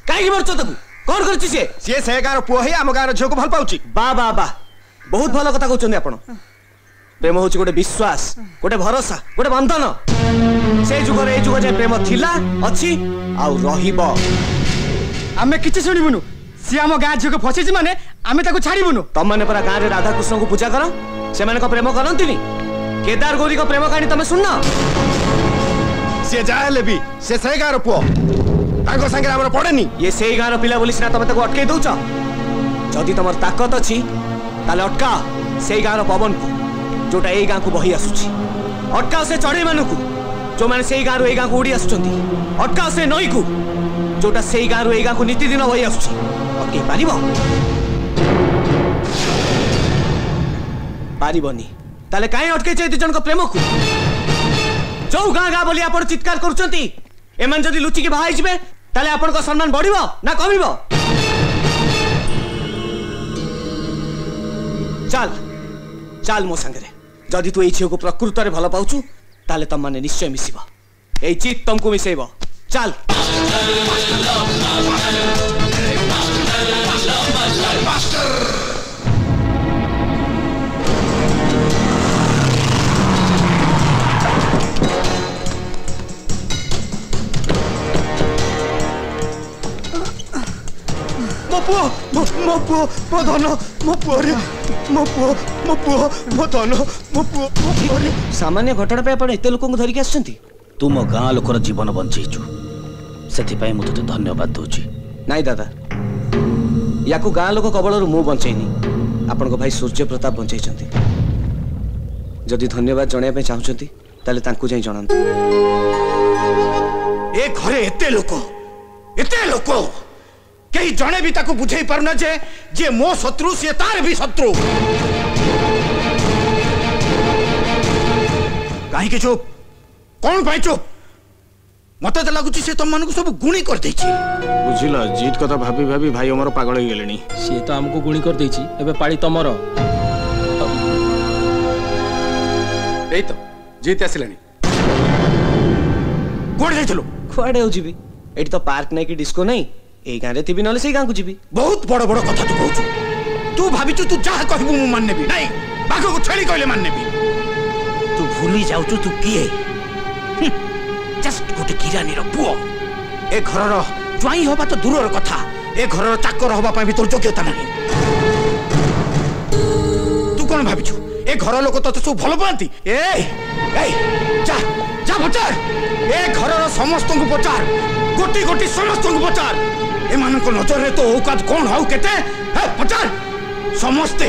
କାହିଁକି ମାରୁଛ ତାକୁ କଣ କରିଛି ସିଏ ସିଏ ସେ ଗାଁର ପୁଅ ହେଇ ଆମ ଗାଁର ଝିଅକୁ ଭଲ ପାଉଛି ବା ବା ବା ବହୁତ ଭଲ କଥା କହୁଛନ୍ତି ଆପଣ ପ୍ରେମ ହଉଛି ଗୋଟେ ବିଶ୍ୱାସ ଗୋଟେ ଭରସା ଗୋଟେ ବନ୍ଧନ ସେ ଯୁଗରେ ଏଇ ଯୁଗ ଯାଏ ପ୍ରେମ ଥିଲା ଅଛି ଆଉ ରହିବ ଆମେ କିଛି ଶୁଣିବୁନୁ ସିଏ ଆମ ଗାଁ ଝିଅକୁ ଫସିଛି ମାନେ ଆମେ ତାକୁ ଛାଡ଼ିବୁନୁ ତମମାନେ ପରା ଗାଁରେ ରାଧାକୃଷ୍ଣଙ୍କୁ ପୂଜା କର ସେମାନଙ୍କ ପ୍ରେମ କରନ୍ତିନି କେଦାର ଗୌରୀଙ୍କ ପ୍ରେମ କାହାଣୀ ତମେ ଶୁଣ सी जहाँ भी से से गाँव पुओ आम पड़े ये से गाँव पिला बोली सीना तुम अटकई दौच जदि तुम ताकत अच्छी अटका से गाँव पवन को जोटा ये गाँव को बही आसुची अटकाओ से चढ़ई मानक जो मैंने से गाँव गाँव को उड़ी आसुच्च अटकाओ से नई को जोटा से गाँव गाँव को नीतिदिन बही आसुची अटकई पार पारबनी ताले कहीं अटकई दिजन प्रेम को जो गाँ गाँ बोली आप चित्कार कर जदि लुचिकी बाहर जाए তাহলে আপনার সম্মান বড় না কমিব চাল চাল মো সাংরে যদি তু এই ঝিউকে প্রকৃতরে ভাল পাওছু তাহলে তোমাকে নিশ্চয় মিশিব এই চিত তুমি মিশাইব চাল ମୋ ପୁଅ ମୋ ପୁଅ ମୋ ଧନ ମୋ ପୁଅରେ ମୋ ପୁଅ ମୋ ପୁଅ ମୋ ଧନ ମୋ ପୁଅ ସାମାନ୍ୟ ଘଟଣା ପାଇଁ ଆପଣ ଏତେ ଲୋକଙ୍କୁ ଧରିକି ଆସିଛନ୍ତି ତୁମ ଗାଁ ଲୋକର ଜୀବନ ବଞ୍ଚେଇଛୁ ସେଥିପାଇଁ ମୁଁ ତୋତେ ଧନ୍ୟବାଦ ଦଉଛି ନାଇଁ ଦାଦା ୟାକୁ ଗାଁ ଲୋକ କବଳରୁ ମୁଁ ବଞ୍ଚେଇନି ଆପଣଙ୍କ ଭାଇ ସୂର୍ଯ୍ୟ ପ୍ରତାପ ବଞ୍ଚେଇଛନ୍ତି ଯଦି ଧନ୍ୟବାଦ ଜଣେଇବା ପାଇଁ ଚାହୁଁଛନ୍ତି ତାହେଲେ ତାଙ୍କୁ ଯାଇ ଜଣାନ୍ତୁ ଏ ଘରେ ଏତେ ଲୋକ ଏତେ ଲୋକ କେହି ଜଣେ ବି ତାକୁ ବୁଝେଇ ପାରୁନା ଯେ ଯିଏ ମୋ ଶତ୍ରୁ ସିଏ ତାର ବି ଶତ୍ରୁ କାହିଁକି ଚୁପ୍ କ'ଣ ପାଇଁ ଚୁପ୍ ମତେ ତ ଲାଗୁଛି ସେ ତମମାନଙ୍କୁ ସବୁ ଗୁଣି କରିଦେଇଛି ବୁଝିଲ ଜିତ୍ କଥା ଭାବି ଭାବି ଭାଇ ଆମର ପାଗଳ ହେଇଗଲେଣି ସିଏ ତ ଆମକୁ ଗୁଣି କରିଦେଇଛି ଏବେ ପାଳି ତମର ଏଇ ତ ଜିତ୍ ଆସିଲାଣି କୁଆଡ଼େ ଯାଇଥିଲୁ କୁଆଡ଼େ ଆଉ ଯିବି ଏଠି ତ ପାର୍କ ନାହିଁ କି ଡିସ୍କୋ ନାହିଁ এই গাঁরে ଥିବି ନହେଲେ ସେଇ ଗାଁକୁ ଯିବି ବହୁତ ବଡ଼ ବଡ଼ କଥା ତୁ କହୁଛୁ ତୁ ଭାବିଛୁ ତୁ ଯାହା କହିବୁ ମୁଁ ମାନି ନେବି ନାଇଁ ବାଘକୁ ଛେଳି କହିଲେ ମାନି ନେବି ତୁ ଭୁଲି ଯାଉଛୁ ତୁ କିଏ ଜଷ୍ଟ ଗୋଟେ କିରାନୀର ପୁଅ ଏ ଘରର ଜ୍ୱାଇଁ ହବା ତ ଦୂରର କଥା ଏ ଘରର ଚାକର ହବା ପାଇଁ ବି ତୋର ଯୋଗ୍ୟତା ନାହିଁ ତୁ କ'ଣ ଭାବିଛୁ ଏ ଘର ଲୋକ ତତେ ସବୁ ଭଲ ପାଆନ୍ତି ଏ যা যা পচার এ ঘরর সমস্ত পচার গোটি গোটি সমস্ত পচার ଏମାନଙ୍କ ନଜରରେ ତୋ ଔକାତ କ'ଣ ହଉ କେତେ ପଚାର ସମସ୍ତେ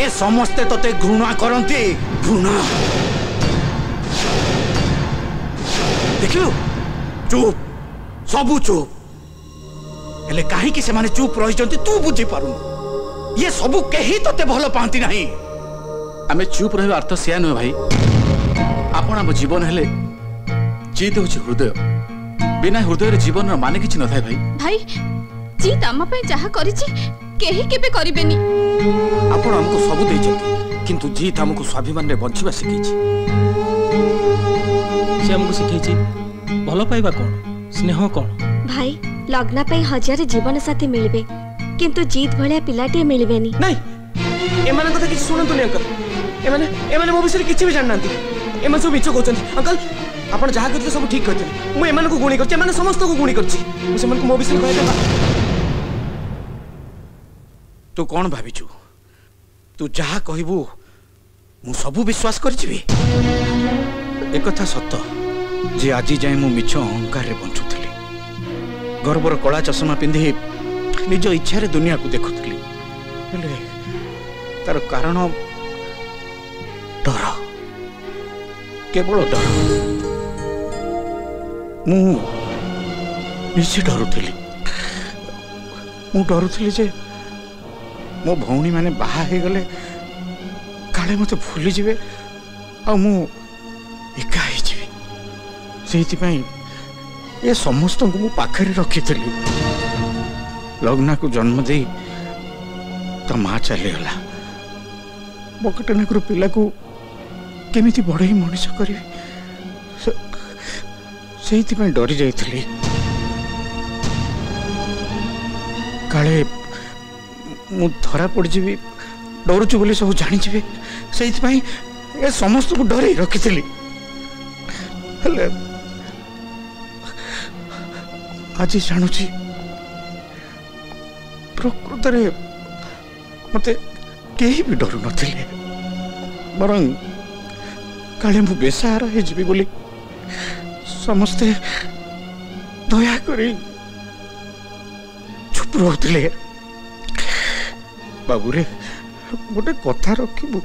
ଏ ସମସ୍ତେ ତତେ ଘୃଣା କରନ୍ତି ଘୃଣା ଦେଖିଲୁ ଚୁପ୍ ସବୁ ଚୁପ୍ ହେଲେ କାହିଁକି ସେମାନେ ଚୁପ୍ ରହିଛନ୍ତି ତୁ ବୁଝିପାରୁନୁ ଇଏ ସବୁ କେହି ତତେ ଭଲ ପାଆନ୍ତି ନାହିଁ ଆମେ ଚୁପ୍ ରହିବା ଅର୍ଥ ସେୟା ନୁହେଁ ଭାଇ ଆପଣ ଆମ ଜୀବନ ହେଲେ ଜିତ୍ ହେଉଛି ହୃଦୟ ବିନା ହୃଦୟରେ ଜୀବନର ମାନେ କିଛି ନଥାଏ ଭାଇ ଭାଇ ଜିତ୍ ଆମ ପାଇଁ ଯାହା କରିଛି କେହି କେବେ କରିବେନି ଆପଣ ଆମକୁ ସବୁ ଦେଇଛନ୍ତି କିନ୍ତୁ ଜିତ୍ ଆମକୁ ସ୍ୱାଭିମାନରେ ବଞ୍ଚିବା ଶିଖେଇଛି ସେ ଆମକୁ ଶିଖେଇଛି ଭଲ ପାଇବା କ'ଣ ସ୍ନେହ କ'ଣ ଭାଇ ଲଗ୍ନା ପାଇଁ ହଜାରେ ଜୀବନସାଥୀ ମିଳିବେ କିନ୍ତୁ ଜିତ୍ ଭଳିଆ ପିଲାଟିଏ ମିଳିବେନି ନାଇଁ ଏମାନଙ୍କ କଥା କିଛି ଶୁଣନ୍ତୁନି ଅଙ୍କଲ ଏମାନେ ଏମାନେ ମୋ ବିଷୟରେ କିଛି ବି ଜାଣିନାହାନ୍ତି ଏମାନେ ସବୁ ମିଛ କହୁଛନ୍ତି ଅଙ୍କଲ আপনার যা করছেন সব ঠিক করছেন মু এমানকু গুণি করছি এমানে সমস্তকু গুণি করছি মু সেমানকু মো বিষয়ে কই দেবা তু কোন ভাবিছু তু যা কহিবু মু সবু বিশ্বাস করিছিবি একথা সত্য যে আজি যাই মু মিছ অহংকারে বঞ্চুথিলি গর্বর কলা চশমা পিন্ধি নিজ ইচ্ছারে দুনিয়াকু দেখুথিলি ହେଲେ ତାର କାରଣ ଡର କେବଳ ଡର ମୁଁ ନିଜେ ଡରୁଥିଲି ମୁଁ ଡରୁଥିଲି ଯେ ମୋ ଭଉଣୀମାନେ ବାହା ହେଇଗଲେ କାଳେ ମୋତେ ଭୁଲିଯିବେ ଆଉ ମୁଁ ଏକା ହେଇଯିବି ସେଇଥିପାଇଁ ଏ ସମସ୍ତଙ୍କୁ ମୁଁ ପାଖରେ ରଖିଥିଲି ଲଗ୍ନାକୁ ଜନ୍ମ ଦେଇ ତା ମା ଚାଲିଗଲା ବକଟନାକୁର ପିଲାକୁ କେମିତି ବଢ଼େଇ ମଣିଷ କରିବି ସେଇଥିପାଇଁ ଡରି ଯାଇଥିଲି କାଳେ ମୁଁ ଧରା ପଡ଼ିଯିବି ଡରୁଛୁ ବୋଲି ସବୁ ଜାଣିଯିବେ ସେଇଥିପାଇଁ ଏ ସମସ୍ତଙ୍କୁ ଡରେଇ ରଖିଥିଲି ହେଲେ ଆଜି ଜାଣୁଛି ପ୍ରକୃତରେ ମୋତେ କେହି ବି ଡରୁ ନଥିଲେ ବରଂ କାଳେ ମୁଁ ବେସାହାର ହେଇଯିବି ବୋଲି ସମସ୍ତେ ଦୟାକରି ଚୁପ୍ ରହୁଥିଲେ ବାବୁରେ ଗୋଟେ କଥା ରଖିବୁ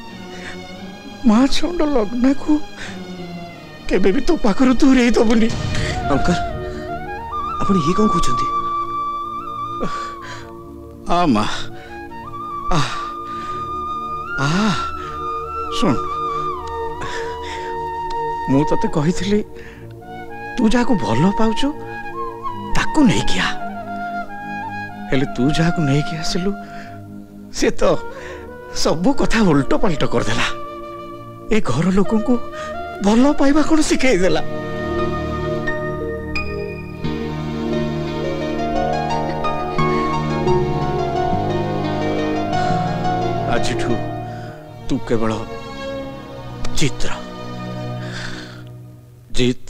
ମା ଛଣ୍ଡ ଲଗ୍ନାକୁ କେବେ ବି ତୋ ପାଖରୁ ଦୂରେଇ ଦେବୁନି ଅଙ୍କଲ ଆପଣ ଇଏ କ'ଣ କହୁଛନ୍ତି ଆ ମା ଆ ଶୁଣ ମୁଁ ତତେ କହିଥିଲି ତୁ ଯାହାକୁ ଭଲ ପାଉଛୁ ତାକୁ ନେଇକି ଆ ହେଲେ ତୁ ଯାହାକୁ ନେଇକି ଆସିଲୁ ସେ ତ ସବୁ କଥା ଓଲଟ ପାଲଟ କରିଦେଲା ଏ ଘର ଲୋକଙ୍କୁ ଭଲ ପାଇବା କ'ଣ ଶିଖାଇ ଦେଲା ଆଜିଠୁ ତୁ କେବଳ ଚିତ୍ର ଜିତ୍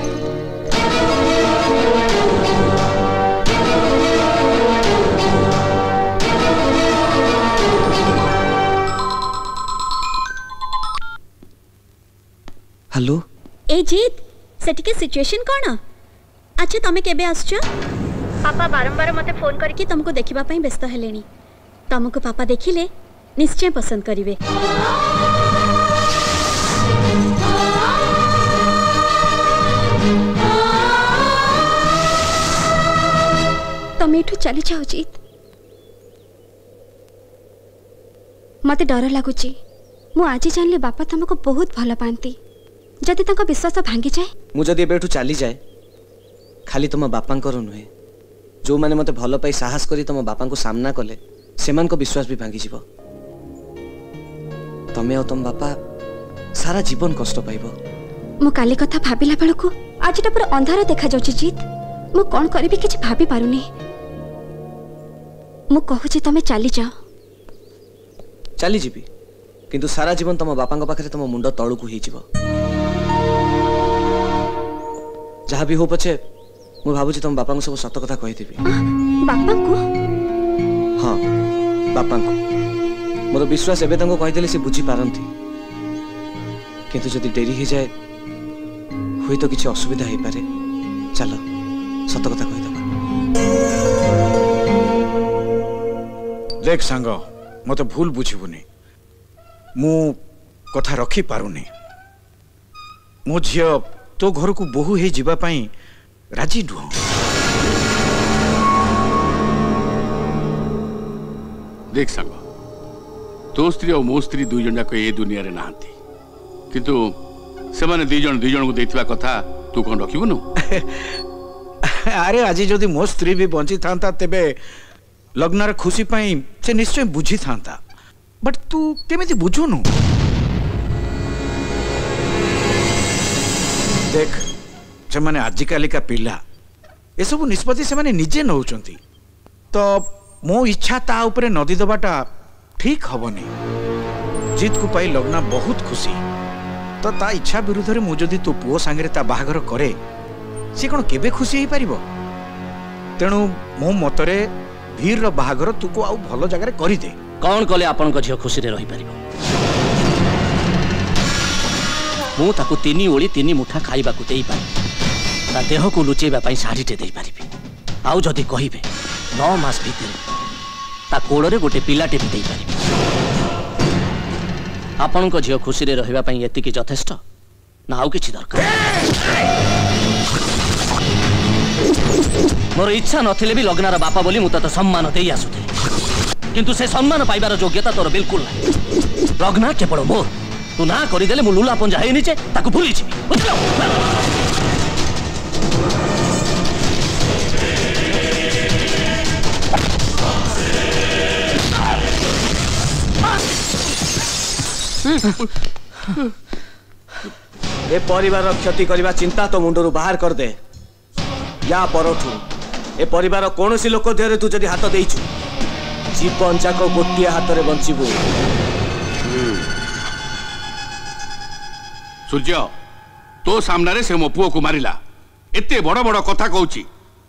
हेलो ए जीत सेटिके सिचुएशन कोन अच्छा तमे केबे आछो पापा बारंबार मते फोन करके तुमको देखिबा पई व्यस्त हेलेनी तुमको पापा देखिले निश्चय पसंद करिवे तमे इठू चली जाओ जीत मते डर लगुची मु आज जानले बापा तुमको बहुत भल पांती ଯଦି ତାଙ୍କ ବିଶ୍ୱାସ ଭାଙ୍ଗିଯାଏ ମୁଁ ଯଦି ଏବେ ଏଠୁ ଚାଲିଯାଏ ଖାଲି ତୁମ ବାପାଙ୍କର ନୁହେଁ ଯେଉଁମାନେ ମୋତେ ଭଲ ପାଇ ସାହସ କରି ତୁମ ବାପାଙ୍କୁ ସାମ୍ନା କଲେ ସେମାନଙ୍କ ବିଶ୍ୱାସ ବି ଭାଙ୍ଗିଯିବ ତମେ ଆଉ ତମ ବାପା ସାରା ଜୀବନ କଷ୍ଟ ପାଇବ ମୁଁ କାଲି କଥା ଭାବିଲା ବେଳକୁ ଆଜିଟା ପୁରା ଅନ୍ଧାର ଦେଖାଯାଉଛି ଜିତ୍ ମୁଁ କ'ଣ କରିବି କିଛି ଭାବିପାରୁନି ମୁଁ କହୁଛି ତମେ ଚାଲିଯାଅ ଚାଲିଯିବି କିନ୍ତୁ ସାରା ଜୀବନ ତମ ବାପାଙ୍କ ପାଖରେ ତମ ମୁଣ୍ଡ ତଳକୁ ହେଇଯିବ जहाँ भी हो पछे मु भावुची तुम बापा सब सत कथा कही बापा को हाँ बापा को मोर विश्वास एवं कहीदेले से बुझी पारती किंतु जदि डेरी हो जाए हुई तो किसी असुविधा हो पारे चल सत कथा कहीद देख सांग मत भूल बुझीबुनि मु कथा रखी पारुनी मो झी तो घर को बोहू हो जावाई राजी नुह देख सांग तो स्त्री और मो स्त्री दुई जन जाक ये दुनिया रे ना किंतु सेमाने दुई जन दुई जन को देथिबा कथा तू कोन रखिबुनु अरे आज जदि मो स्त्री भी बंची थांता तेबे रे खुशी पाई से निश्चय बुझी थांता बट तू केमिति बुझुनु দেখ ସେମାନେ ଆଜିକାଲିକା ପିଲା ଏସବୁ ନିଷ୍ପତ୍ତି ସେମାନେ ନିଜେ ନେଉଛନ୍ତି ତ ମୋ ଇଚ୍ଛା ତା ଉପରେ ନଦୀ ଦେବାଟା ଠିକ୍ ହେବନି ଜିତ୍କୁ ପାଇ ଲଗ୍ନା ବହୁତ ଖୁସି ତ ତା ଇଚ୍ଛା ବିରୁଦ୍ଧରେ ମୁଁ ଯଦି ତୋ ପୁଅ ସାଙ୍ଗରେ ତା ବାହାଘର କରେ ସେ କ'ଣ କେବେ ଖୁସି ହେଇପାରିବ ତେଣୁ ମୋ ମତରେ ଭୀରର ବାହାଘର ତୁକୁ ଆଉ ଭଲ ଜାଗାରେ କରିଦେ କ'ଣ କଲେ ଆପଣଙ୍କ ଝିଅ ଖୁସିରେ ରହିପାରିବ ମୁଁ ତାକୁ ତିନି ଓଳି ତିନି ମୁଠା ଖାଇବାକୁ ଦେଇପାରିବି ତା ଦେହକୁ ଲୁଚେଇବା ପାଇଁ ଶାଢ଼ୀଟେ ଦେଇପାରିବି ଆଉ ଯଦି କହିବେ ନଅ ମାସ ଭିତରେ ତା କୋଳରେ ଗୋଟେ ପିଲାଟେ ବି ଦେଇପାରିବି ଆପଣଙ୍କ ଝିଅ ଖୁସିରେ ରହିବା ପାଇଁ ଏତିକି ଯଥେଷ୍ଟ ନା ଆଉ କିଛି ଦରକାର ମୋର ଇଚ୍ଛା ନଥିଲେ ବି ଲଗ୍ନାର ବାପା ବୋଲି ମୁଁ ତତେ ସମ୍ମାନ ଦେଇ ଆସୁଥିଲି କିନ୍ତୁ ସେ ସମ୍ମାନ ପାଇବାର ଯୋଗ୍ୟତା ତୋର ବିଲକୁଲ ନାହିଁ ଲଗ୍ନା କେବଳ ମୋର ତୁ ନା କରିଦେଲେ ମୁଁ ଲୁଲା ପଞ୍ଜା ହେଇନିଛେ ତାକୁ ଭୁଲିଯିବି ବୁଝିଲ ଏ ପରିବାରର କ୍ଷତି କରିବା ଚିନ୍ତା ତୋ ମୁଣ୍ଡରୁ ବାହାର କରିଦେ ୟା ପରଠୁ ଏ ପରିବାର କୌଣସି ଲୋକ ଦେହରେ ତୁ ଯଦି ହାତ ଦେଇଛୁ ଜୀବନ ଯାକ ଗୋଟିଏ ହାତରେ ବଞ୍ଚିବୁ ସୂର୍ଯ୍ୟ ତୋ ସାମ୍ନାରେ ସେ ମୋ ପୁଅକୁ ମାରିଲା ଏତେ ବଡ଼ ବଡ଼ କଥା କହୁଛି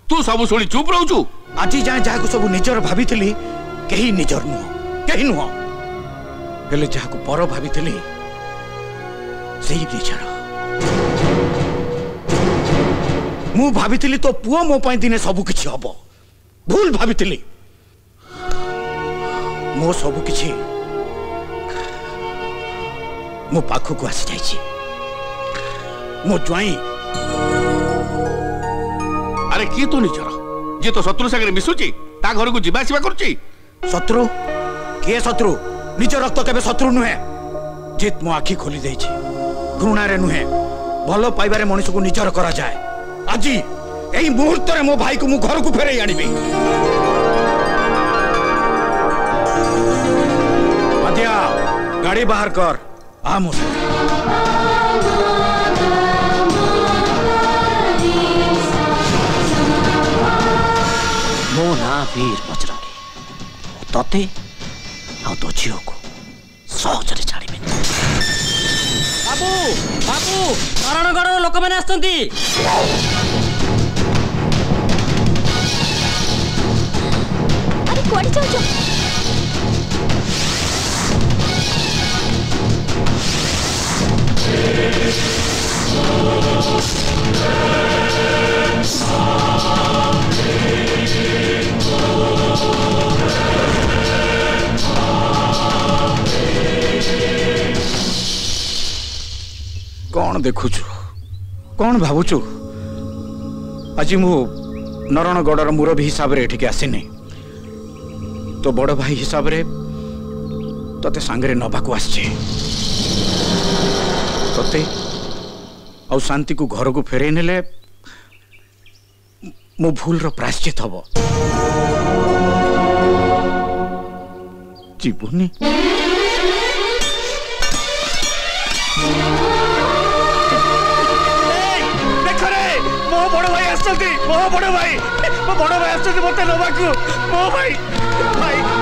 ତୁ ସବୁ ଶୁଣି ଚୁପ୍ ରହୁଛୁ ଆଜି ଯାଏଁ ଯାହାକୁ ସବୁ ନିଜର ଭାବିଥିଲି କେହି ନିଜର ନୁହଁ କେହି ନୁହଁ ହେଲେ ଯାହାକୁ ପର ଭାବିଥିଲି ସେଇ ନିଜର ମୁଁ ଭାବିଥିଲି ତୋ ପୁଅ ମୋ ପାଇଁ ଦିନେ ସବୁ କିଛି ହବ ଭୁଲ ଭାବିଥିଲି ମୋ ସବୁ କିଛି ମୋ ପାଖକୁ ଆସିଯାଇଛି मो ज्वाई अरे किए तू निचर ये तो शत्रु सागर मिशुची ता घर को जीवा आसवा करुची शत्रु किए शत्रु निज रक्त केबे शत्रु नुहे जीत मो आखी खोली देछि घृणा रे नुहे भलो पाइबारे मनुष्य को निजर करा जाए आजी एई मुहूर्त रे मो भाई को मु घर को फेरे आनिबे गाड़ी बाहर कर आ मुझे Vir, Bajrangi. ତତେ ଆଉ ତୋ ଝିଅକୁ ସହଜରେ ଛାଡ଼ିବେନି ବାବୁ ବାବୁ ଶରଣଗଡ଼ର ଲୋକମାନେ ଆସୁଛନ୍ତି ଆରେ କୁଆଡ଼େ ଯାଉଛ Oh କ'ଣ ଦେଖୁଛୁ କ'ଣ ଭାବୁଛୁ ଆଜି ମୁଁ ନରଣଗଡ଼ର ମୁରବୀ ହିସାବରେ ଏଠିକି ଆସିନି ତୋ ବଡ଼ ଭାଇ ହିସାବରେ ତତେ ସାଙ୍ଗରେ ନେବାକୁ ଆସିଛି ତତେ ଆଉ ଶାନ୍ତିକୁ ଘରକୁ ଫେରେଇ ନେଲେ ମୋ ଭୁଲର ପ୍ରାଶ୍ଚିତ ହବ ଯିବୁନି Thank you. ओ बड़ भाई बड़ भाई आसुच्छे मत नवाकू ओ भाई भाई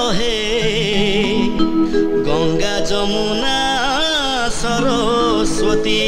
ରହେ ଗଙ୍ଗା ଯମୁନା ସରସ୍ୱତୀ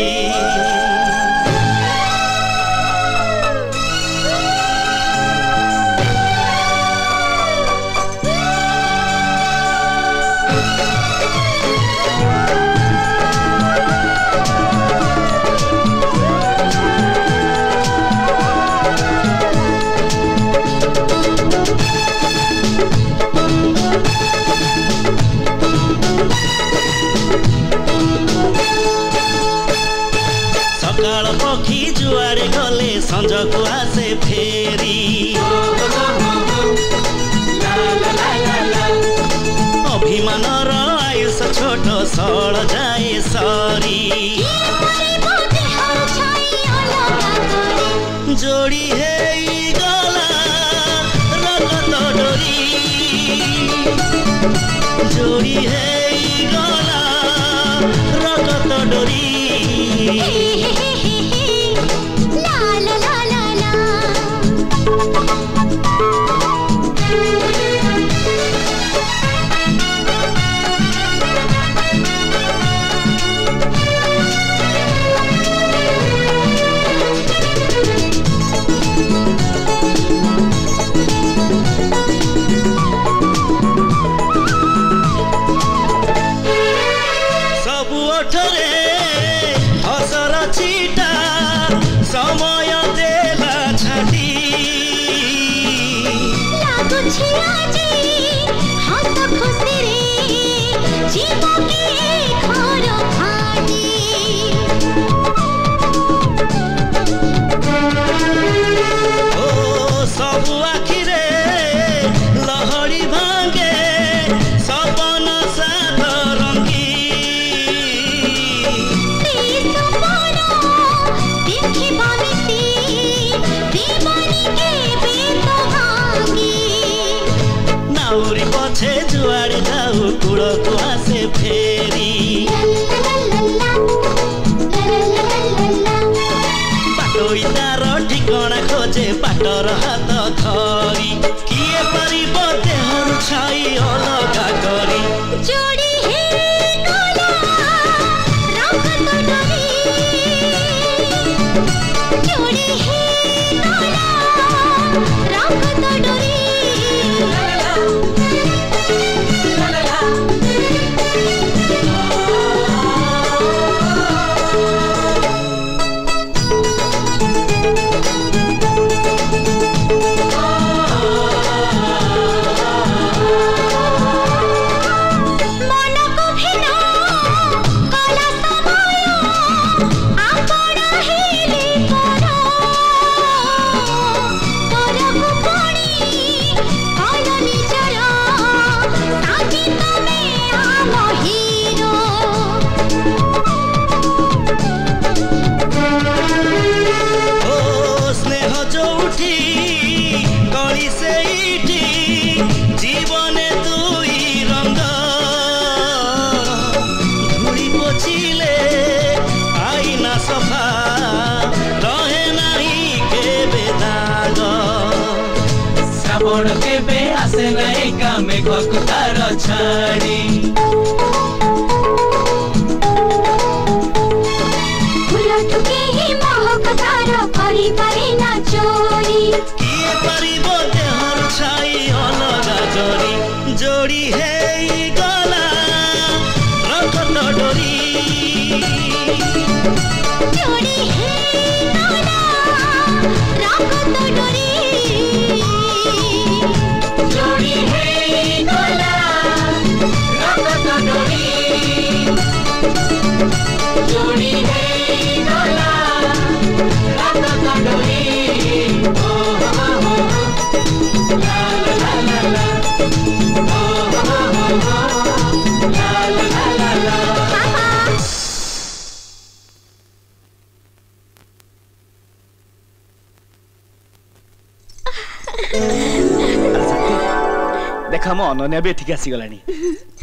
ଆମ ଅନନ୍ୟା ବି ଏଠିକି ଆସିଗଲାଣି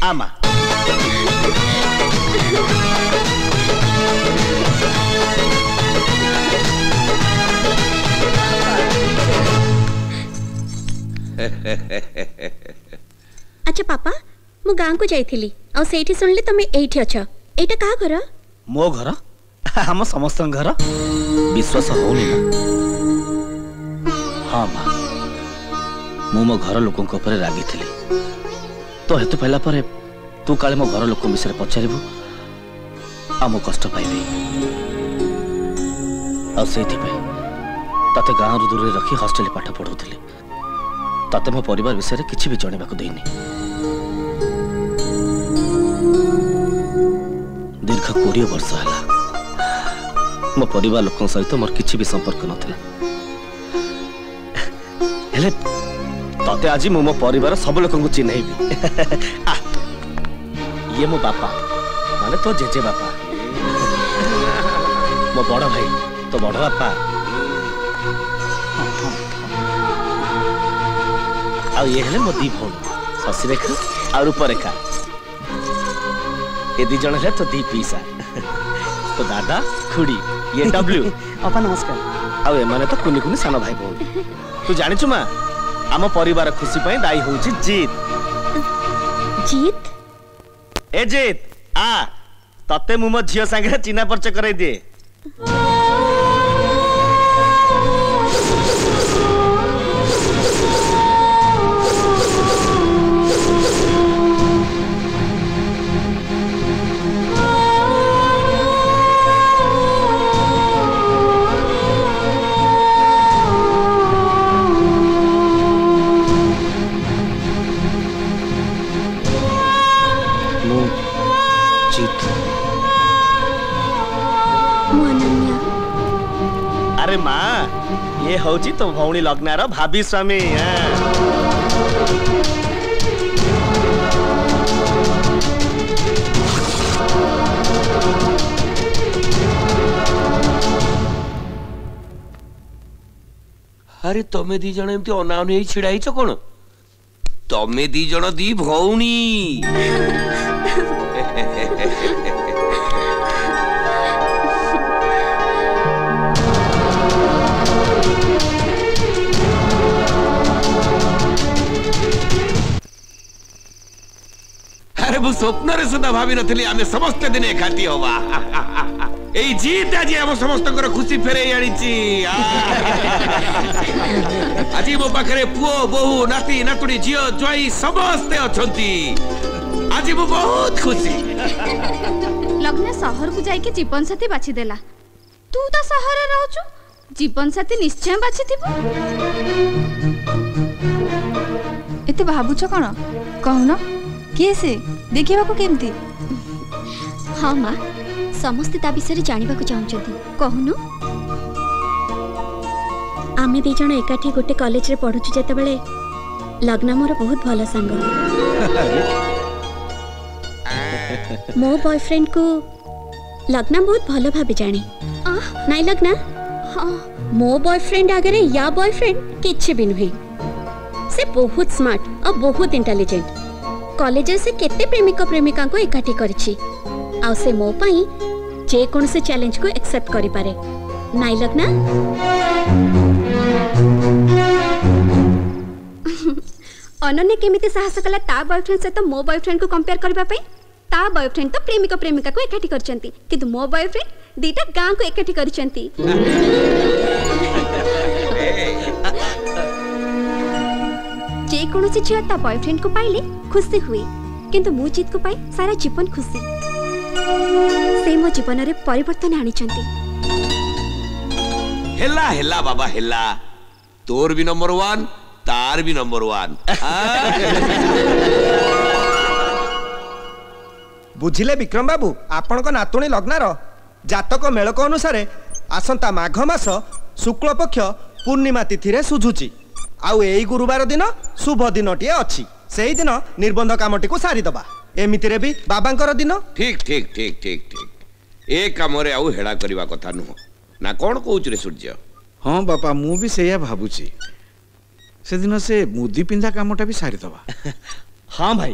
ଆମା ଆଚ୍ଛା ପାପା ମୁଁ ଗାଁକୁ ଯାଇଥିଲି ଆଉ ସେଇଠି ଶୁଣିଲି ତମେ ଏଇଠି ଅଛ ଏଇଟା କାହା ଘର ମୋ ଘର ଆମ ସମସ୍ତଙ୍କ ଘର ବିଶ୍ୱାସ ହଉନି ହଁ ମା ମୁଁ ମୋ ଘର ଲୋକଙ୍କ ଉପରେ ରାଗିଥିଲି तो हेतु पाला तू काले मो घर लोक विषय पचारू आम कष्ट पाइबे आते गाँव दूर रखी हस्टेल पाठ पढ़ाऊली ते मो पर विषय कि भी देनी दीर्घ कोड़े वर्ष है मो पर लोक सहित मोर कि संपर्क नाला तते आज मु मो पर सब लोक चिह्नबी ये मो बापा माने तो जेजे बापा मो बड़ भाई तो बड़ बापा आ ये हेले मो दी भौणी शशिरेखा आ रूपरेखा ये दिज है तो दी पीसा तो दादा खुड़ी ये डब्ल्यू अपा नमस्कार आ माने तो कुनी कुनी सान भाई भौणी तू जाचु मा ଆମ ପରିବାର ଖୁସି ପାଇଁ ଦାୟୀ ହେଉଛି ଜିତ୍ ଜିତ୍ ଏ ଜିତ୍ ଆ ତତେ ମୁଁ ମୋ ଝିଅ ସାଙ୍ଗରେ ଚିହ୍ନା ପରିଚୟ କରେଇ ଦିଏ हूँ तो भौणी लग्नार भाभी स्वामी अरे तमें दीज एम एमती अनाउनी छिड़ा कौन तमें दीज दी भौणी স্বপ্নরে সুদা ভাবি নথিলি আমি সমস্ত দিনে খাতি হবা এই জিত আজি আম সমস্তঙ্কর খুশি ফেরাই আনিছি আজি মো পাখরে পুয় বহু নাতি নাতুড়ি ঝিও জয়ী সমস্তে অছন্তি আজি মু বহুত খুশি লগ্না সহরকু যাইকি জীবন সাথে বাছি দেলা তু তো সহরে রহছু জীবন সাথে নিশ্চয় বাছি দিব এতে ভাবুছ কোন কহুন किए से देखा कमती हाँ माँ समस्ते विषय जानवा चाहते कहन आम दीज एकाठी गोटे कलेज पढ़ु जत लग्न मोर बहुत भल सांग मो बॉयफ्रेंड को लग्न बहुत भल भाव जाने ना लग्न मो बॉयफ्रेंड आगे या बॉयफ्रेंड किसी भी नुहे से बहुत स्मार्ट और बहुत इंटेलिजेंट कलेज प्रेमिक प्रेमिका को एकाठी कर चैलेंज को एक्सेप्ट करी पारे। ना लगना? [laughs] अनन्य केमी साहस कला ता बयफ्रेंड सहित मो बयफ्रेंड को कंपेयर करने ता बयफ्रेंड तो प्रेमिक प्रेमिका को एकाठी कर मो बयफ्रेंड दीटा गाँ को एकाठी कर যেকোনসি ঝিও তা বয়ফ্রেন্ড কু পাইলে খুশি হুয়ে কিন্তু মু জিত কু পাই সারা জীবন খুশি সে মো জীবনরে পরিবর্তন আনিছন্তি হেলা হেলা বাবা হেলা তোর বি নম্বর 1 তার বি নম্বর 1 বুঝিলে বিক্রম বাবু আপনক নাতুনি লগ্নার জাতক মেলক অনুসারে আসন্তা মাঘ মাস শুক্ল পক্ষ পূর্ণিমা তিথিরে সুঝুচি ଆଉ ଏଇ ଗୁରୁବାର ଦିନ ଶୁଭ ଦିନଟିଏ ଅଛି ସେଇଦିନ ନିର୍ବନ୍ଧ କାମଟିକୁ ସାରିଦେବା ଏମିତିରେ ବି ବାବାଙ୍କର ଦିନ ଠିକ୍ ଠିକ୍ ଠିକ୍ ଠିକ୍ ଠିକ୍ ଏ କାମରେ ଆଉ ହେଳା କରିବା କଥା ନୁହଁ ନା କ'ଣ କହୁଛୁ ରେ ସୂର୍ଯ୍ୟ ହଁ ବାପା ମୁଁ ବି ସେଇଆ ଭାବୁଛି ସେଦିନ ସେ ମୁଦି ପିନ୍ଧା କାମଟା ବି ସାରିଦେବା ହଁ ଭାଇ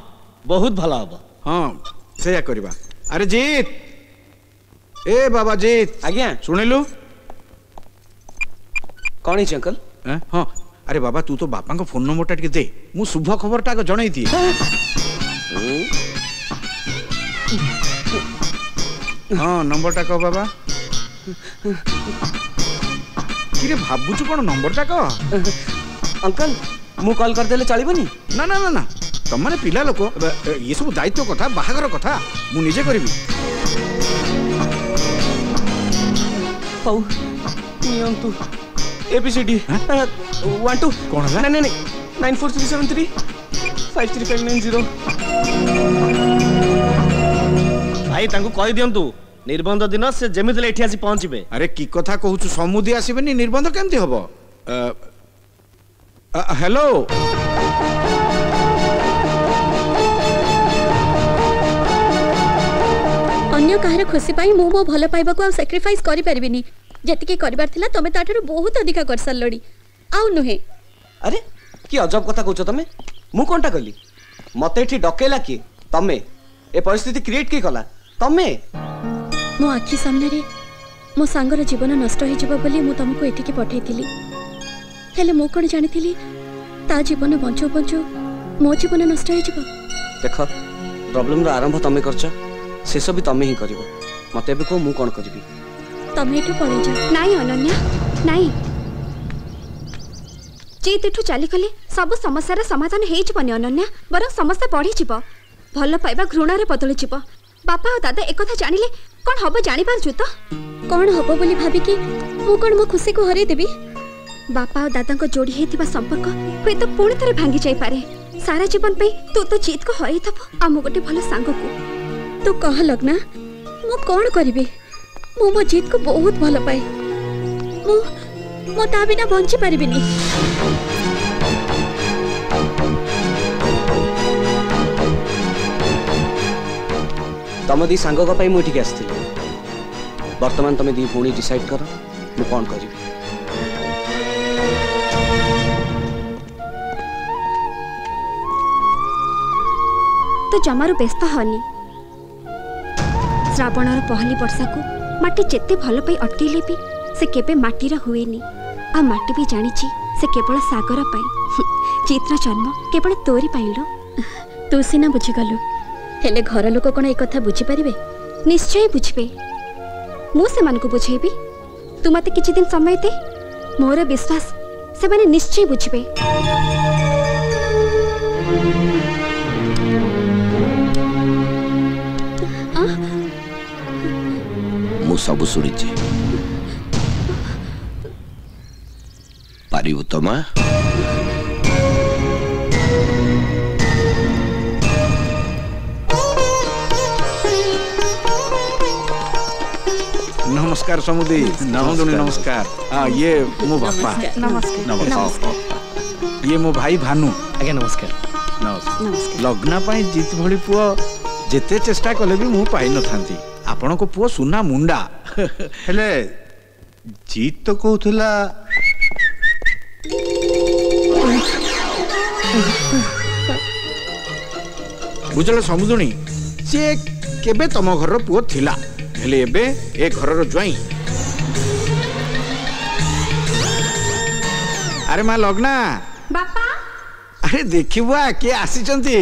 ବହୁତ ଭଲ ହବ ହଁ ସେଇଆ କରିବା ଆରେ ଜିତ୍ ଏ ବାବା ଜିତ୍ ଆଜ୍ଞା ଶୁଣିଲୁ କ'ଣ ହେଇଛି ଅଙ୍କଲ ହଁ আরে বাবা তু তো বাপাঙ্ ফোন নম্বরটা টিকে দে মু শুভ খবরটা আগে জনাই দিয়ে হ্যাঁ নম্বরটা কহ বাবা কিরে ভাবুছু কোন নম্বরটা কহ অঙ্কল মু কল করদেলে চলিবনি না না না না ତମମାନେ ପିଲା ଲୋକ ଏସବୁ ଦାୟିତ୍ୱ କଥା ବାହାଘର କଥା ମୁଁ ନିଜେ କରିବି ହଉ ନିଅନ୍ତୁ एबीसीडी वन टू कौन है नहीं नहीं nine four three seven three five three five nine zero भाई तांको कहि दियंतु निर्बंध दिन से जेमिति एठी आसी पहुंचबे अरे की कथा कहूछु समुदी आसीबेनी निर्बंध केमति हबो हेलो ଅନ୍ୟ କାହାର ଖୁସି ପାଇଁ ମୁଁ ମୋ ଭଲ ପାଇବାକୁ ଆଉ ସାକ୍ରିଫାଇସ୍ କରିପାରିବିନି ଯେତିକି କରିବାର ଥିଲା ତମେ ତାଠାରୁ ବହୁତ ଅଧିକା କରିସାରିଲଣି ଆଉ ନୁହେଁ ଆରେ କି ଅଜବ କଥା କହୁଛ ତମେ ମୁଁ କଣଟା କଲି ମତେ ଏଠି ଡକେଇଲା କିଏ ତମେ ଏ ପରିସ୍ଥିତି କ୍ରିଏଟ୍ କିଏ କଲା ତମେ ମୋ ଆଖି ସାମ୍ନାରେ ମୋ ସାଙ୍ଗର ଜୀବନ ନଷ୍ଟ ହେଇଯିବ ବୋଲି ମୁଁ ତମକୁ ଏଠିକି ପଠାଇଥିଲି ହେଲେ ମୁଁ କ'ଣ ଜାଣିଥିଲି ତା ଜୀବନ ବଞ୍ଚଉ ବଞ୍ଚଉ ମୋ ଜୀବନ ନଷ୍ଟ ହେଇଯିବ ଦେଖ ପ୍ରୋବ୍ଲେମର ଆରମ୍ଭ ତମେ କରିଛ ଶେଷ ବି ତମେ ହିଁ କରିବ ମୋତେ ଏବେ କୁହ ମୁଁ କ'ଣ କରିବି તમે એઠું પડી જાઓ નહીં અનન્યા નહીં જીત એઠું ચાલીગલે સબુ સમસ્યાર સમાધાન ହେଇଯିବନି ଅନନ୍ୟା ବରଂ ସମସ୍ୟା ବଢ଼ିଯିବ ଭଲ ପାଇବା ଘୃଣାରେ ବଦଳିଯିବ ବାପା ଆଉ ଦାଦା ଏକଥା ଜାଣିଲେ କ'ଣ ହବ ଜାଣିପାରୁଛୁ ତ କ'ଣ ହବ ବୋଲି ଭାବିକି ମୁଁ କ'ଣ ମୋ ଖୁସିକୁ ହରେଇଦେବି ବାପା ଆଉ ଦାଦାଙ୍କ ଯୋଡ଼ି ହେଇଥିବା ସମ୍ପର୍କ ହୁଏତ ପୁଣି ଥରେ ଭାଙ୍ଗି ଯାଇପାରେ ସାରା ଜୀବନ ପାଇଁ ତୁ ତ ଜିତକୁ ହରେଇଦେବୁ ଆଉ ମୁଁ ଗୋଟେ ଭଲ ସାଙ୍ଗକୁ ତୁ କହ ଲଗ୍ନା ମୁଁ କ'ଣ କରିବି मो जीत को बहुत भल पाए मुना बची पार तुम दी सांग बर्तमान तुम दी पुणी डिसाइड कर मु कौन कर तो जमारू व्यस्त हनी श्रावण पहली वर्षा को ମାଟି ଯେତେ ଭଲ ପାଇ ଅଟକେଇଲେ ବି ସେ କେବେ ମାଟିର ହୁଏନି ଆଉ ମାଟି ବି ଜାଣିଛି ସେ କେବଳ ସାଗର ପାଇଁ ଜିତ୍ର ଜନ୍ମ କେବଳ ତୋରି ପାଇଁ ଲୋ ତୁ ସିନା ବୁଝିଗଲୁ ହେଲେ ଘର ଲୋକ କ'ଣ ଏ କଥା ବୁଝିପାରିବେ ନିଶ୍ଚୟ ବୁଝିବେ ମୁଁ ସେମାନଙ୍କୁ ବୁଝେଇବି ତୁ ମୋତେ କିଛି ଦିନ ସମୟ ଦେ ମୋର ବିଶ୍ୱାସ ସେମାନେ ନିଶ୍ଚୟ ବୁଝିବେ सब सुनी पारू तो नमस्कार समुदी नमस्कार, नमस्कार आ, ये मो बापा नमस्कार ये मो भाई भानु आज्ञा नमस्कार नमस्कार लग्न पाई जीत भली पुओ जेते चेष्टा कले भी मु पाई न थांती ଆପଣଙ୍କ ପୁଅ ସୁନା ମୁଣ୍ଡା ହେଲେ ଜିତ ତ କହୁଥିଲା ବୁଝିଲ ସମୁଦୁଣୀ ସିଏ କେବେ ତମ ଘରର ପୁଅ ଥିଲା ହେଲେ ଏବେ ଏ ଘରର ଜ୍ୱାଇଁ ଆରେ ମା ଲଗ୍ନା ଆରେ ଦେଖିବୁ ଆ କିଏ ଆସିଛନ୍ତି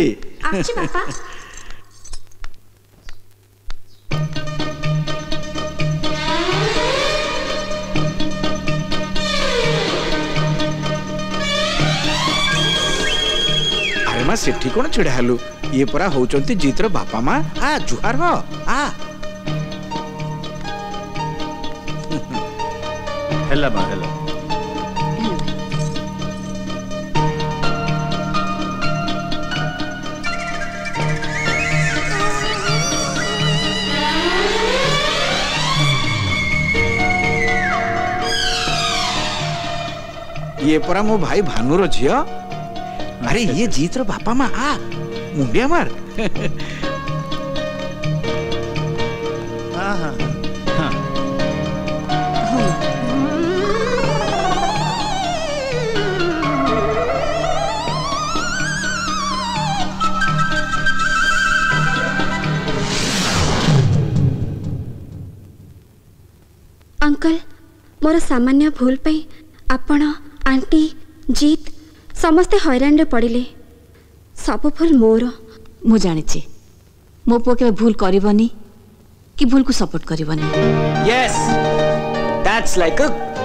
मा से कौन ढड़ालु ये परा हूँ जीतर बापा मा आ जुहार हो आ हेला मा, हेला ये परा मो भाई भानुर झी अरे ये जीत रो बापा આ आ मुंडिया હા हाँ, हाँ। हाँ। अंकल मोर सामान्य भूल पे आपण आंटी जीत समस्ते हईराण पड़े सब भूल मोर मु जाचे मो पुओ के भूल करनी कि भूल को सपोर्ट करनी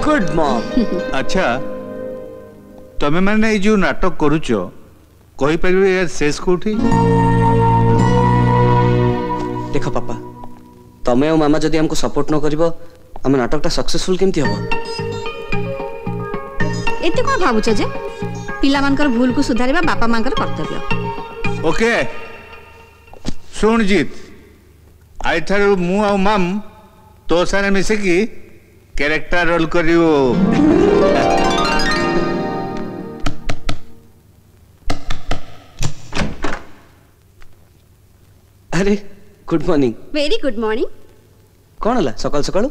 गुड मॉम अच्छा तमे माने जो नाटक करूचो कहि परबे यार शेष कोठी देखो पापा तमे और मामा जदि हमको सपोर्ट न करिवो हम नाटकटा सक्सेसफुल केमति हबो एते कोन भाबुछ जे ପିଲାମାନଙ୍କର ଭୁଲକୁ ସୁଧାରିବା ବାପା ମାଙ୍କର କର୍ତ୍ତବ୍ୟ ଓକେ ଶୁଣ ଜିତ୍ ଏଠାରୁ ମୁଁ ଆଉ ମାମ୍ ତୋ ସାଙ୍ଗରେ ମିଶିକି କ୍ୟାରେକ୍ଟର ରୋଲ୍ କରିବୁ ଆରେ good morning very good morning କ'ଣ ହେଲା ସକାଳୁ ସକାଳୁ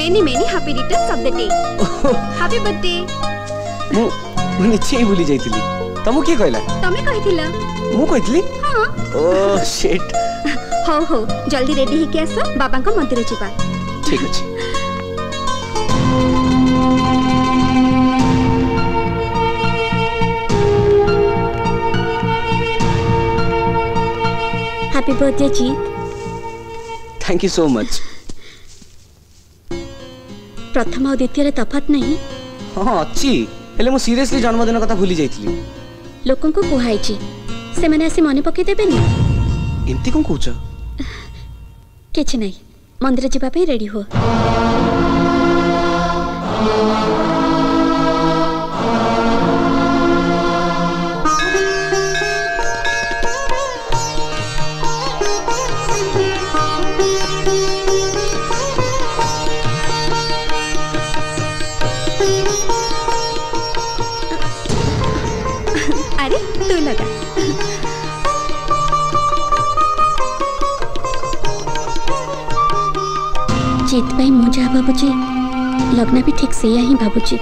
many many happy return of the day happy birthday ମୁଁ ମୁଁ ନିଜେ ହିଁ ଭୁଲି ଯାଇଥିଲି ତମକୁ କିଏ କହିଲା ତମେ କହିଥିଲ ମୁଁ କହିଥିଲି ଓ ଶିଟ୍ ହଉ ହଉ ଜଲ୍ଦି ରେଡି ହେଇକି ଆସ ବାବାଙ୍କ ମନ୍ଦିର ଯିବା ଠିକ ଅଛି हैप्पी बर्थडे जी थैंक यू सो मच प्रथम और द्वितीय तफात नहीं हाँ अच्छी ହେଲେ ମୁଁ ସିରିୟସଲି ଜନ୍ମଦିନ କଥା ଭୁଲି ଯାଇଥିଲି ଲୋକଙ୍କୁ କୁହାଇଛି ସେମାନେ ଆସି ମନେ ପକାଇ ଦେବେନି ଏମିତି କ'ଣ କହୁଛ କିଛି ନାହିଁ ମନ୍ଦିର ଯିବା ପାଇଁ ରେଡି ହୁଅ ଲଗ୍ନା ବି ଠିକ୍ ସେଇଆ ହିଁ ଭାବୁଛି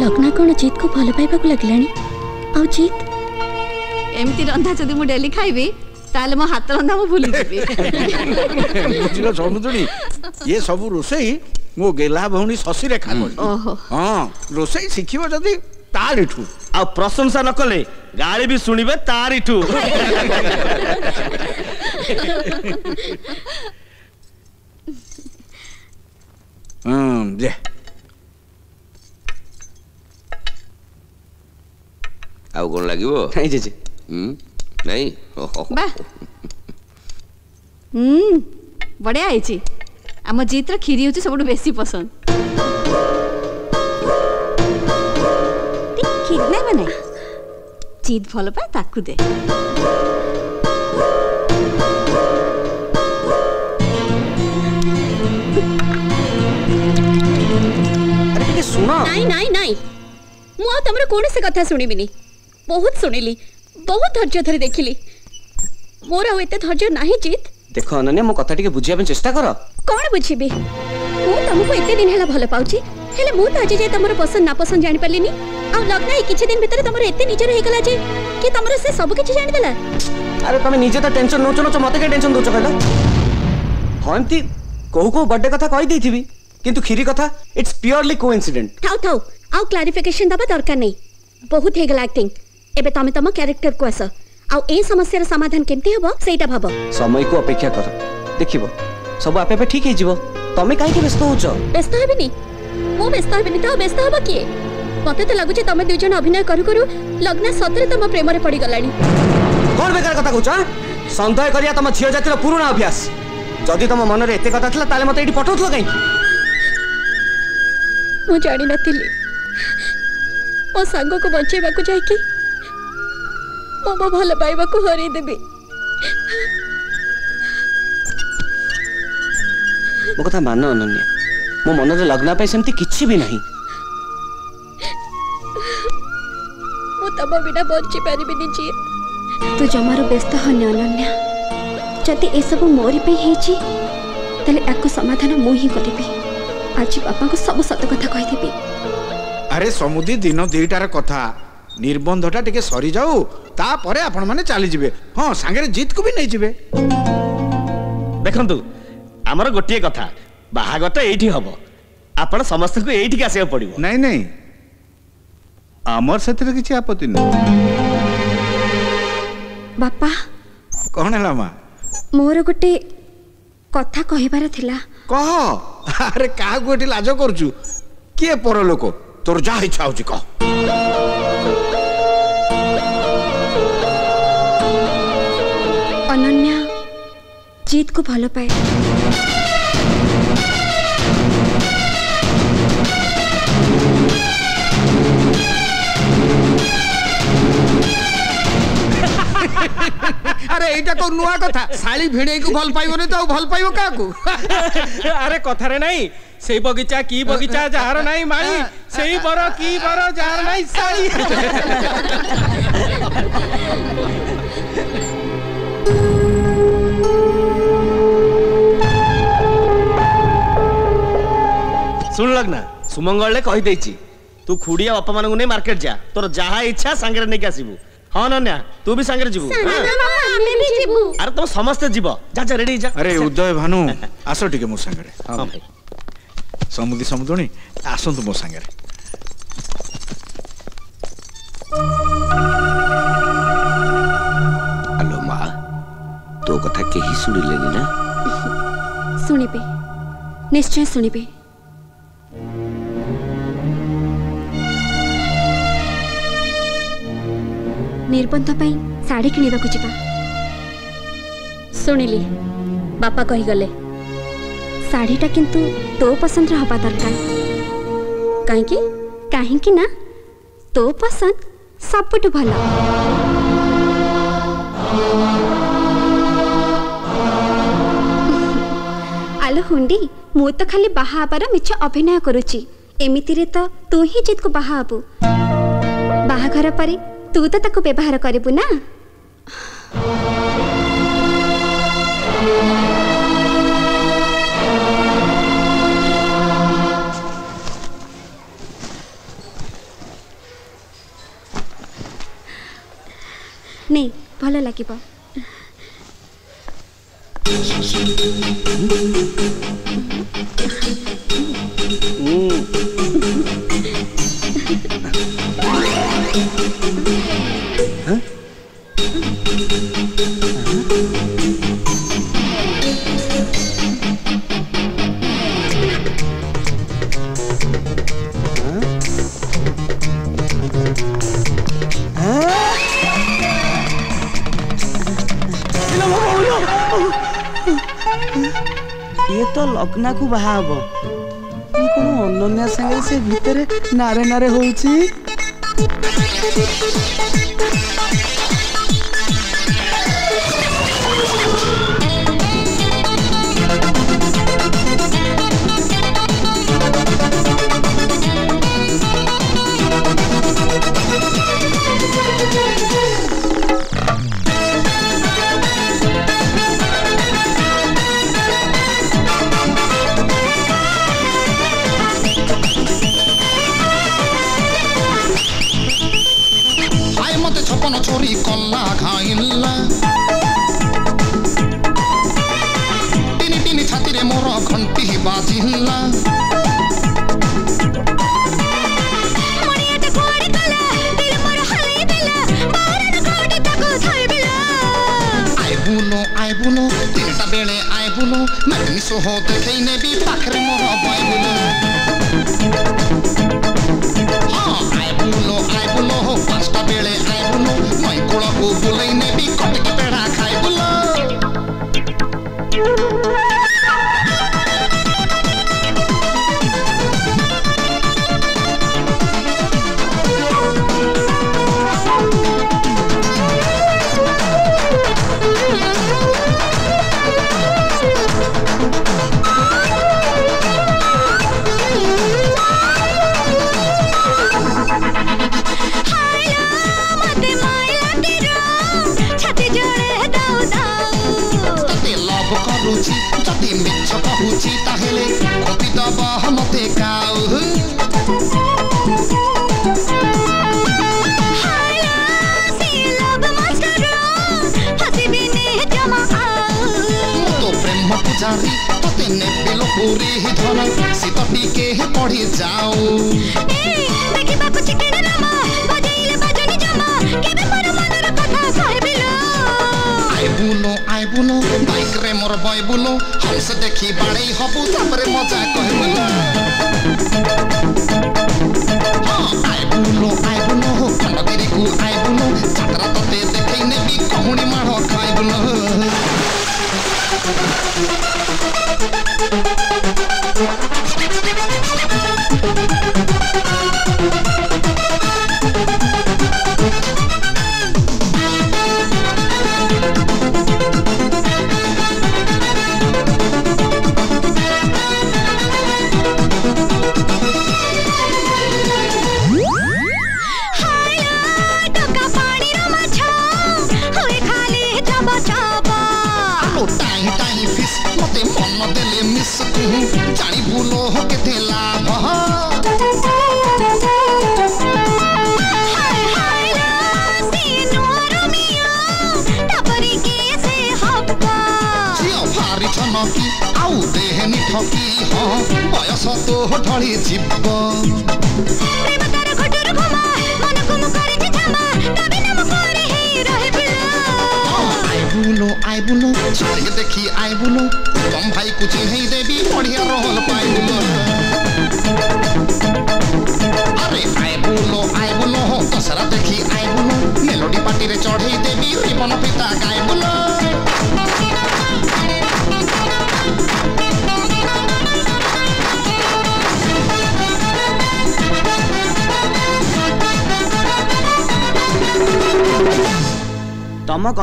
ଲଗ୍ନା କ'ଣ ଜିତ୍କୁ ଭଲ ପାଇବାକୁ ଲାଗିଲାଣି ଆଉ ଜିତ୍ ଏମିତି ରନ୍ଧା ଯଦି ମୁଁ ଡେଲି ଖାଇବି ତାହେଲେ ମୋ ହାତ ରନ୍ଧା ମୁଁ ଭୁଲି ଯିବି ବୁଝିଲ ସମୁଦୁଣୀ ଇଏ ସବୁ ରୋଷେଇ ମୋ ଗେଲା ଭଉଣୀ ଶଶୀରେଖା ହଁ ରୋଷେଇ ଶିଖିବ ଯଦି ତାରିଠୁ ଆଉ ପ୍ରଶଂସା ନ କଲେ ଗାଳି ବି ଶୁଣିବେ ତାରିଠୁ 음, 예. ଆଉ କ'ଣ ଲାଗିବ ନାଇଁ ଜେଜେ ନାଇଁ ବଢ଼ିଆ ହେଇଛି ଆମ ଜିତ୍ର କ୍ଷୀରି ହେଉଛି ସବୁଠୁ ବେଶୀ ପସନ୍ଦ କ୍ଷୀରି ନେବେ ନାଇଁ ଜିତ୍ ଭଲ ପାଏ ତାକୁ ଦେ ନାଇଁ ନାଇଁ ନାଇଁ ମୁଁ ଆଉ ତମର କୌଣସି କଥା ଶୁଣିବିନି ବହୁତ ଶୁଣିଲି ବହୁତ ଧୈର୍ଯ୍ୟ ଧରି ଦେଖିଲି ମୋର ଆଉ ଏତେ ଧୈର୍ଯ୍ୟ ନାହିଁ ଜିତ୍ ଦେଖ ଅନନ୍ୟା ମୋ କଥା ଟିକେ ବୁଝିବା ପାଇଁ ଚେଷ୍ଟା କର କଣ ବୁଝିବି ମୁଁ ତମକୁ ଏତେ ଦିନ ହେଲା ଭଲ ପାଉଛି ହେଲେ ମୁଁ ତ ଆଜି ଯାଏ ତମର ପସନ୍ଦ ନାପସନ୍ଦ ଜାଣିପାରିଲିନି ଆଉ ଲଗ୍ନ ଏଇ କିଛି ଦିନ ଭିତରେ ତମର ଏତେ ନିଜର ହେଇଗଲା ଯେ କି ତମର ସେ ସବୁ କିଛି ଜାଣିଦେଲା ଆରେ ତମେ ନିଜେ ତ ଟେନସନ ନଉଛ ନଉଛ ମତେ କାଇଁ ଟେନସନ ଦଉଛ କହିଲ ହଁ ଏମିତି କୋଉ କୋଉ ବର୍ଥଡେ କଥା କହିଦେଇଥିବି কিন্তু খিরি কথা ইটস পিওরলি কোইনসিডেন্ট থাও থাও আউ ক্লারিফিকেশন দবা দরকার নেই বহুত হেগলা আই থিঙ্ক এবে তুমি তম ক্যারেক্টর কু আস আউ এই সমস্যার সমাধান কেমতি হব সেইটা ভাব সময়কু অপেক্ষা কর দেখিব সব আপে আপে ঠিক হই যাব তুমি কাইকে ব্যস্ত হউছ ব্যস্ত হবিনি মু ব্যস্ত হবিনি তো ব্যস্ত হব কি মতে তো লাগুছে তুমি দুজন অভিনয় করু করু লগ্না সতরে তম প্রেমরে পড়ি গলানি কোন বেকার কথা কউছ সন্দেহ করিয়া তম ঝিও জাতির পুরনো অভ্যাস যদি তম মনরে এতে কথা থিলা তালে মতে এটি পঠাউছিল কাইকি जानी नी मो सांग को बचे मो मो भल पाइबा को हरदेवी मो कथा मान अन्य मो मन लग्न किसी भी नहीं तब बिना बची जमार व्यस्त हन अन्य जदि यह सब मोरी पर समाधान मुही करी আজি বাপাঙ্কু সব সত কথা কইদেবি আরে সমুদি দিন দুইটার কথা নির্বন্ধটা টিকে সরি যাও তারপরে আপন মানে চালি যাবে হ্যাঁ সাঙ্গে জিতকু বি নেই যাবে দেখন্তু আমার গোটিয়ে কথা বাহাগত এইটি হব আপন সমস্ত কো এইটি কাছে পড়িবো নাই নাই আমার সেতিরে কিছু আপত্তি নাই বাপা কোন হেলা মা মোর গোটে কথা কহিবার থিলা কহ अरे क्या लाज करुचु किए पर लोक तोर जहा इच्छा हो जीत को भल पाए ଏଇଟା କୋଉ ନୂଆ କଥା ଶାଳି ଭିଣେଇକୁ ଭଲ ପାଇବନି ତ ଆଉ ଭଲ ପାଇବ କାହାକୁ ଆରେ କଥାରେ ନାଇଁ ସେଇ ବଗିଚା କି ବଗିଚା ଯାହାର ନାହିଁ ମାଳି ସେଇ ବର କି ବର ଯାହାର ନାହିଁ ଶାଳି ଶୁଣ ଲଗ୍ନା ସୁମଙ୍ଗଳରେ କହିଦେଇଛି ତୁ ଖୁଡ଼ିଆ ବାପା ମାନଙ୍କୁ ନେଇ ମାର୍କେଟ ଯା ତୋର ଯାହା ଇଚ୍ଛା ସାଙ୍ଗରେ ନେଇକି ଆସିବୁ हाँ नन्या तू भी सांगे जीवु हमें भी जीवु अरे तुम तो समस्ते जीव जा जा रेडी जा अरे उदय भानु [laughs] आसो टिके मो सांगे हां हाँ, भाई समुदी समुदणी आसंतु मो सांगे हेलो मां तो कथा केही सुनिलेनी ना [laughs] सुनिबे निश्चय सुनिबे ନିର୍ବନ୍ଧ ପାଇଁ ଶାଢ଼ୀ କିଣିବାକୁ ଯିବା ଶୁଣିଲି ବାପା କହିଗଲେ ଶାଢ଼ୀଟା କିନ୍ତୁ ତୋ ପସନ୍ଦର ହେବା ଦରକାର କାହିଁକି କାହିଁକି ନା ତୋ ପସନ୍ଦ ସବୁଠୁ ଭଲ ଆଲୋ ହୁଣ୍ଡି ମୁଁ ତ ଖାଲି ବାହା ହେବାର ମିଛ ଅଭିନୟ କରୁଛି ଏମିତିରେ ତ ତୁ ହିଁ ଜିତକୁ ବାହା ହେବୁ ବାହାଘର ପରେ तू तो व्यवहार करू ना नहीं भल लगे Mm. ହୁଏତ ଲଗ୍ନାକୁ ବାହା ହବ କ'ଣ ଅନନ୍ୟା ସାଙ୍ଗରେ ସେ ଭିତରେ ନାରେ ନାରେ ହଉଛି सोहो देखैने तो भी पाखर मोह बैबुलो हाँ आइबुलो आइबुलो हो पाँचटा बेले आइबुलो मैं कोड़ा को बुलै पूरी ही धन सितपी के हे पढ़ी जाओ ए देखि बाबू चिकन नाम बजाइले बुनो आइ बुनो बाइक रे मोर बय बुनो हमसे देखि बाड़ई हबु तापरे मजा कहबिलो हाँ, आइ बुनो आइ बुनो कनगिरी को आइ बुनो छात्रा तते देखै नेबी कहुणी माढ़ खाइ बुनो Thank you.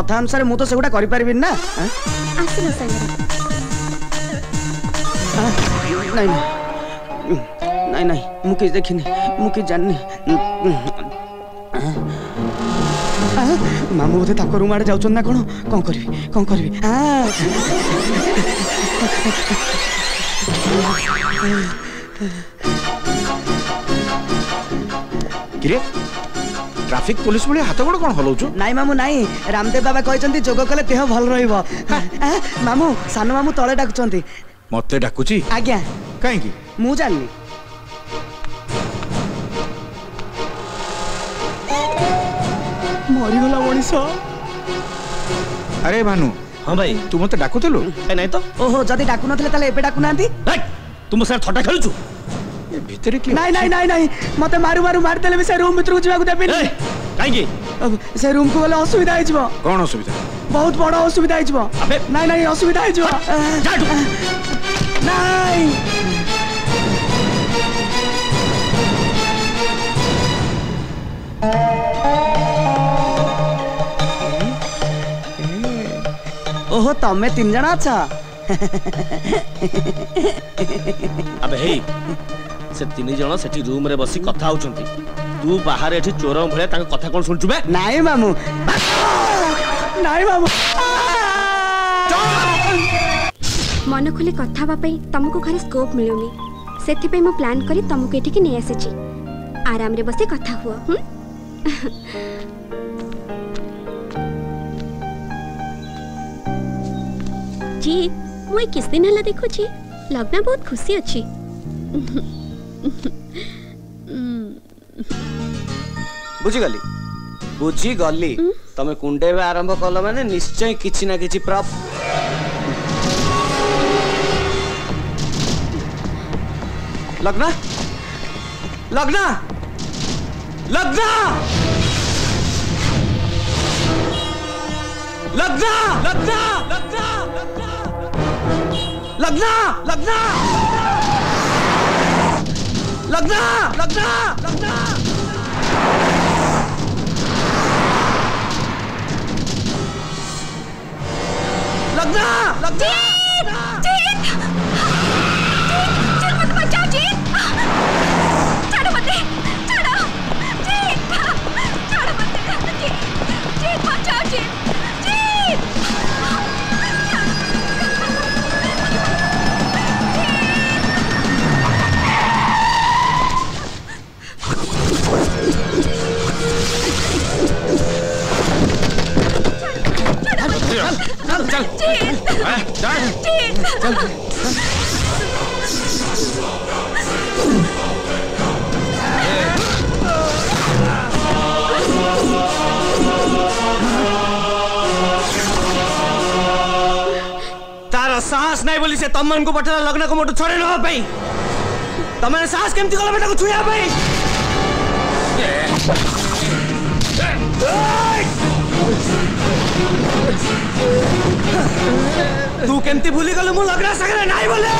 ଅଧା ଅନୁସାରେ ମୁଁ ତ ସେଗୁଡ଼ା କରିପାରିବିନି ନା ନାଇଁ ନାଇଁ ନାଇଁ ମୁଁ କିଛି ଦେଖିନି ମୁଁ କିଛି ଜାଣିନି ମାମୁଁ ବୋଧେ ତାଙ୍କ ରୁମ୍ ଆଡ଼େ ଯାଉଛନ୍ତି ନା କ'ଣ କ'ଣ କରିବି କ'ଣ କରିବି କିରେ ট্রাফিক পুলিশ ভি হাত গোড় কোণ হলাউছ নাই মামু নাই রামদেব বাবা কিন্তু যোগ কলে দেহ ভাল রহব মামু সান মামু তলে ডাকুচার মতো ডাকুচি আজ্ঞা কী মু জানি মরিগলা মনিষ আরে ভানু হ্যাঁ ভাই তু মতো ডাকুলু নাই তো ওহো যদি ডাকু নথিলে তাহলে এবে ডাকু না তুম স্যার থটা খেলুছু ये भीतर की नहीं नहीं नहीं नहीं मते मारु मारु मार देले से रूम भीतर जीवा को देबे नहीं काहे की से रूम को वाला असुविधा हो जीवो कोन असुविधा बहुत बड़ा असुविधा हो जीवो अबे नहीं नहीं असुविधा हो जीवो जाडू नहीं ओहो तमे तीन जना अच्छा अबे हे ସେ ତିନି ଜଣ ସେଠି ରୁମ୍ରେ ବସି କଥା ହେଉଛନ୍ତି ତୁ ବାହାରେ ଏଠି ଚୋର ଭଳିଆ ତାଙ୍କ କଥା କ'ଣ ଶୁଣୁଛୁ ବେ ନାଇଁ ମାମୁଁ ନାଇଁ ମାମୁଁ ମନ ଖୋଲି କଥା ହେବା ପାଇଁ ତମକୁ ଘରେ ସ୍କୋପ୍ ମିଳୁନି ସେଥିପାଇଁ ମୁଁ ପ୍ଲାନ୍ କରି ତମକୁ ଏଠିକି ନେଇ ଆସିଛି ଆରାମରେ ବସି କଥା ହୁଅ জি ମୁଁ ଏ କିଛି ଦିନ ହେଲା ଦେଖୁଛି ଲଗ୍ନା ବହୁତ ଖୁସି ଅଛି बुझीगली बुझीगली तुम कुंडेवा आरंभ कल मैंने निश्चय किसी ना किसी प्रप लगना लगना लगना लगना लगना लगना लगना लगना लगना लगना लगना लगना लगना लगना चल चल चल चल तारा साहस नहीं बोली से तमन को पटेला को मोटो छोडेन ना भाई तमन साहस केमती गला बेटाको छुया भाई ତୁ କେମିତି ଭୁଲିଗଲୁ ମୁଁ ଲଗ୍ନା ସାଙ୍ଗରେ ନାହିଁ ବୋଲେ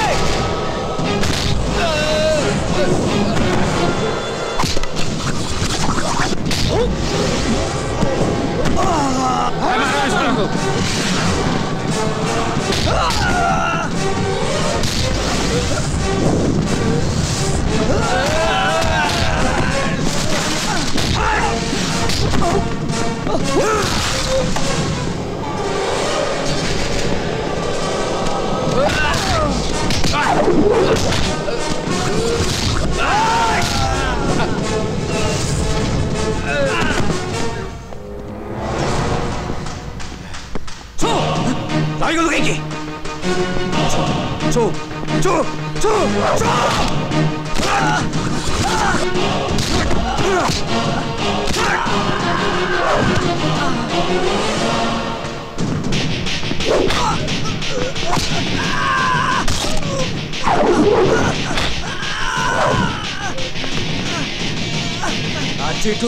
Oh!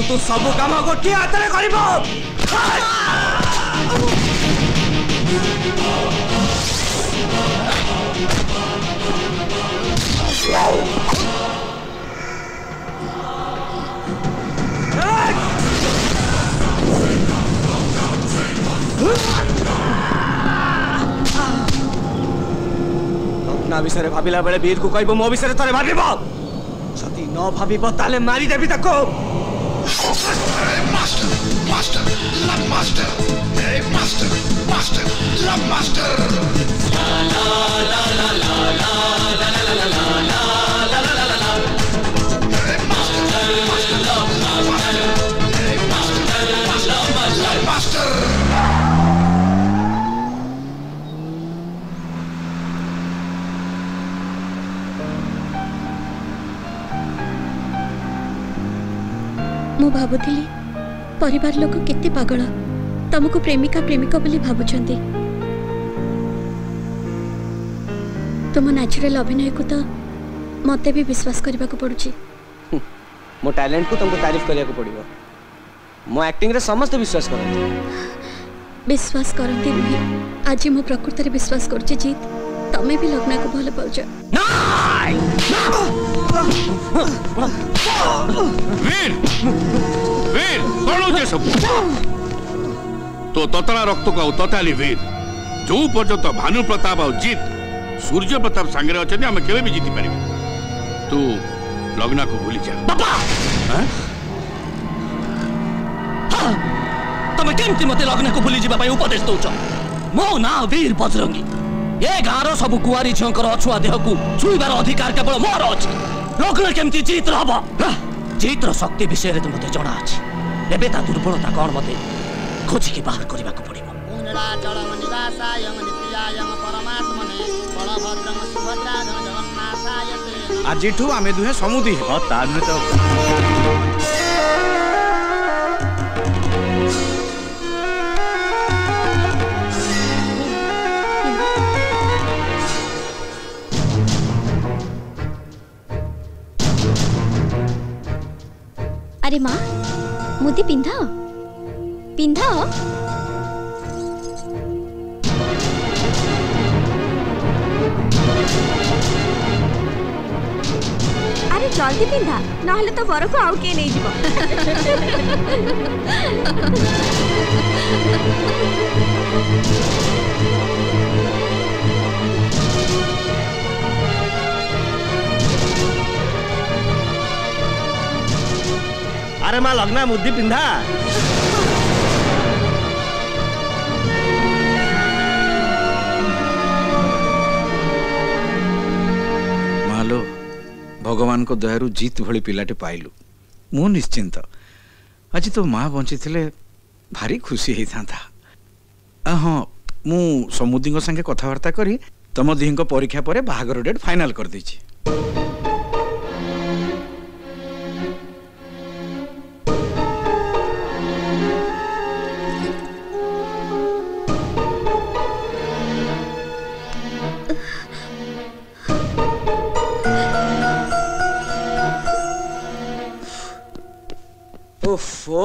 କିନ୍ତୁ ସବୁ କାମ ଗୋଟିଏ ହାତରେ କରିବ अपना विषय भाविला बेले वीर को कहब मो विषय थे भाव যদি ন ভাবিব তাহলে মারিদেবি তাকে master, love master, hey master, master, love master. La la la la la la la la la la la la la la la. la master, master, love master, master, love master. ମୁଁ ଭାବୁଥିଲି परिवार लोक केते पागल तुमको प्रेमिका प्रेमिक बोली भावुंत तुम न्याचुराल अभिनय को तो मत भी विश्वास करने को पड़ी मो टैलेंट को तुमको तारीफ करिया को पड़ी मो एक्टिंग रे समस्त विश्वास करते विश्वास करते नहीं आज मो प्रकृति रे विश्वास कर छी भी लग्न को भलो पाउ वीर कौन सब तो ततला रक्त को तताली वीर जो पर्यंत भानु प्रताप आ जीत सूर्य प्रताप सांगे अच्छा आम के जीति पार तू लग्ना को भूली जा बाबा हाँ? हाँ! तमे केमती मते लग्ना को भूली जीवा उपदेश दौच मो ना वीर बजरंगी ए गाँव सब कुआरी झीवर अछुआ देह को छुईबार अधिकार केवल मोर अच्छी लग्न केमती जित रहा हाँ? जित शक्ति विषय तो मत जना अच्छी ତେବେ ତା ଦୁର୍ବଳତା କ'ଣ ମୋତେ ଖୋଜିକି ବାହାର କରିବାକୁ ପଡ଼ିବ ଆଜିଠୁ ଆମେ ଦୁହେଁ ସମୁଦି ହଁ ତା ନୁହେଁ ତ अरे माँ मुझे पिंधाओ पिंधाओ अरे जल्दी पिंधा ना तो बर को आउ किए नहीं जीव ଆରେ ମା ଲଗ୍ନା ମୁଦି ପିନ୍ଧା ମାଲୋ ଭଗବାନଙ୍କ ଦୟାରୁ ଜିତ ଭଳି ପିଲାଟି ପାଇଲୁ ମୁଁ ନିଶ୍ଚିନ୍ତ ଆଜି ତୋ ମା ବଞ୍ଚିଥିଲେ ଭାରି ଖୁସି ହେଇଥାନ୍ତା ହଁ ମୁଁ ସମୁଦ୍ରୀଙ୍କ ସାଙ୍ଗେ କଥାବାର୍ତ୍ତା କରି ତମ ଦିହିଙ୍କ ପରୀକ୍ଷା ପରେ ବାହାଘର ଡେଟ୍ ଫାଇନାଲ କରିଦେଇଛି ଓହୋ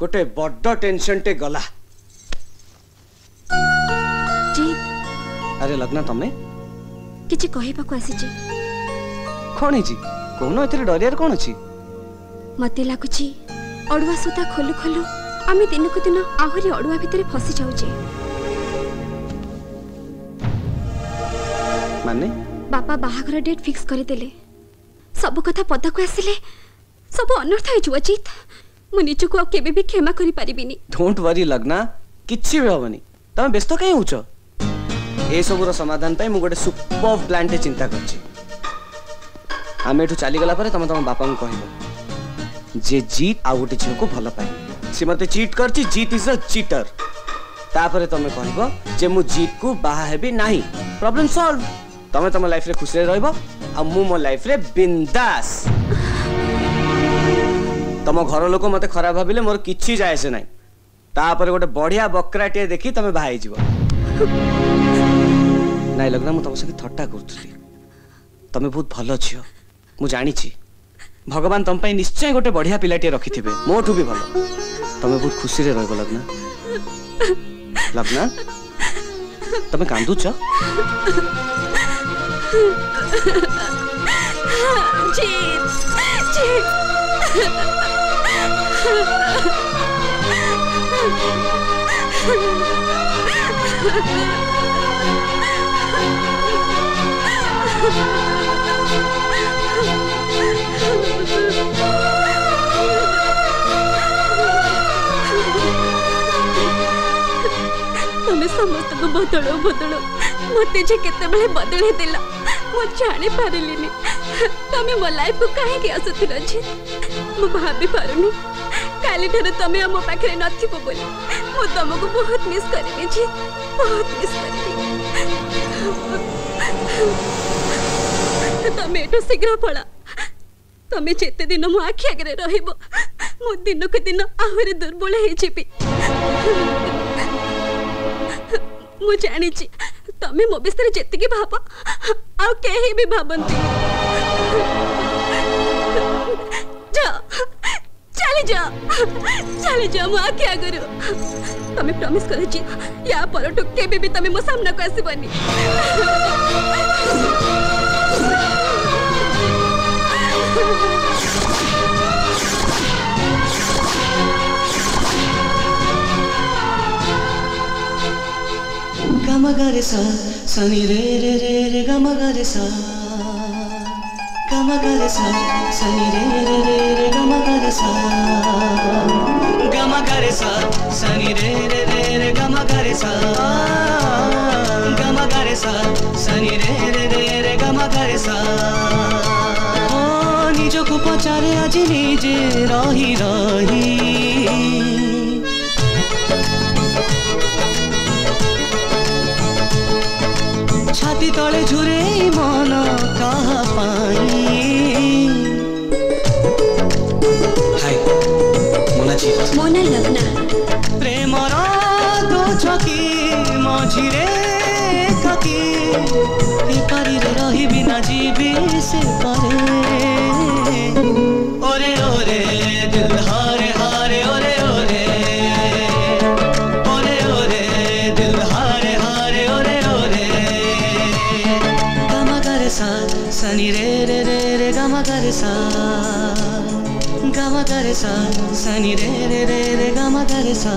ଗୋଟେ ବଡ଼ ଟେନସନଟେ ଗଲା ଆରେ ଲଗ୍ନା ତମେ କିଛି କହିବାକୁ ଆସିଛି କ'ଣ ହେଇଛି କହୁନ ଏଥିରେ ଡରିବାର କ'ଣ ଅଛି ମତେ ଲାଗୁଛି ଅଡ଼ୁଆ ସୂତା ଖୋଲୁ ଖୋଲୁ ଆମେ ଦିନକୁ ଦିନ ଆହୁରି ଅଡ଼ୁଆ ଭିତରେ ଫସି ଯାଉଛେ ମାନେ ବାପା ବାହାଘର ଡେଟ୍ ଫିକ୍ସ କରିଦେଲେ ସବୁ କଥା ପଦାକୁ ଆସିଲେ सब ଅନର୍ଥ ହେଇଯିବ ଅଜିତ ମୁଁ ନିଜକୁ ଆଉ କେବେ ବି କ୍ଷମା କରିପାରିବିନି ଡୋଣ୍ଟ ୱାରି ଲଗ୍ନା କିଛି ବି ହବନି ତମେ ବ୍ୟସ୍ତ କାହିଁ ହେଉଛ ଏସବୁର ସମାଧାନ ପାଇଁ ମୁଁ ଗୋଟେ ସୁପର ପ୍ଲାନ୍ଟେ ଚିନ୍ତା କରିଛି ଆମେ ଏଠୁ ଚାଲିଗଲା ପରେ ତମେ ତମ ବାପାଙ୍କୁ କହିବ ଯେ ଜିତ୍ ଆଉ ଗୋଟେ ଝିଅକୁ ଭଲ ପାଏ ସେ ମତେ ଚିଟ୍ କରିଛି ଜିତ୍ ଇଜ୍ ଅ ଚିଟର ତାପରେ ତମେ କହିବ ଯେ ମୁଁ ଜିତ୍କୁ ବାହା ହେବି ନାହିଁ ପ୍ରୋବ୍ଲେମ୍ ସଲ୍ଭ ତମେ ତମ ଲାଇଫରେ ଖୁସିରେ ରହିବ ଆଉ ମୁଁ ମୋ ଲାଇଫରେ ବିନ୍ଦାସ ତମ ଘର ଲୋକ ମୋତେ ଖରାପ ଭାବିଲେ ମୋର କିଛି ଯାଏ ସେ ନାହିଁ ତାପରେ ଗୋଟେ ବଢିଆ ବକ୍ରାଟିଏ ଦେଖି ତମେ ବାହା ହେଇଯିବ ନାଇଁ ଲଗ୍ନା ମୁଁ ତମ ସାଙ୍ଗେ ଥଟ୍ଟା କରୁଥିଲି ତମେ ବହୁତ ଭଲ ଝିଅ ମୁଁ ଜାଣିଛି ଭଗବାନ ତମ ପାଇଁ ନିଶ୍ଚୟ ଗୋଟେ ବଢିଆ ପିଲାଟିଏ ରଖିଥିବେ ମୋଠୁ ବି ଭଲ ତମେ ବହୁତ ଖୁସିରେ ରହିବ ଲଗ୍ନା ଲଗ୍ନା ତମେ କାନ୍ଦୁଛ Cheat! Cheat! तुम्हें समस्त को बदलो बदल मत के बदल जानी पारे तुम मो लाइफ को कहीं आसुल झी मु भाई पारुनी कालीठर तमे हम पाखरे नथिबो बोली मो तमको बहुत मिस करिनि जी बहुत मिस करिनि तमे एतो शीघ्र पळा तमे जेते दिन मो आखी अगरे रहिबो मो दिन को दिन आहुरे दुर्बल हे छिपि मो जानि छी तमे मो बिस्तर जेति के भाबो आ केहि भी भाबंती ଚାଲି ଯାଅ ଚାଲି ଯାଅ ମୁଁ ଆଖି ଆଗରୁ ତମେ ପ୍ରମିସ୍ କରିଛି ୟା ପରଠୁ କେବେ ବି ତମେ ମୋ ସାମ୍ନାକୁ ଆସିବନି గమగరి సా సని రే రే రే గమగరి సా ग म ग रे सा सा नि रे रे रे रे ग म ग रे सा ग म ग रे सा सा नि रे रे रे रे ग म ग रे सा ग म ग रे सा सा नि रे रे रे रे ग म ग रे सा নিজকু পচারে আজি নিজে রহি রহি छाती तले झुरे मन कहा मना लगना सा सा रे रे रे रे गा मा सा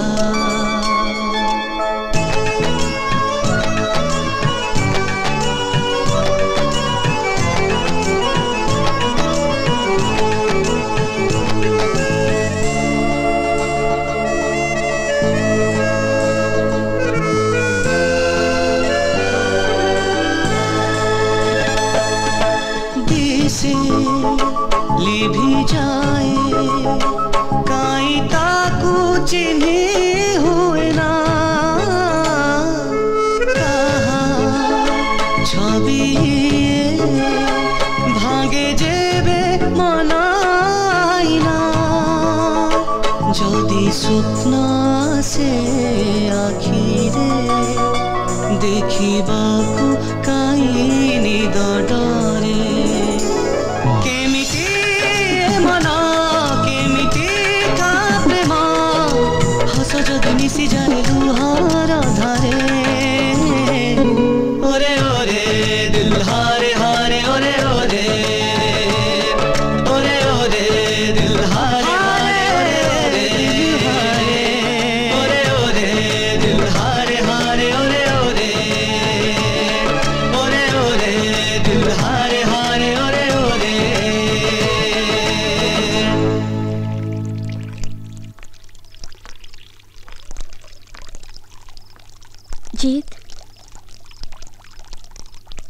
जीत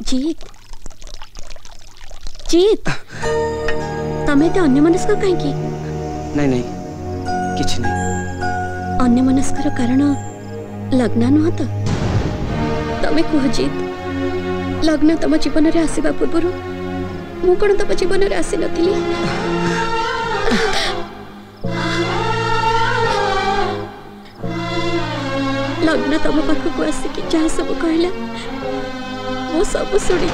जीत जीत तमे ते कहीं की नहीं नहीं किच नहीं अन्य मनस्क का कारण लगना नहीं था तमें कह जीत लगना तमा जीवन रे आसीबा पूर्व मु कोन तम जीवन रे आसी नथिली ᱱᱟᱜ ᱱᱟᱛᱚᱢ ᱠᱚᱠᱚ ᱥᱤᱠᱤᱡ ᱡᱟᱦᱟᱸ ᱥᱚᱵᱚ ᱠᱚᱭᱞᱟ ᱚ ᱥᱚᱵᱚ ᱥᱩᱲᱤ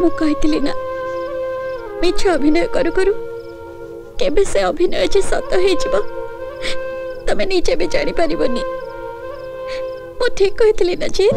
ᱢᱚ ᱠᱟᱭᱛᱤᱞᱮᱱᱟ ᱢᱤᱪᱷᱚ অভিনয় ᱠᱟᱨᱩ ᱠᱟᱹᱨᱩ ᱠᱮᱵᱮᱥᱮ অভিনয় ᱡᱮ ᱥᱟᱛᱚ ᱦᱮᱡ ᱵᱟ ᱛᱚᱢᱮ ᱱᱤᱪᱮ ᱵᱮᱪᱟᱨᱤ ᱯᱟᱨᱤᱵᱚᱱᱤ ᱚ ᱴᱷᱤᱠ ᱠᱟᱭᱛᱤᱞᱮᱱᱟ ᱡᱮ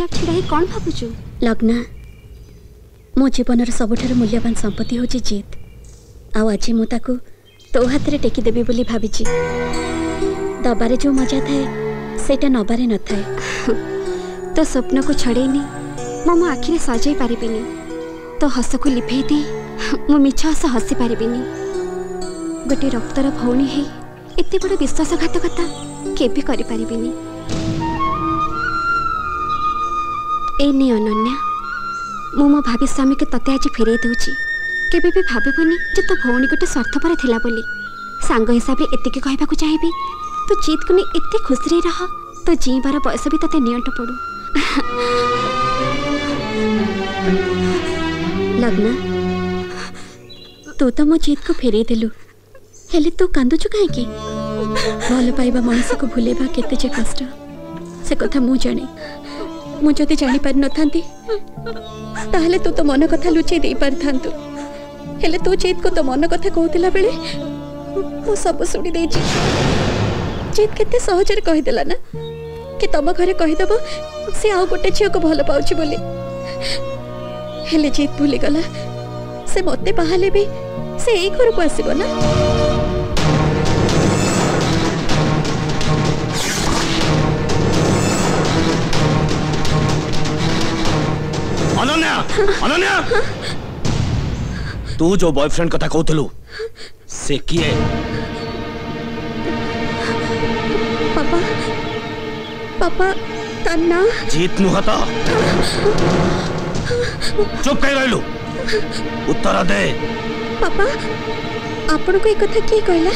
चुपचाप छिड़ाई कौन भाचु लग्ना मो जीवन सबुठ मूल्यवान संपत्ति हूँ जीत आज मुझे तो हाथ में टेकदेवी बोली भाई दबारे जो मजा थाए से नबारे न था तो स्वप्न को छड़ेनि मो मो आखिरे सजाई पारिनी तो हस को लिफे मो मुझ हस हसी पारे गोटे रक्तर भौणी है ये बड़ बिश्वासघातकता के भी करी पारी भी नहीं। एनी अनन्या मु मो भाभी स्वामी के तते आज फेरे दउची केबे भी भाबे तो भौणी गोटे स्वार्थपर था सांग हिसाब रे एतिके कहबा को तो चीत कोनी एते खुश रे रह तो जी बार बयस भी तेज नि पडु लग्न तू तो मो चीत को फेरे देलु हेले तू कांदु चुकाय भल पाइबा मनुष्य को भूलेबा केते जे कष्ट से कथा मुझे मुझे जापर तू तो मन कथा लुचे हेले तू चेत को तो मन कथा कहला बेले मु सब शुणी चेत के सहजरे कहीदेला ना कि तुम घर कहीदेव सी आउ गोटे झील को भल पाऊँ बोली हेले चेत भूलीगला से मत बाहर भी से यही घर को आसबना अनन्या तू जो बॉयफ्रेंड कथा कहूलु से किए पापा पापा तन्ना जीत नुह तो चुप कहीं रहलु उत्तर दे पापा आपण को एक कथा की कहला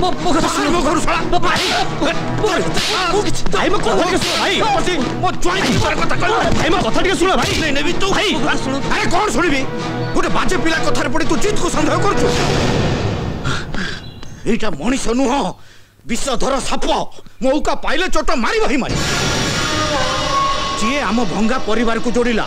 কথা টিকে শুণ ভাই নেবি তো ভাই আরে কোন শুনিবি গোটে বাজে পিলা কথার পড়ি তু জিতকু সন্দেহ করছু এইটা মনিষ নুহ বিষধর সাপ মৌকা পাইলে চোট মারিব হি মারি যিয়ে আম ভঙ্গা পরিবারকু যোড়িলা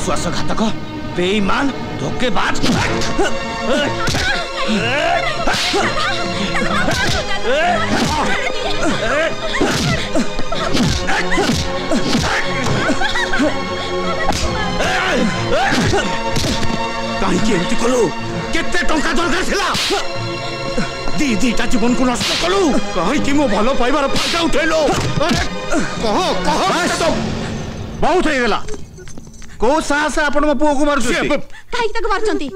विश्वासघातक बेईमान धोखेबाज कहीं एमती कलु दरकार दी दीटा जीवन को नष्ट कलु कहीं मो भल पाइबार फायदा उठेलो कह कह बहुत हो गला କୋଉ ସାହସ ଆପଣ ମୋ ପୁଅକୁ ମାରୁଛନ୍ତି କାହିଁକି ତାକୁ ମାରୁଛନ୍ତି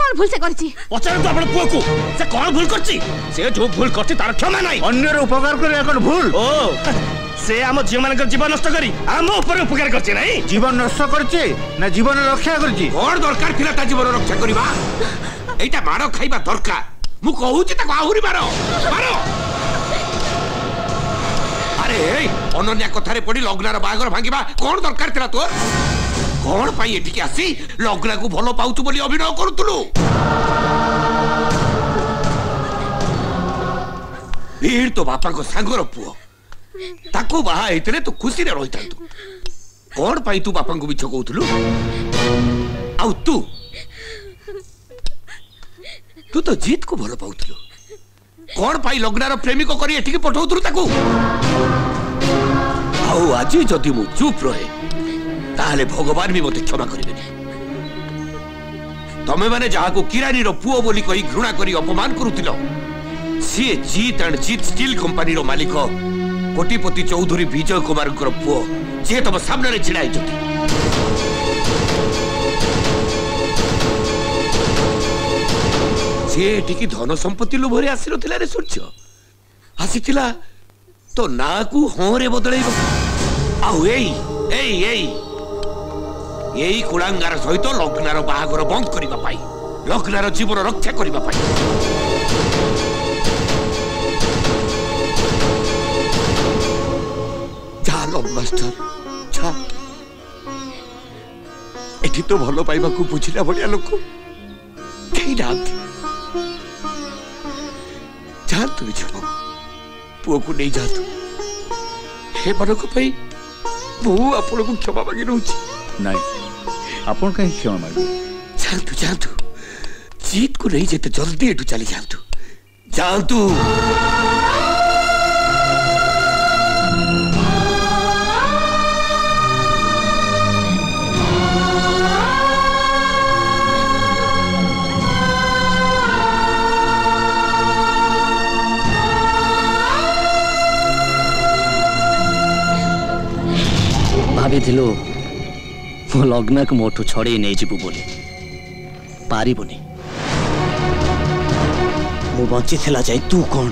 କଣ ଭୁଲ ସେ କରିଛି ପଚାରନ୍ତୁ ଆପଣ ପୁଅକୁ ସେ କଣ ଭୁଲ କରିଛି ସେ ଯୋଉ ଭୁଲ କରିଛି ତାର କ୍ଷମା ନାହିଁ ଅନ୍ୟର ଉପକାର କରିବା କଣ ଭୁଲ ଓ ସେ ଆମ ଝିଅମାନଙ୍କର ଜୀବନ ନଷ୍ଟ କରି ଆମ ଉପରେ ଉପକାର କରିଛି ନାଇଁ ଜୀବନ ନଷ୍ଟ କରିଛି ନା ଜୀବନ ରକ୍ଷା କରିଛି କଣ ଦରକାର ଥିଲା ତା ଜୀବନ ରକ୍ଷା କରିବା ଏଇଟା ମାର ଖାଇବା ଦରକାର ମୁଁ କହୁଛି ତାକୁ ଆହୁରି ମାର ମାର ଆରେ ଅନନ୍ୟା କଥାରେ ପଡି ଲଗ୍ନାର ବାହାଘର ଭାଙ୍ଗିବା କଣ ଦରକାର ଥିଲା ତୋର କ'ଣ ପାଇଁ ଏଠିକି ଆସି ଲଗ୍ରାକୁ ଭଲ ପାଉଛୁ ବୋଲି ଅଭିନୟ କରୁଥିଲୁ ଭିଡ଼ ତୋ ବାପାଙ୍କ ସାଙ୍ଗର ପୁଅ ତାକୁ ବାହା ହେଇଥିଲେ ତୁ ଖୁସିରେ ରହିଥାନ୍ତୁ କ'ଣ ପାଇଁ ତୁ ବାପାଙ୍କୁ ମିଛ କହୁଥିଲୁ ଆଉ ତୁ ତୁ ତ ଜିତକୁ ଭଲ ପାଉଥିଲୁ କ'ଣ ପାଇଁ ଲଗ୍ନାର ପ୍ରେମିକ କରି ଏଠିକି ପଠାଉଥିଲୁ ତାକୁ ଆଉ ଆଜି ଯଦି ମୁଁ ଚୁପ୍ ରହେ ତାହେଲେ ଭଗବାନ ବି ମୋତେ କ୍ଷମା କରିବେନି ତମେମାନେ ଯାହାକୁ କିରାନୀର ପୁଅ ବୋଲି କହି ଘୃଣା କରି ଅପମାନ କରୁଥିଲ ସିଏ ଜିତ୍ ଆଣ୍ଡ ଜିତ୍ ଷ୍ଟିଲ୍ କମ୍ପାନୀର ମାଲିକ କୋଟିପତି ଚୌଧୁରୀ ବିଜୟ କୁମାରଙ୍କର ପୁଅ ଯିଏ ତମ ସାମ୍ନାରେ ଛିଡ଼ା ହେଇଛନ୍ତି ସିଏ ଏଠିକି ଧନ ସମ୍ପତ୍ତି ଲୋଭରେ ଆସିନଥିଲା ରେ ସୂର୍ଯ୍ୟ ଆସିଥିଲା ତୋ ନାଁକୁ ହଁରେ ବଦଳେଇବ ଆଉ ଏଇ ଏଇ ଏଇ এই কুଳାଙ୍ଗାର ସହିତ ଲଗ୍ନାର ବାହାଘର ବନ୍ଦ କରିବା ପାଇଁ ଲଗ୍ନାର ଜୀବନ ରକ୍ଷା କରିବା ପାଇଁ মাস্টার যা এটি তো ভালো পাইবাকু বুঝিলা ভলিয়া লোক কেই নাহান্তি যাহান্তু নিজ বাবু পুয়কু নেই যাহান্তু এମାନଙ୍କ ପାଇଁ ମୁଁ ଆପଣଙ୍କୁ କ୍ଷମା ମାଗି ରହୁଛି ନାହିଁ आपण काही क्षमा मागली जाणतू जाणतू जीत को नहीं जेते जल्दी एटू चली जाणतू जाणतू ভাবিছিলো ಲಗ್ನಕ್ಕೆ ಮೋಟು ଛଡ଼େଇ ନେଇଯିବୁ ବୋଲି ପାରିବୁନି ମୁଁ ବଞ୍ଚିଥିଲା ଯାଇ ତୁ କ'ଣ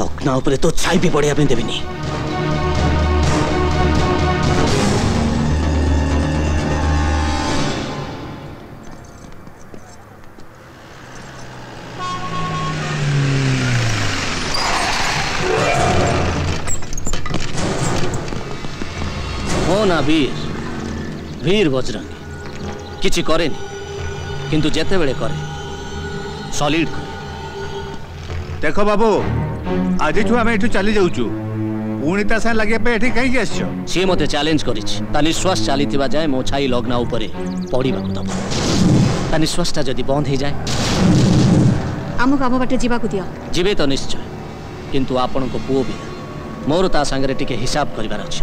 ଲଗ୍ନା ଉପରେ ତୋ ଛାଇ ବି ବଢ଼ିବା ପାଇଁ ଦେବିନି हो ना वीर বীর বজরঙ্গী কিছু করেনি কিন্তু যেতেবেলে করে সলিড করে দেখ বাবু আজিঠু আমি এটু চালি যাচ্ছু পুনি তা সাথে লাগিয়া এটি কাইকি আসছ সি মতে চ্যালেঞ্জ করেছি তা নিঃশ্বাস চালিথিবা যায় মো ছাই লগ্ন উপরে পড়িবাকু দব তা নিঃশ্বাসটা যদি বন্ধ হয়ে যায় ଆମକୁ ଆମ ବାଟେ দিও ଦିଅ তো নিশ্চয় কিন্তু କିନ୍ତୁ ଆପଣଙ୍କ ପୁଅ মোর তা ତା ସାଙ୍ଗରେ হিসাব ହିସାବ କରିବାର ଅଛି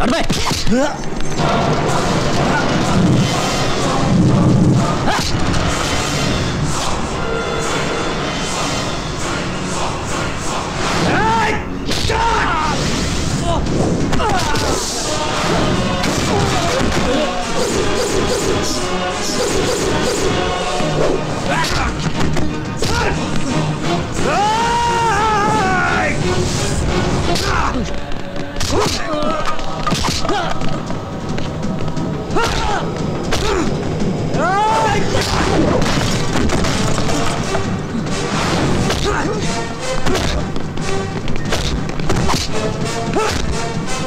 Huh! Oh!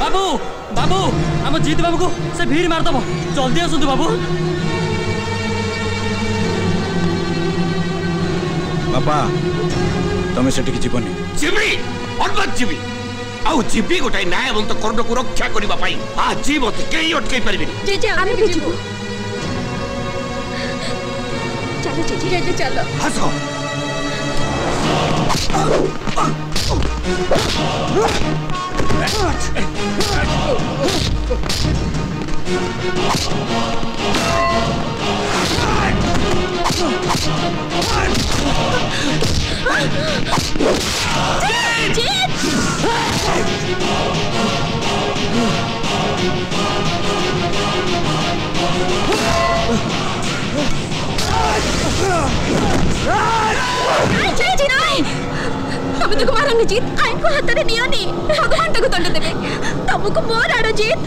बाबू बाबू आम जित बाबू को से भीड़ मारदब जल्दी आसतु बाबू ବାପା ତମେ ସେଠିକି ଯିବନି ଯିବି ହଠାତ୍ ଯିବି ଆଉ ଯିବି ଗୋଟାଏ ନ୍ୟାୟବନ୍ତ କର୍ଣ୍ଣକୁ ରକ୍ଷା କରିବା ପାଇଁ ଆଜି ମତେ କେହି ଅଟକେଇ ପାରିବେନି ଆମେ ବି ଯିବୁ ଚାଲ ଜେଜେ ଚାଲ ହସ Ah! Dad! Dad! ಅಮಿತಕು ಮಾರಂಗ ಜೀತ್ ಆಯ್ಕು ಹತ್ತಾರೆ ನಿಯೋನಿ ಭಗವಾನ್ ತೆಗೆದುಕೊಂಡು ದೇವೆ ತಮಗೂ ಬೋರಾಡೋ ಜೀತ್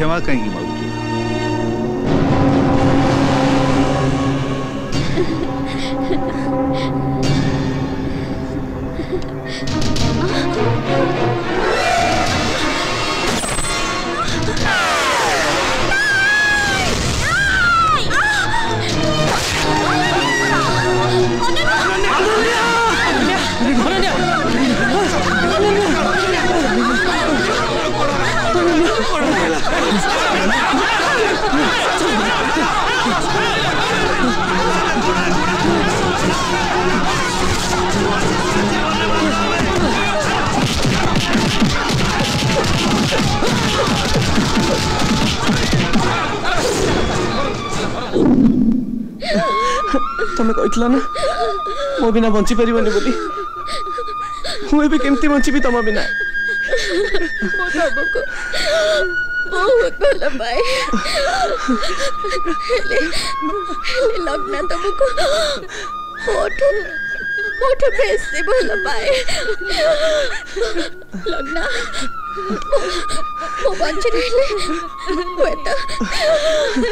क्षमा कहेंगी मऊ ତମ ବିନା ବଞ୍ଚିପାରିବନି ବୋଲି ମୁଁ ଏବେ କେମିତି ବଞ୍ଚିବି ତମ ବିନା ମୋ ତମକୁ ବହୁତ ଭଲ ପାଏ ହେଲେ ଲଗ୍ନା ତମକୁ ମୋଠୁ ମୋଠୁ ବେଶୀ ଭଲ ପାଏ ଲଗ୍ନା ମୁଁ ବଞ୍ଚି ରହିଲେ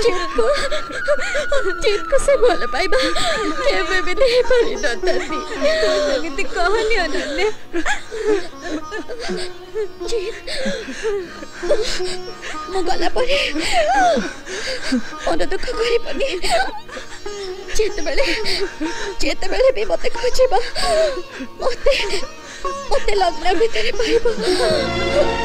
ಚಿಕ್ಕು ಚಿಕ್ಕು ಸೆ ಬೋಲ ಪಾଇବା କେବେ ବି ନେଇ ପାରି ନଥାନ୍ତି କେମିତି କହନି ଅନନ୍ୟ ମୁଁ ଗଲା ପରେ ମନ ଦୁଃଖ କରିବନି ଯେତେବେଳେ ଯେତେବେଳେ ବି ମୋତେ ଖୋଜିବ ମୋତେ ମୋତେ ଲଗ୍ନ ଭିତରେ ପାଇବ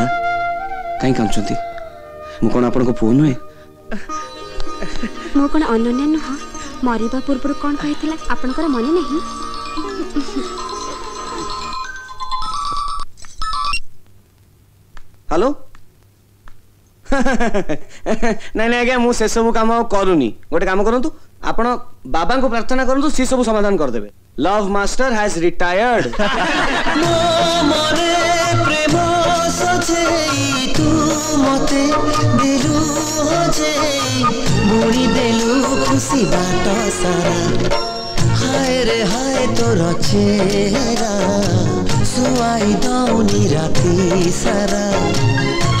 माता कहीं कांचुंती मु कोन आपन को फोन हुए मो कोन अनन्य नह मरिबा पूर्व कोन कहितला आपन को मन नहीं हेलो ନାଇଁ ନାଇଁ ଆଜ୍ଞା ମୁଁ ସେସବୁ କାମ ଆଉ କରୁନି ଗୋଟେ କାମ କରନ୍ତୁ ଆପଣ ବାବାଙ୍କୁ ପ୍ରାର୍ଥନା କରନ୍ତୁ ସେ ସବୁ ସମାଧାନ କରିଦେବେ ଲଭ୍ ମାଷ୍ଟର ହାଜ୍ ରିଟାୟର୍ଡ যেই তু মতে দেলু যেই বুড়ি দেলু খুশি বাট সারা হায় রে হায় তোর চেহারা শুয়াই দৌনি রাতি সারা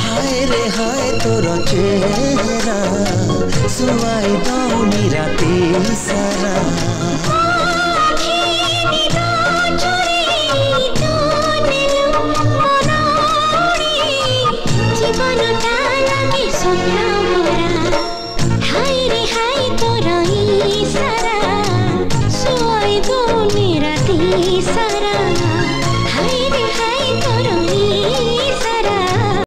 হায় রে হায় তোর চেহারা শুয়াই দৌনি রাতি সারা